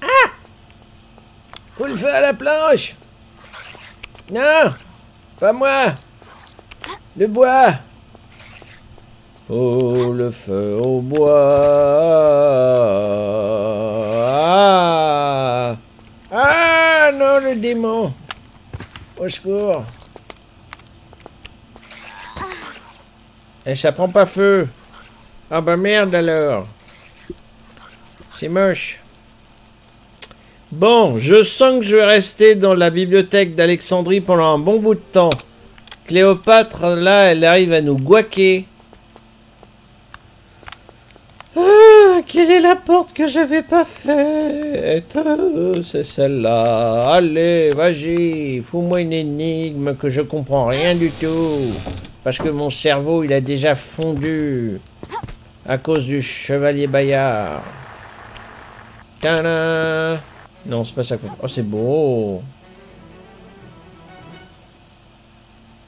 Ah Fous le feu à la planche. Non Pas moi Le bois Oh, le feu au bois. Ah, ah non, le démon. Au secours. Et ça prend pas feu. Ah bah merde alors. C'est moche. Bon, je sens que je vais rester dans la bibliothèque d'Alexandrie pendant un bon bout de temps. Cléopâtre, là, elle arrive à nous guaquer. Ah, quelle est la porte que j'avais pas faite C'est celle-là. Allez, vas-y, fous-moi une énigme que je comprends rien du tout. Parce que mon cerveau, il a déjà fondu. À cause du chevalier Bayard. Tadam Non, c'est pas ça. Oh, c'est beau.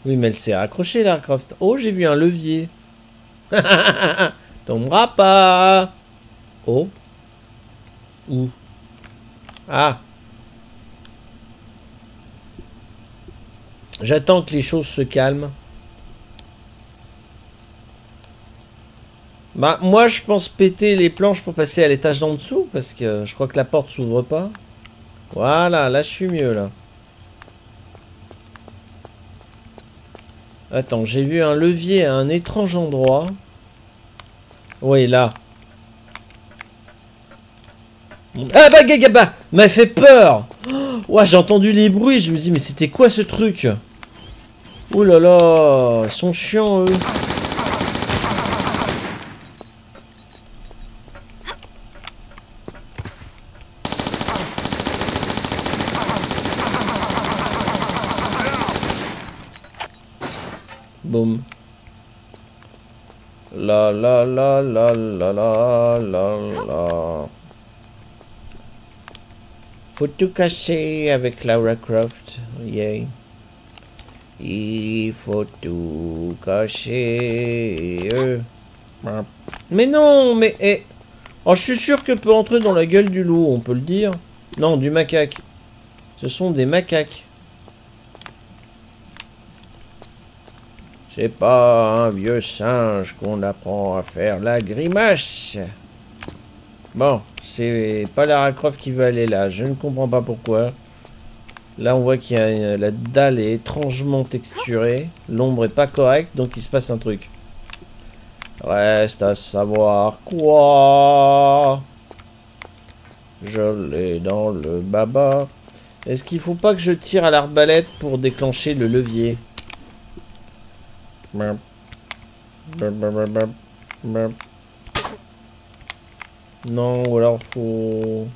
Oui, mais elle s'est raccrochée, la Croft. Oh, j'ai vu un levier. Tombera pas. Oh. Où Ah. J'attends que les choses se calment. Bah, moi, je pense péter les planches pour passer à l'étage d'en dessous, parce que je crois que la porte s'ouvre pas. Voilà, là, je suis mieux, là. Attends, j'ai vu un levier à un étrange endroit. Oui, là. Ah bah Gagaba m'a fait peur Ouais, j'ai entendu les bruits, je me dis mais c'était quoi ce truc? Oh là là, ils sont chiants eux. Boum. La la la la la la la la. Faut tout cacher avec Laura Croft. Yay. Il faut tout cacher. Mais non, mais... Eh. Oh, je suis sûr que peut entrer dans la gueule du loup, on peut le dire. Non, du macaque. Ce sont des macaques. C'est pas un vieux singe qu'on apprend à faire la grimace. Bon, c'est pas Lara Croft qui veut aller là. Je ne comprends pas pourquoi. Là, on voit qu'il a la dalle est étrangement texturée. L'ombre est pas correcte, donc il se passe un truc. Reste à savoir quoi. Je l'ai dans le baba. Est-ce qu'il faut pas que je tire à l'arbalète pour déclencher le levier? Non, ou alors faut...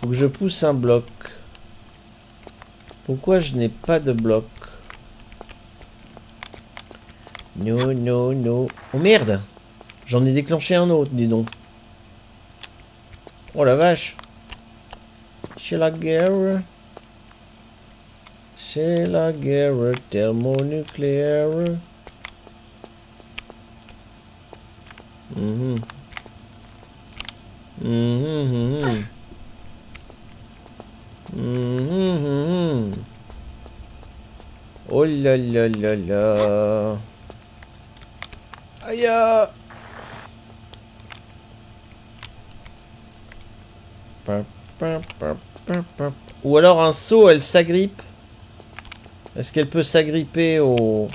Faut que je pousse un bloc. Pourquoi je n'ai pas de bloc? Non, non, non. Oh merde J'en ai déclenché un autre, dis donc. Oh la vache C'est la guerre. C'est la guerre thermonucléaire. Mhm. Oh là là là là. Ah. Ou alors un saut, elle s'agrippe. Est-ce qu'elle peut s'agripper au...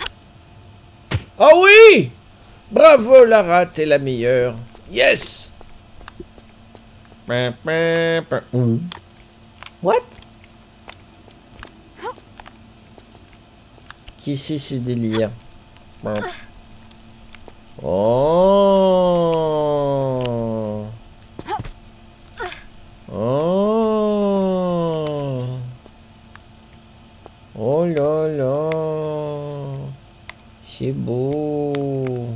Oh oui Bravo, Lara, t'es la meilleure. Yes Pa, pa, pa. Ouh. What? Qui c'est ce délire Oh. Oh Oh là là. C'est beau.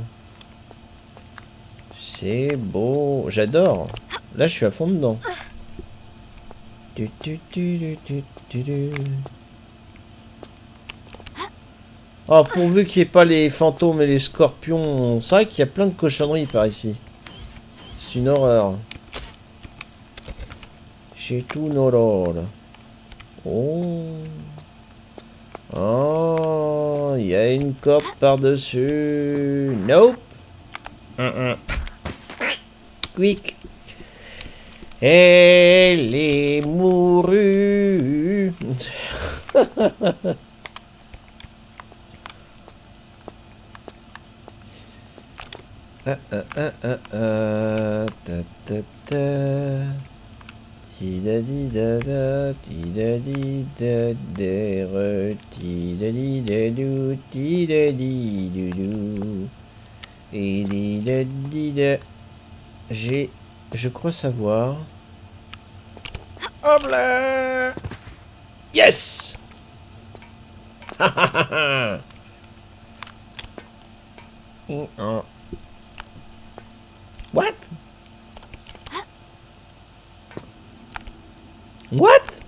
C'est beau. J'adore Là je suis à fond dedans Tu, tu, tu, tu, tu, tu. Oh, pourvu qu'il n'y ait pas les fantômes et les scorpions. C'est vrai qu'il y a plein de cochonneries par ici. C'est une horreur. C'est une horreur. Oh. Oh, il y a une corde par-dessus. Nope. Quick. Elle est mourue. Ah, ah, ah, ta, ta, ta. J'ai... Je crois savoir... Hop là Yes Oh. What? What?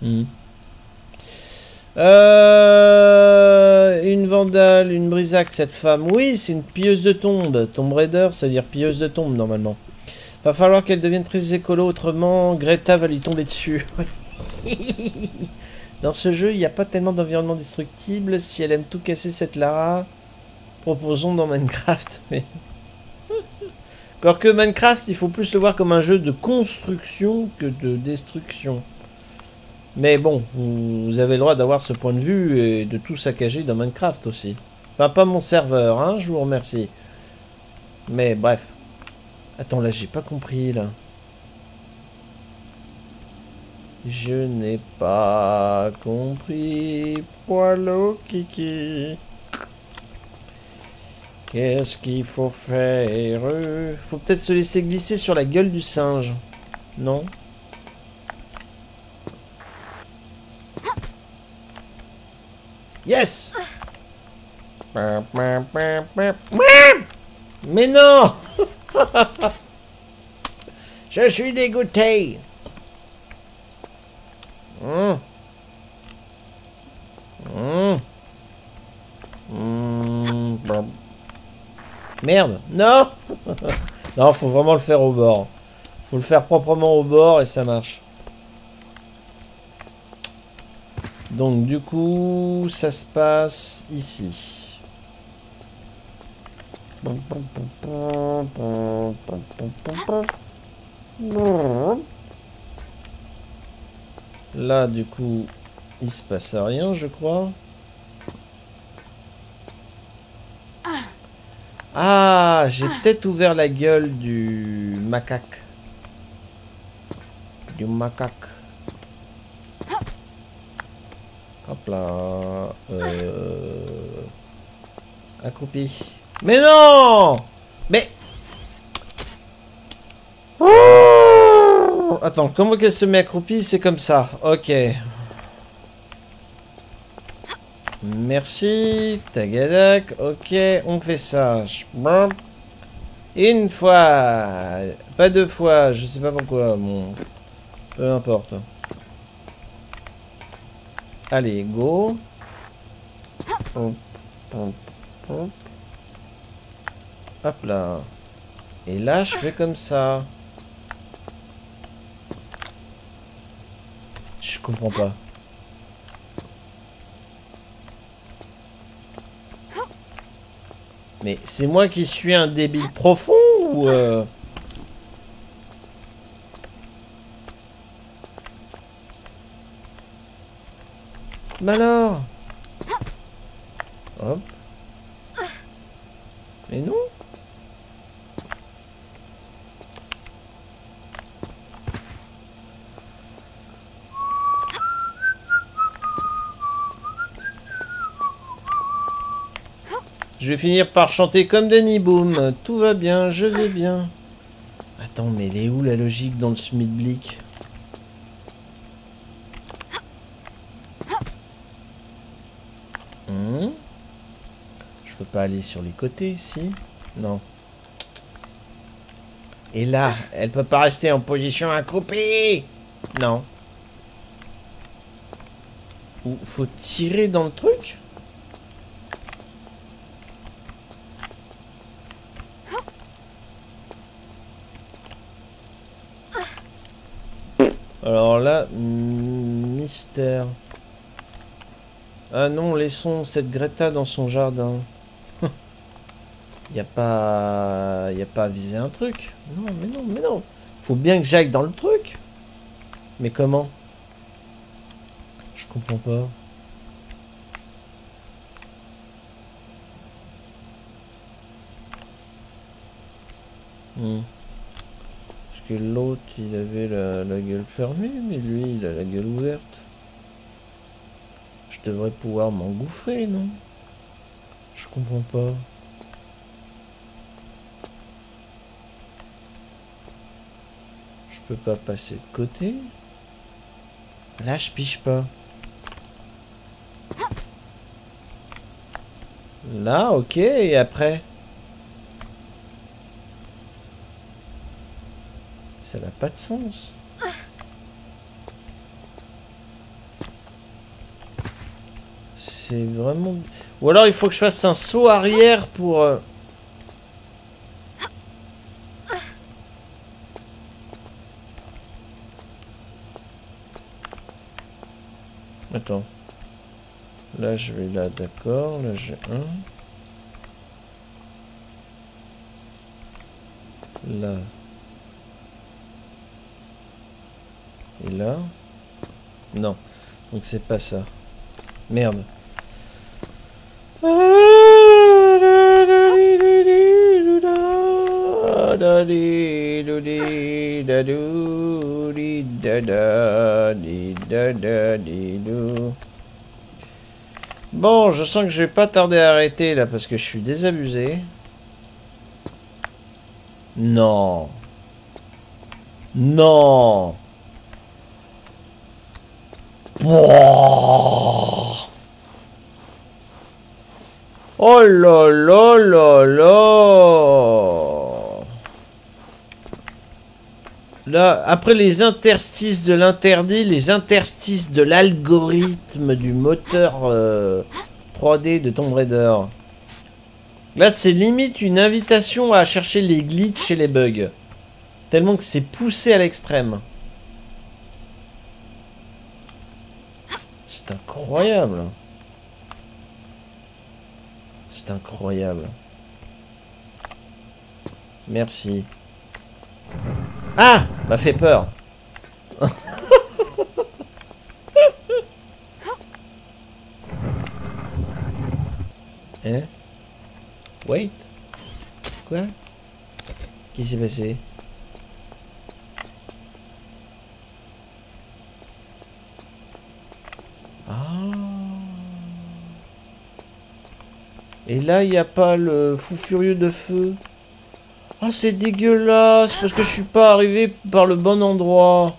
Hmm. Euh, une brisac, cette femme. Oui, c'est une pilleuse de tombe. Tomb Raider, c'est-à-dire pilleuse de tombe, normalement. Va falloir qu'elle devienne très écolo, autrement Greta va lui tomber dessus. Dans ce jeu, il n'y a pas tellement d'environnement destructible. Si elle aime tout casser, cette Lara, proposons dans Minecraft. Mais... Que Minecraft, il faut plus le voir comme un jeu de construction que de destruction. Mais bon, vous avez le droit d'avoir ce point de vue et de tout saccager dans Minecraft aussi. Enfin, pas mon serveur, hein, je vous remercie. Mais bref. Attends, là, j'ai pas compris, là. Je n'ai pas compris, poilo kiki. Qu'est-ce qu'il faut faire? Faut peut-être se laisser glisser sur la gueule du singe. Non? Yes Mais non Je suis dégoûté. Mmh. Mmh. Bon. Merde Non Non, faut vraiment le faire au bord. Faut le faire proprement au bord et ça marche. Donc du coup, ça se passe ici. Là, du coup, il se passe rien, je crois. Ah, j'ai peut-être ouvert la gueule du macaque. Du macaque. Hop là. Euh... Accroupi. Mais non Mais... Attends, comment qu'elle se met accroupie C'est comme ça. Ok. Merci. Tagadak. Ok, on fait ça. Une fois. Pas deux fois. Je sais pas pourquoi. Bon. Peu importe. Allez, go. Hop là. Et là, je fais comme ça. Je comprends pas. Mais c'est moi qui suis un débile profond ou... Euh... Mais alors Hop. Mais non Je vais finir par chanter comme Danny Boom. Tout va bien, je vais bien. Attends, mais elle est où la logique dans le Schmidt-Blick hmm Je peux pas aller sur les côtés ici Non. Et là, elle peut pas rester en position accroupie Non. Ou faut tirer dans le truc? Alors là, mystère. Ah non, laissons cette Greta dans son jardin. y a pas... Y a pas à viser un truc. Non, mais non, mais non. Faut bien que j'aille dans le truc. Mais comment? Je comprends pas. Hmm que l'autre il avait la, gueule fermée, mais lui il a la gueule ouverte. Je devrais pouvoir m'engouffrer, non? Je comprends pas. Je peux pas passer de côté? Là je piche pas. Là, ok, et après? Ça n'a pas de sens. C'est vraiment... Ou alors il faut que je fasse un saut arrière pour... Euh, Attends. Là, je vais là, d'accord. Là, j'ai un. Là, Et là Non. Donc c'est pas ça. Merde. Bon, je sens que je vais pas tarder à arrêter là parce que je suis désabusé. Non. Non. Là là là là Là, après les interstices de l'interdit, les interstices de l'algorithme du moteur 3D euh, de Tomb Raider. Là, c'est limite une invitation à chercher les glitches et les bugs. Tellement que c'est poussé à l'extrême. C'est incroyable. Incroyable. Merci. Ah M'a fait peur. hein Wait Quoi? Qu'est-ce qui s'est passé? Là, il n'y a pas le fou furieux de feu. Ah, c'est dégueulasse parce que je suis pas arrivé par le bon endroit.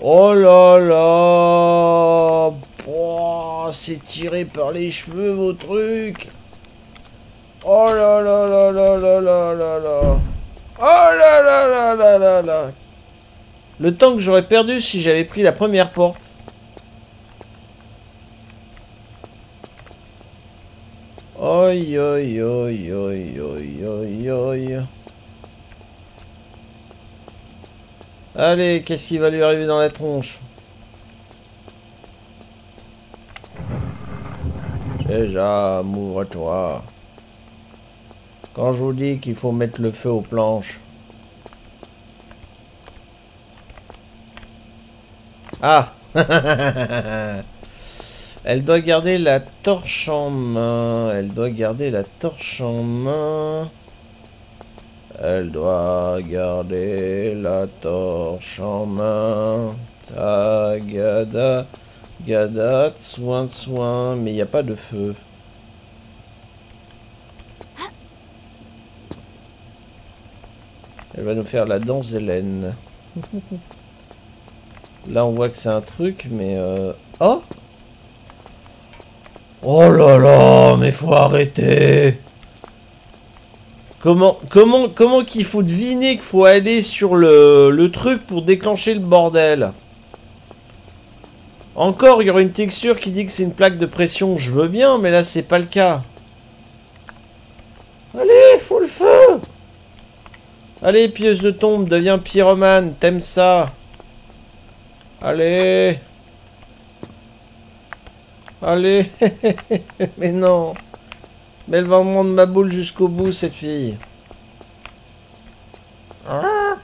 Oh là là oh, C'est tiré par les cheveux vos trucs Oh là là là là là là là là Oh là là là là là là Le temps que j'aurais perdu si j'avais pris la première porte. Oi oi oi oi oi oi oi Allez, qu'est-ce qui va lui arriver dans la tronche? Déjà, mouvre-toi. Quand je vous dis qu'il faut mettre le feu aux planches. Ah Elle doit garder la torche en main. Elle doit garder la torche en main. Elle doit garder la torche en main. Ta gada, gada, soin, soin. Mais il n'y a pas de feu. Elle va nous faire la danse Hélène. Là, on voit que c'est un truc, mais... Euh... Oh Oh là là, mais faut arrêter. Comment, comment, comment qu'il faut deviner qu'il faut aller sur le, truc pour déclencher le bordel? Encore, il y aura une texture qui dit que c'est une plaque de pression, je veux bien, mais là, c'est pas le cas. Allez, faut le feu! Allez, pieuse de tombe, deviens pyromane, t'aimes ça. Allez Allez Mais non Mais elle va rendre ma boule jusqu'au bout, cette fille. Ah.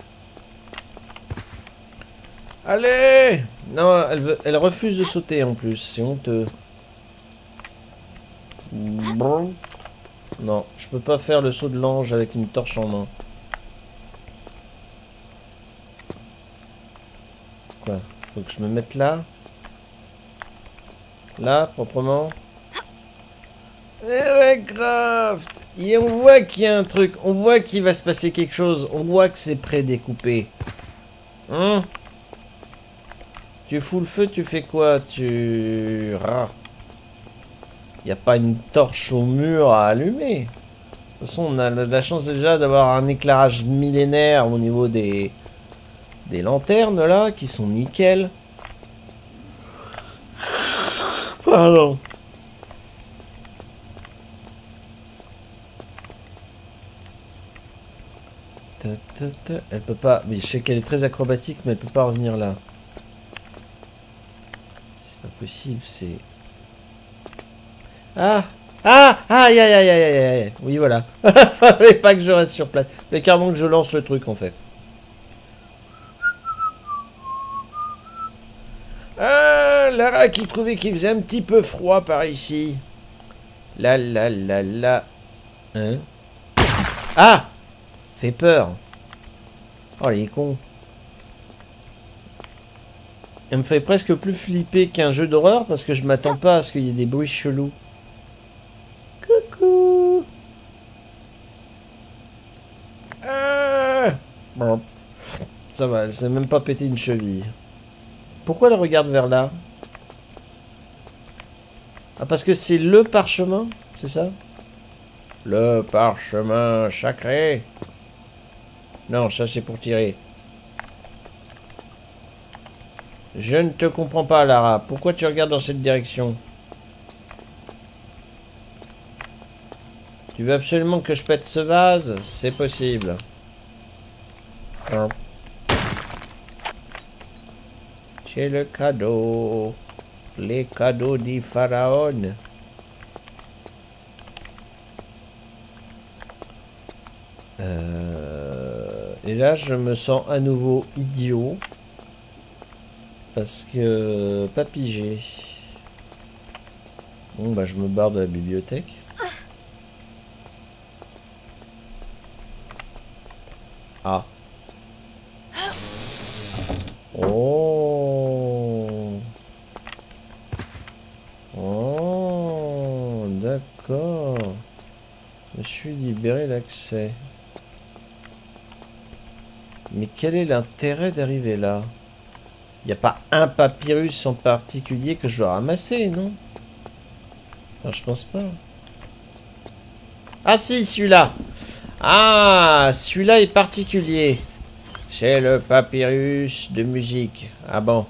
Allez Non, elle, elle refuse de sauter en plus, c'est honteux. Non, je peux pas faire le saut de l'ange avec une torche en main. Quoi Faut que je me mette là? Là, proprement. Minecraft Et on voit qu'il y a un truc. On voit qu'il va se passer quelque chose. On voit que c'est prédécoupé. Hein? Tu fous le feu, tu fais quoi? Tu... Il n'y a pas une torche au mur à allumer. De toute façon, on a la chance déjà d'avoir un éclairage millénaire au niveau des, des lanternes là, qui sont nickel. Pardon. Elle peut pas... Oui, je sais qu'elle est très acrobatique, mais elle peut pas revenir là. C'est pas possible, c'est... Ah Ah Aïe aïe aïe aïe aïe aïe Oui, voilà. Fallait pas que je reste sur place. Mais carrément que je lance le truc, en fait. Ah, Lara qui trouvait qu'il faisait un petit peu froid par ici. La la la la. Hein Ah Fait peur. Oh, les cons. Elle me fait presque plus flipper qu'un jeu d'horreur parce que je m'attends pas à ce qu'il y ait des bruits chelous. Coucou ah. Ça va, elle s'est même pas pété une cheville. Pourquoi elle regarde vers là Ah, parce que c'est le parchemin, c'est ça Le parchemin sacré. Non, ça c'est pour tirer. Je ne te comprends pas, Lara. Pourquoi tu regardes dans cette direction Tu veux absolument que je pète ce vase? C'est possible. C'est le cadeau. Les cadeaux du pharaon. Euh, et là, je me sens à nouveau idiot. Parce que... Pas pigé. Bon, bah je me barre de la bibliothèque. Ah. Oh. Oh, d'accord. Je suis libéré l'accès. Mais quel est l'intérêt d'arriver là? Il n'y a pas un papyrus en particulier que je dois ramasser, non? Alors, je pense pas. Ah si, celui-là Ah, celui-là est particulier. C'est le papyrus de musique. Ah bon.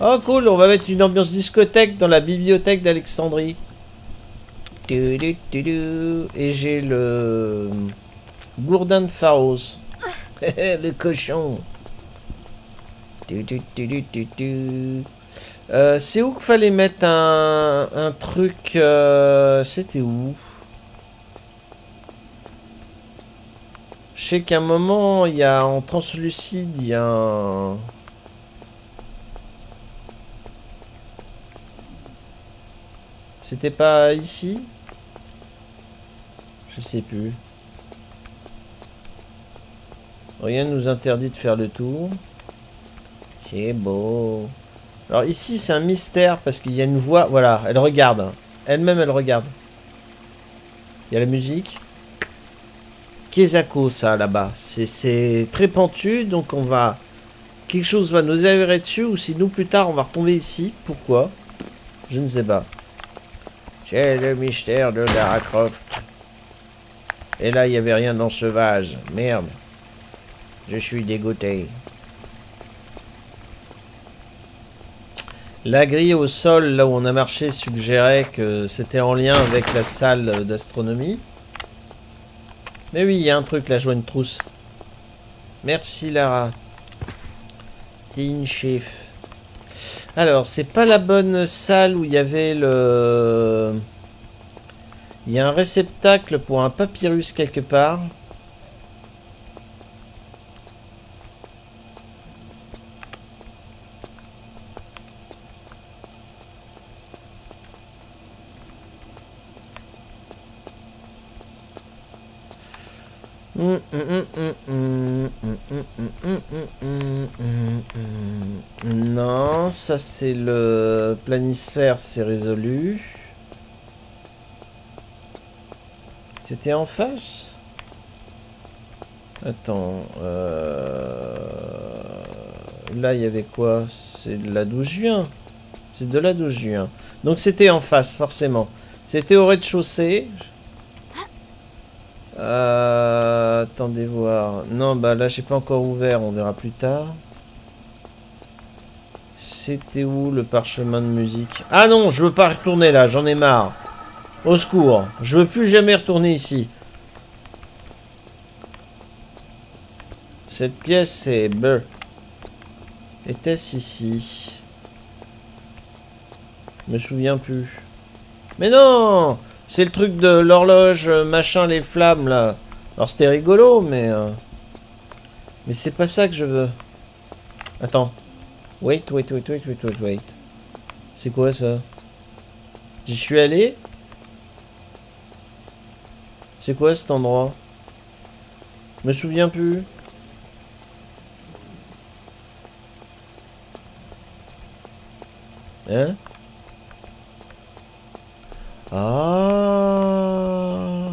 Oh cool, on va mettre une ambiance discothèque dans la bibliothèque d'Alexandrie. Et j'ai le gourdin de le cochon. Euh, c'est où qu'il fallait mettre un, un truc euh, C'était où? Je sais qu'à un moment, il y a en translucide, il y a un... C'était pas ici? Je sais plus. Rien ne nous interdit de faire le tour. C'est beau. Alors ici, c'est un mystère parce qu'il y a une voix... Voilà, elle regarde. Elle-même, elle regarde. Il y a la musique. Kezako, ça, là-bas. C'est très pentu, donc on va... Quelque chose va nous avérer dessus, ou sinon, plus tard, on va retomber ici. Pourquoi? Je ne sais pas. C'est le mystère de Lara Croft. Et là, il n'y avait rien dans ce vase. Merde. Je suis dégoûté. La grille au sol, là où on a marché, suggérait que c'était en lien avec la salle d'astronomie. Mais oui, il y a un truc là, une trousse. Merci Lara. Teen Chief. Alors, c'est pas la bonne salle où il y avait le... Il y a un réceptacle pour un papyrus quelque part. Non, ça c'est le planisphère, c'est résolu. C'était en face Attends, euh... là il y avait quoi? C'est de là d'où je viens. C'est de là d'où je viens. Donc c'était en face, forcément. C'était au rez-de-chaussée. Euh, attendez voir. Non, bah là, j'ai pas encore ouvert. On verra plus tard. C'était où le parchemin de musique? Ah non, je veux pas retourner là. J'en ai marre. Au secours. Je veux plus jamais retourner ici. Cette pièce, c'est... Était-ce ici? Je me souviens plus. Mais non c'est le truc de l'horloge, machin, les flammes, là. Alors, c'était rigolo, mais... Euh, mais c'est pas ça que je veux. Attends. Wait, wait, wait, wait, wait, wait, wait. C'est quoi, ça? J'y suis allé? C'est quoi, cet endroit? Je me souviens plus. Hein? Ah.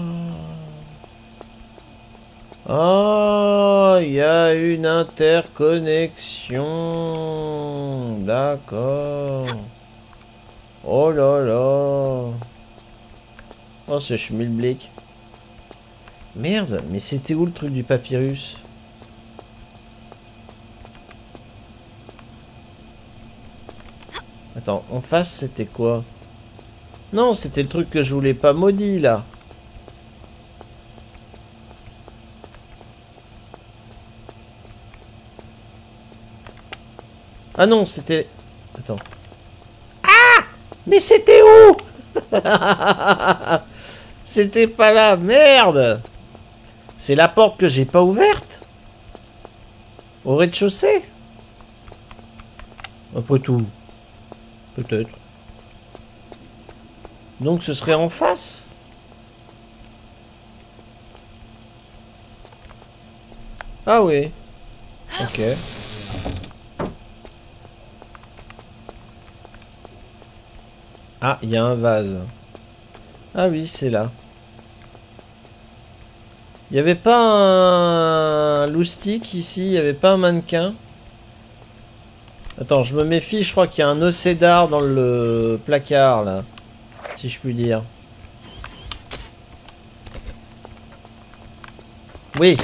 Ah, il y a une interconnexion. D'accord. Oh là là. Oh, ce schmilblick. Merde, mais c'était où le truc du papyrus? Attends, en face, c'était quoi? Non, c'était le truc que je voulais pas. Maudit, là. Ah non, c'était... Attends. Ah! Mais c'était où? C'était pas là, merde C'est la porte que j'ai pas ouverte Au rez-de-chaussée Après tout. Peut-être. Donc ce serait en face Ah oui. Ok. Ah, il y a un vase. Ah oui, c'est là. Il n'y avait pas un loustic ici Il n'y avait pas un mannequin Attends, je me méfie, je crois qu'il y a un océdar dans le placard, là. Si je puis dire. Oui.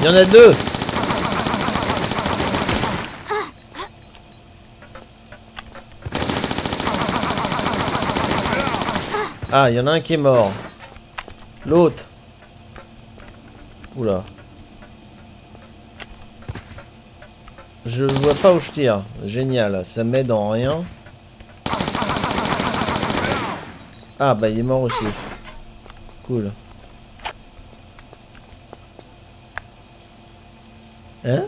Il y en a deux. Ah, il y en a un qui est mort. L'autre. Oula. Je vois pas où je tire. Génial, ça m'aide en rien. Ah bah il est mort aussi. Cool. Hein?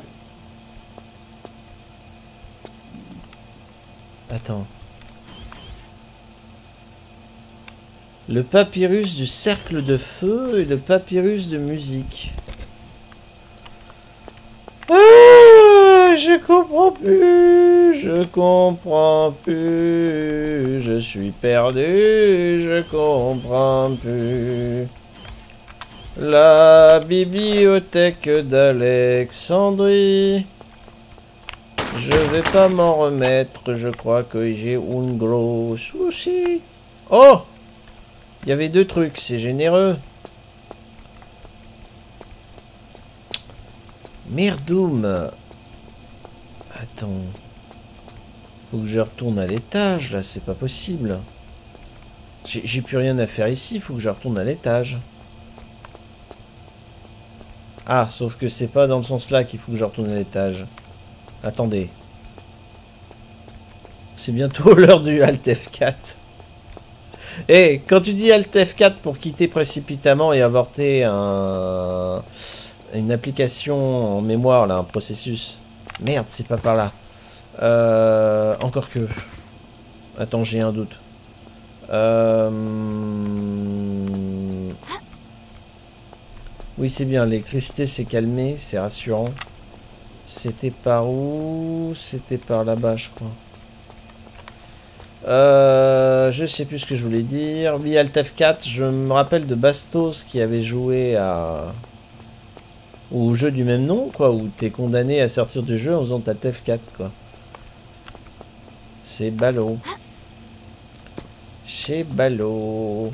Attends. Le papyrus du cercle de feu et le papyrus de musique. Ah, je comprends plus, je comprends plus, je suis perdu, je comprends plus. La bibliothèque d'Alexandrie. Je vais pas m'en remettre, je crois que j'ai un gros souci. Oh Il y avait deux trucs, c'est généreux. Merdoum. Attends. Faut que je retourne à l'étage, là, c'est pas possible. J'ai plus rien à faire ici, faut que je retourne à l'étage. Ah, sauf que c'est pas dans le sens là qu'il faut que je retourne à l'étage. Attendez. C'est bientôt l'heure du Alt F4. Et quand tu dis Alt F4 pour quitter précipitamment et avorter un, une application en mémoire, là, un processus. Merde, c'est pas par là. Euh, encore que. Attends, j'ai un doute. Euh... Oui, c'est bien. L'électricité s'est calmée. C'est rassurant. C'était par où? C'était par là-bas, je crois. Euh, je sais plus ce que je voulais dire. Oui, Alt F4. Je me rappelle de Bastos qui avait joué à... au jeu du même nom, quoi. Où t'es condamné à sortir du jeu en faisant Alt F4, quoi. C'est ballot. Chez ballot.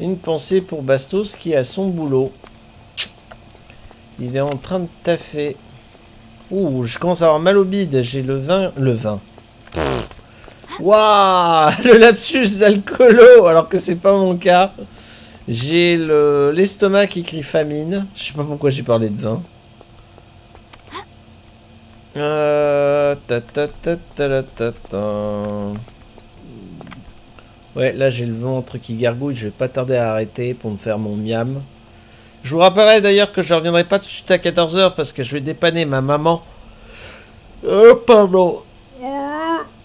Une pensée pour Bastos qui a son boulot. Il est en train de taffer. Ouh, je commence à avoir mal au bide. J'ai le vin. Le vin. Waouh Le lapsus d'alcoolo, alors que c'est pas mon cas. J'ai l'estomac qui crie famine. Je sais pas pourquoi j'ai parlé de vin. Euh, ta ta ta ta ta ta. Ouais, là j'ai le ventre qui gargouille, je vais pas tarder à arrêter pour me faire mon miam. Je vous rappellerai d'ailleurs que je reviendrai pas tout de suite à 14h parce que je vais dépanner ma maman. Oh, pardon.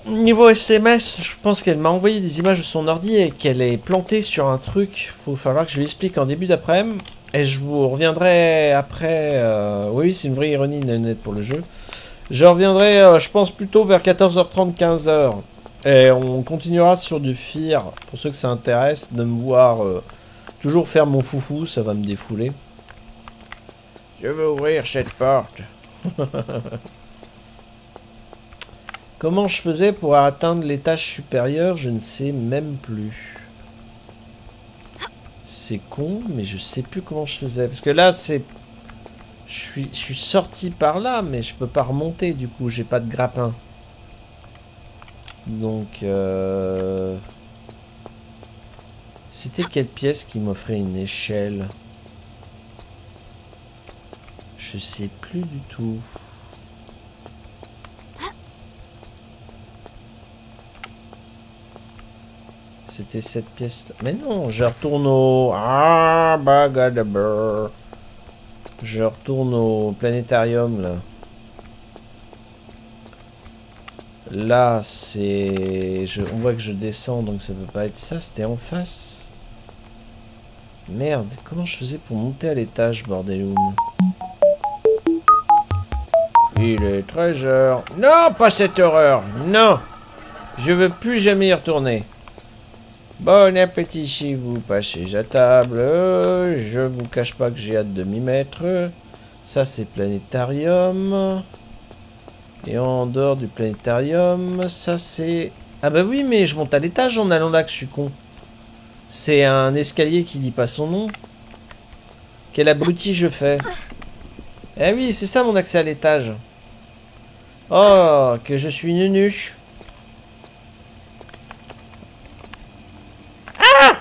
Niveau SMS, je pense qu'elle m'a envoyé des images de son ordi et qu'elle est plantée sur un truc. Faut falloir que je lui explique en début d'après-midi. Et je vous reviendrai après... Euh, oui, c'est une vraie ironie nette pour le jeu. Je reviendrai, euh, je pense, plutôt vers 14h30, 15h. Et on continuera sur du FIR, pour ceux que ça intéresse, de me voir euh, toujours faire mon foufou, ça va me défouler. Je veux ouvrir cette porte. Comment je faisais pour atteindre l'étage supérieur Je ne sais même plus. C'est con, mais je sais plus comment je faisais. Parce que là, c'est... Je suis, je suis sorti par là, mais je peux pas remonter, du coup, j'ai pas de grappin. Donc, euh... C'était quelle pièce qui m'offrait une échelle? Je sais plus du tout. C'était cette pièce -là. Mais non, je retourne au... Ah, Je retourne au planétarium, là. Là, c'est... On voit que je descends, donc ça peut pas être ça. C'était en face. Merde, comment je faisais pour monter à l'étage, bordeloum Il est 13h. Non, pas cette horreur. Non Je veux plus jamais y retourner. Bon appétit si vous passez à table. Je vous cache pas que j'ai hâte de m'y mettre. Ça, c'est planétarium. Et en dehors du planétarium, ça, c'est... Ah bah oui, mais je monte à l'étage en allant là que je suis con. C'est un escalier qui dit pas son nom. Quel abruti je fais. Eh oui, c'est ça mon accès à l'étage. Oh, que je suis nunuche. Ah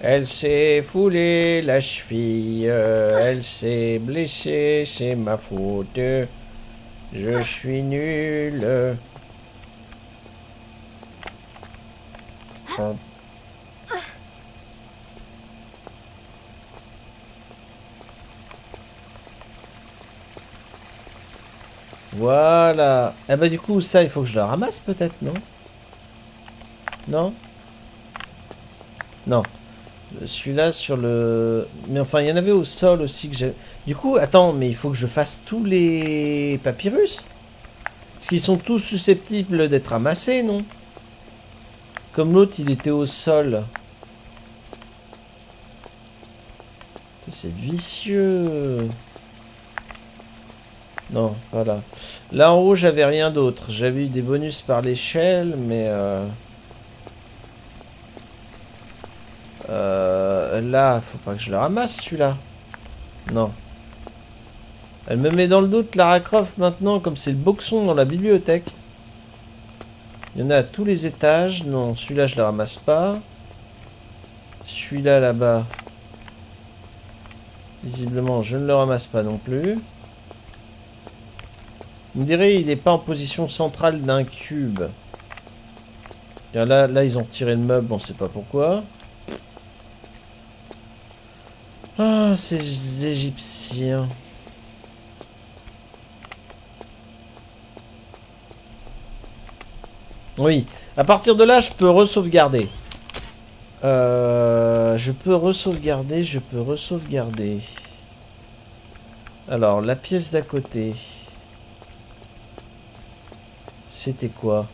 Elle s'est foulée la cheville, elle s'est blessée, c'est ma faute. Je suis nul. Voilà. Ah bah du coup, ça, il faut que je le ramasse peut-être, non? Non? Non. Celui-là sur le... Mais enfin, il y en avait au sol aussi que j'ai... Du coup, attends, mais il faut que je fasse tous les papyrus? Parce qu'ils sont tous susceptibles d'être ramassés, non? Comme l'autre, il était au sol. C'est vicieux non, voilà. Là en haut, j'avais rien d'autre. J'avais eu des bonus par l'échelle, mais... Euh... Euh, là, faut pas que je le ramasse, celui-là. Non. Elle me met dans le doute, Lara Croft, maintenant, comme c'est le boxon dans la bibliothèque. Il y en a à tous les étages. Non, celui-là, je le ramasse pas. Celui-là, là-bas. Visiblement, je ne le ramasse pas non plus. Vous me direz, il n'est pas en position centrale d'un cube. Là, là, ils ont tiré le meuble, on ne sait pas pourquoi. Ah, ces Égyptiens. Oui, à partir de là, je peux re-sauvegarder. Euh, je peux re-sauvegarder, je peux re-sauvegarder. Alors, la pièce d'à côté. C'était quoi?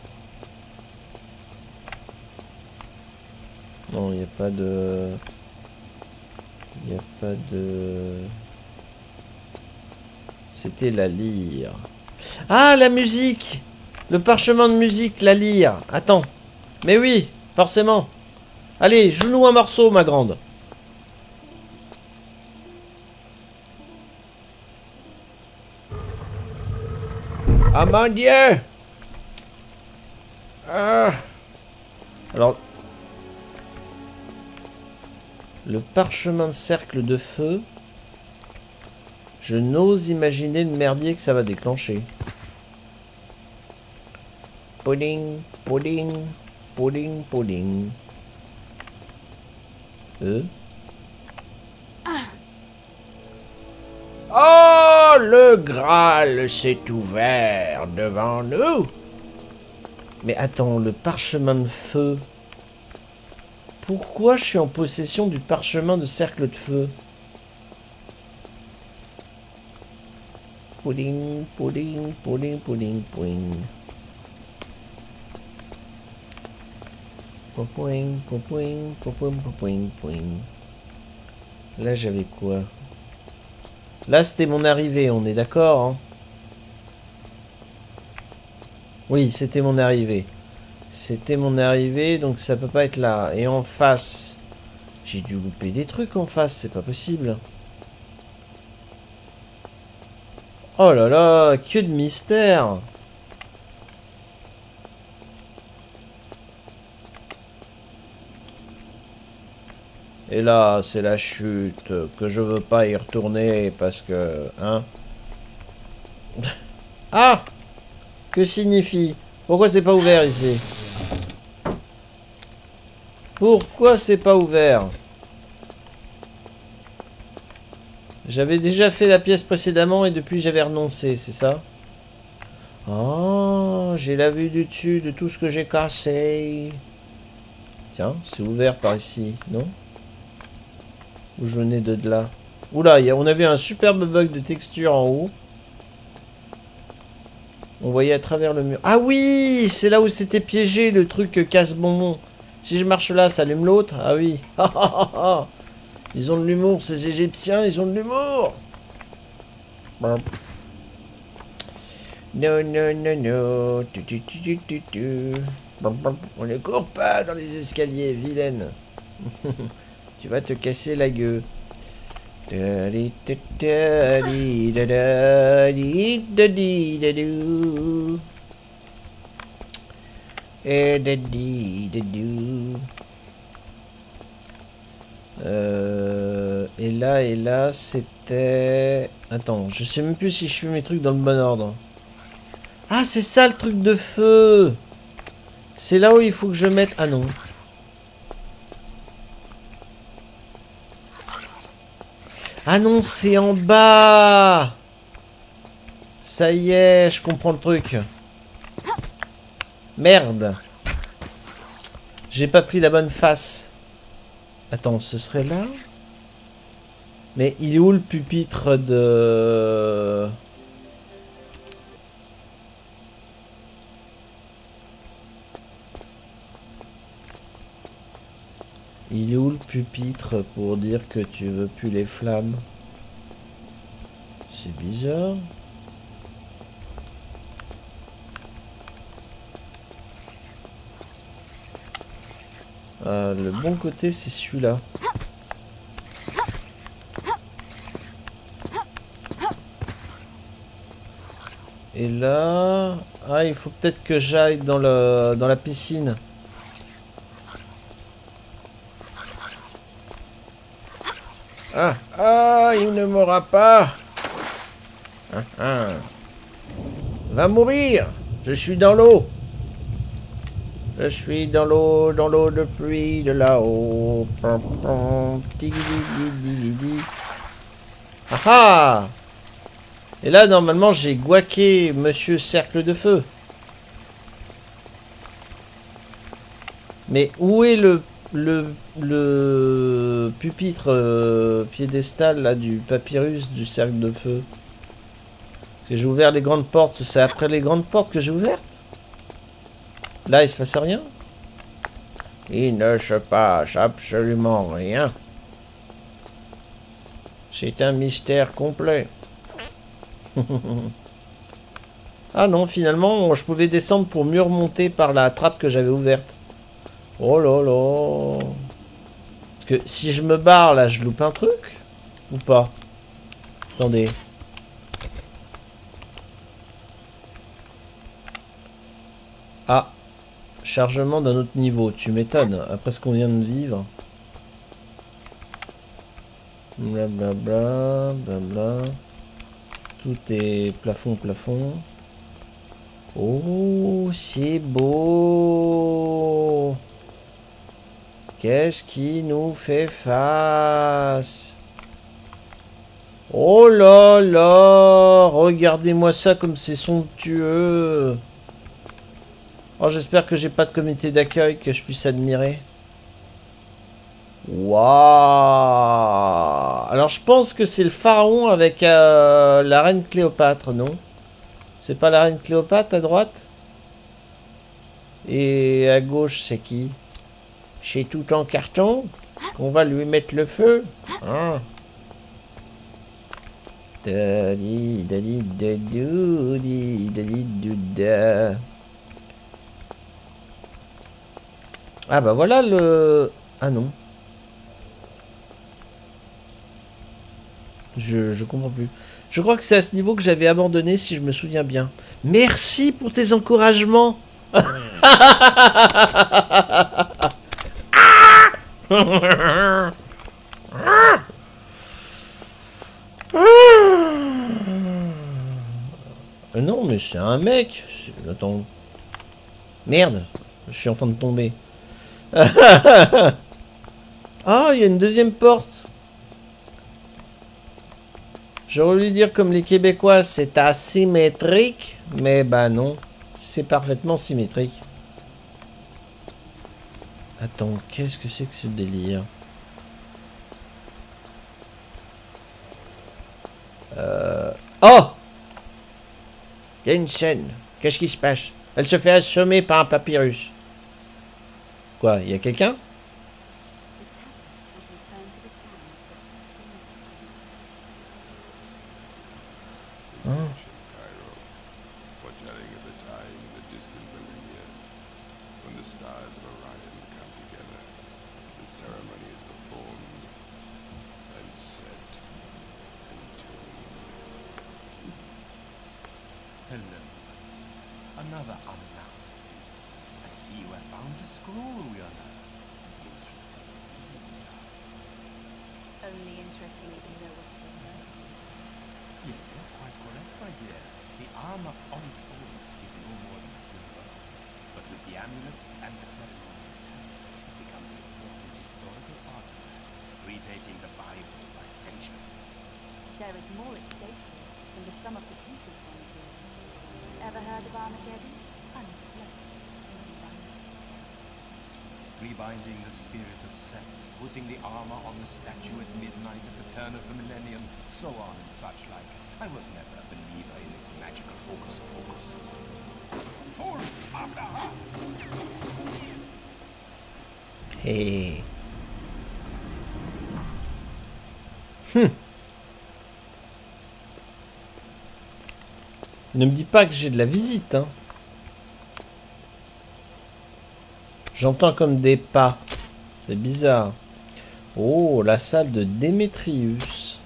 Non, il n'y a pas de... Il n'y a pas de... C'était la lyre. Ah, la musique Le parchemin de musique, la lyre. Attends. Mais oui, forcément. Allez, joue-nous un morceau, ma grande. Ah mon dieu ah. Alors, le parchemin de cercle de feu, je n'ose imaginer le merdier que ça va déclencher. Pudding, pudding, pudding, pudding. Euh Oh, le Graal s'est ouvert devant nous. Mais attends, le parchemin de feu. Pourquoi je suis en possession du parchemin de cercle de feu? Pudding, pudding, pudding, pudding, pudding. Là, j'avais quoi? Là, c'était mon arrivée, on est d'accord, hein? Oui, c'était mon arrivée. C'était mon arrivée, donc ça peut pas être là. Et en face, j'ai dû louper des trucs en face, c'est pas possible. Oh là là, que de mystère Et là, c'est la chute, que je veux pas y retourner parce que... Hein. Ah! Que signifie? Pourquoi c'est pas ouvert ici? Pourquoi c'est pas ouvert? J'avais déjà fait la pièce précédemment et depuis j'avais renoncé, c'est ça? Oh, j'ai la vue du dessus de tout ce que j'ai cassé. Tiens, c'est ouvert par ici, non? Ou je venais de là Oula, on avait un superbe bug de texture en haut. On voyait à travers le mur. Ah oui C'est là où c'était piégé le truc casse-bonbon. Si je marche là, ça allume l'autre Ah oui. ils ont de l'humour, ces Égyptiens, ils ont de l'humour. Non, non, non, non. On ne court pas dans les escaliers, vilaine. tu vas te casser la gueule. Et et là, et là, c'était... Attends, je sais même plus si je fais mes trucs dans le bon ordre. Ah, c'est ça le truc de feu C'est là où il faut que je mette... Ah non. Ah non, c'est en bas Ça y est, je comprends le truc. Merde. J'ai pas pris la bonne face. Attends, ce serait là? Mais il est où le pupitre de... Il est où le pupitre pour dire que tu veux plus les flammes? C'est bizarre. Euh, le bon côté, c'est celui-là. Et là... Ah, il faut peut-être que j'aille dans, le, dans la piscine. Ah, ah, il ne mourra pas. Ah, ah. Va mourir. Je suis dans l'eau. Je suis dans l'eau, dans l'eau de pluie de là-haut. Ah ah Et là, normalement, j'ai guaqué Monsieur Cercle de Feu. Mais où est le, le, pupitre euh, piédestal là, du papyrus du Cercle de Feu j'ai ouvert les grandes portes. C'est après les grandes portes que j'ai ouvertes Là, il se passe rien Il ne se passe absolument rien. C'est un mystère complet. ah non, finalement, je pouvais descendre pour mieux remonter par la trappe que j'avais ouverte. Oh là là Parce que si je me barre, là, je loupe un truc Ou pas? Attendez. Ah Chargement d'un autre niveau, tu m'étonnes, après ce qu'on vient de vivre. Blablabla, blabla. Tout est plafond, plafond. Oh, c'est beau Qu'est-ce qui nous fait face. Oh là là Regardez-moi ça comme c'est somptueux. Oh, j'espère que j'ai pas de comité d'accueil que je puisse admirer. Waouh. Alors, je pense que c'est le pharaon avec euh, la reine Cléopâtre, non? C'est pas la reine Cléopâtre à droite? Et à gauche, c'est qui? C'est tout en carton On va lui mettre le feu Ah bah voilà le... Ah non. Je, je comprends plus. Je crois que c'est à ce niveau que j'avais abandonné, si je me souviens bien. Merci pour tes encouragements Non, mais c'est un mec. Attends. Merde, je suis en train de tomber. Ah, il y a une deuxième porte. J'aurais voulu dire comme les Québécois, c'est asymétrique. Mais bah non, c'est parfaitement symétrique. Attends, qu'est-ce que c'est que ce délire euh... Oh Il y a une chaîne. Qu'est-ce qui se passe? Elle se fait assommer par un papyrus. Quoi, il y a quelqu'un? Ne me dis pas que j'ai de la visite, hein. J'entends comme des pas. C'est bizarre. Oh, la salle de Démétrius.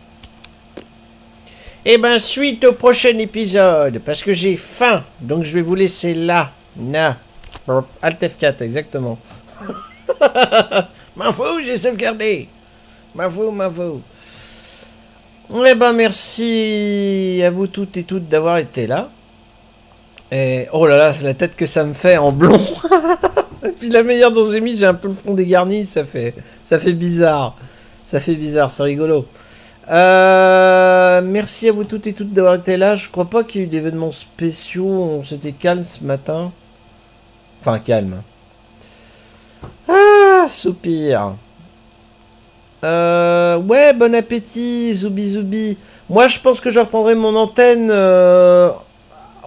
Eh ben, suite au prochain épisode, parce que j'ai faim, donc je vais vous laisser là. Na. Alt F4, exactement. M'en fous, j'ai sauvegardé. M'en fous, m'en fous. Eh ben merci à vous toutes et toutes d'avoir été là. Et oh là là, la tête que ça me fait en blond. et puis la meilleure dont j'ai mis, j'ai un peu le front dégarni, ça fait, ça fait bizarre. Ça fait bizarre, c'est rigolo. Euh, merci à vous toutes et toutes d'avoir été là. Je crois pas qu'il y ait eu d'événements spéciaux. On s'était calme ce matin. Enfin, calme. Ah, soupir. Euh, ouais, bon appétit, Zoubi Zoubi. Moi, je pense que je reprendrai mon antenne euh,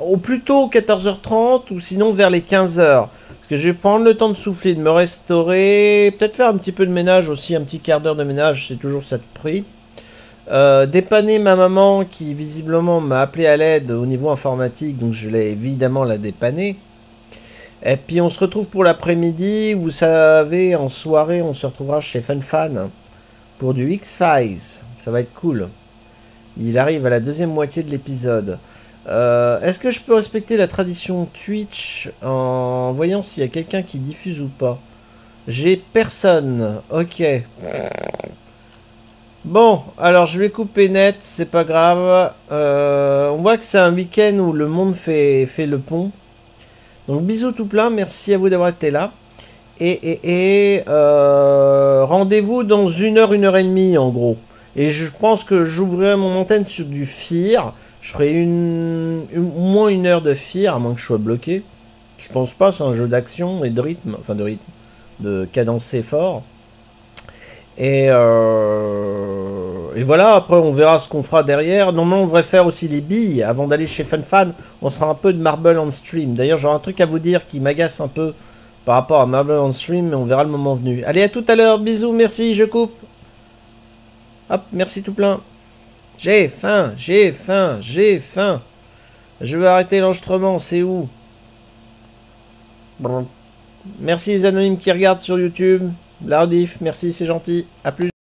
au plus tôt 14h30 ou sinon vers les 15h. Parce que je vais prendre le temps de souffler, de me restaurer, peut-être faire un petit peu de ménage aussi, un petit quart d'heure de ménage, c'est toujours ça de prix. Euh, dépanner ma maman qui visiblement m'a appelé à l'aide au niveau informatique, donc je l'ai évidemment la dépanner. Et puis on se retrouve pour l'après-midi, vous savez, en soirée, on se retrouvera chez FunFan du X-Files. Ça va être cool. Il arrive à la deuxième moitié de l'épisode. Euh, est-ce que je peux respecter la tradition Twitch en voyant s'il y a quelqu'un qui diffuse ou pas? J'ai personne. Ok. Bon, alors je vais couper net, c'est pas grave. Euh, on voit que c'est un week-end où le monde fait, fait le pont. Donc bisous tout plein, merci à vous d'avoir été là. Et, euh, rendez-vous dans une heure, une heure et demie en gros. Et je pense que j'ouvrirai mon antenne sur du FIR. Je ferai une, au moins une heure de FIR, à moins que je sois bloqué. Je pense pas, c'est un jeu d'action et de rythme, enfin de rythme, de cadencé fort. Et, euh, et voilà, après on verra ce qu'on fera derrière. Normalement on devrait faire aussi les billes avant d'aller chez FunFan. On sera un peu de Marble on stream. D'ailleurs j'aurai un truc à vous dire qui m'agace un peu par rapport à Marble on stream, mais on verra le moment venu. Allez, à tout à l'heure, bisous, merci, je coupe. Hop, merci tout plein. J'ai faim, j'ai faim, j'ai faim. Je veux arrêter l'enregistrement, c'est où? Merci les anonymes qui regardent sur YouTube. La merci, c'est gentil. A plus.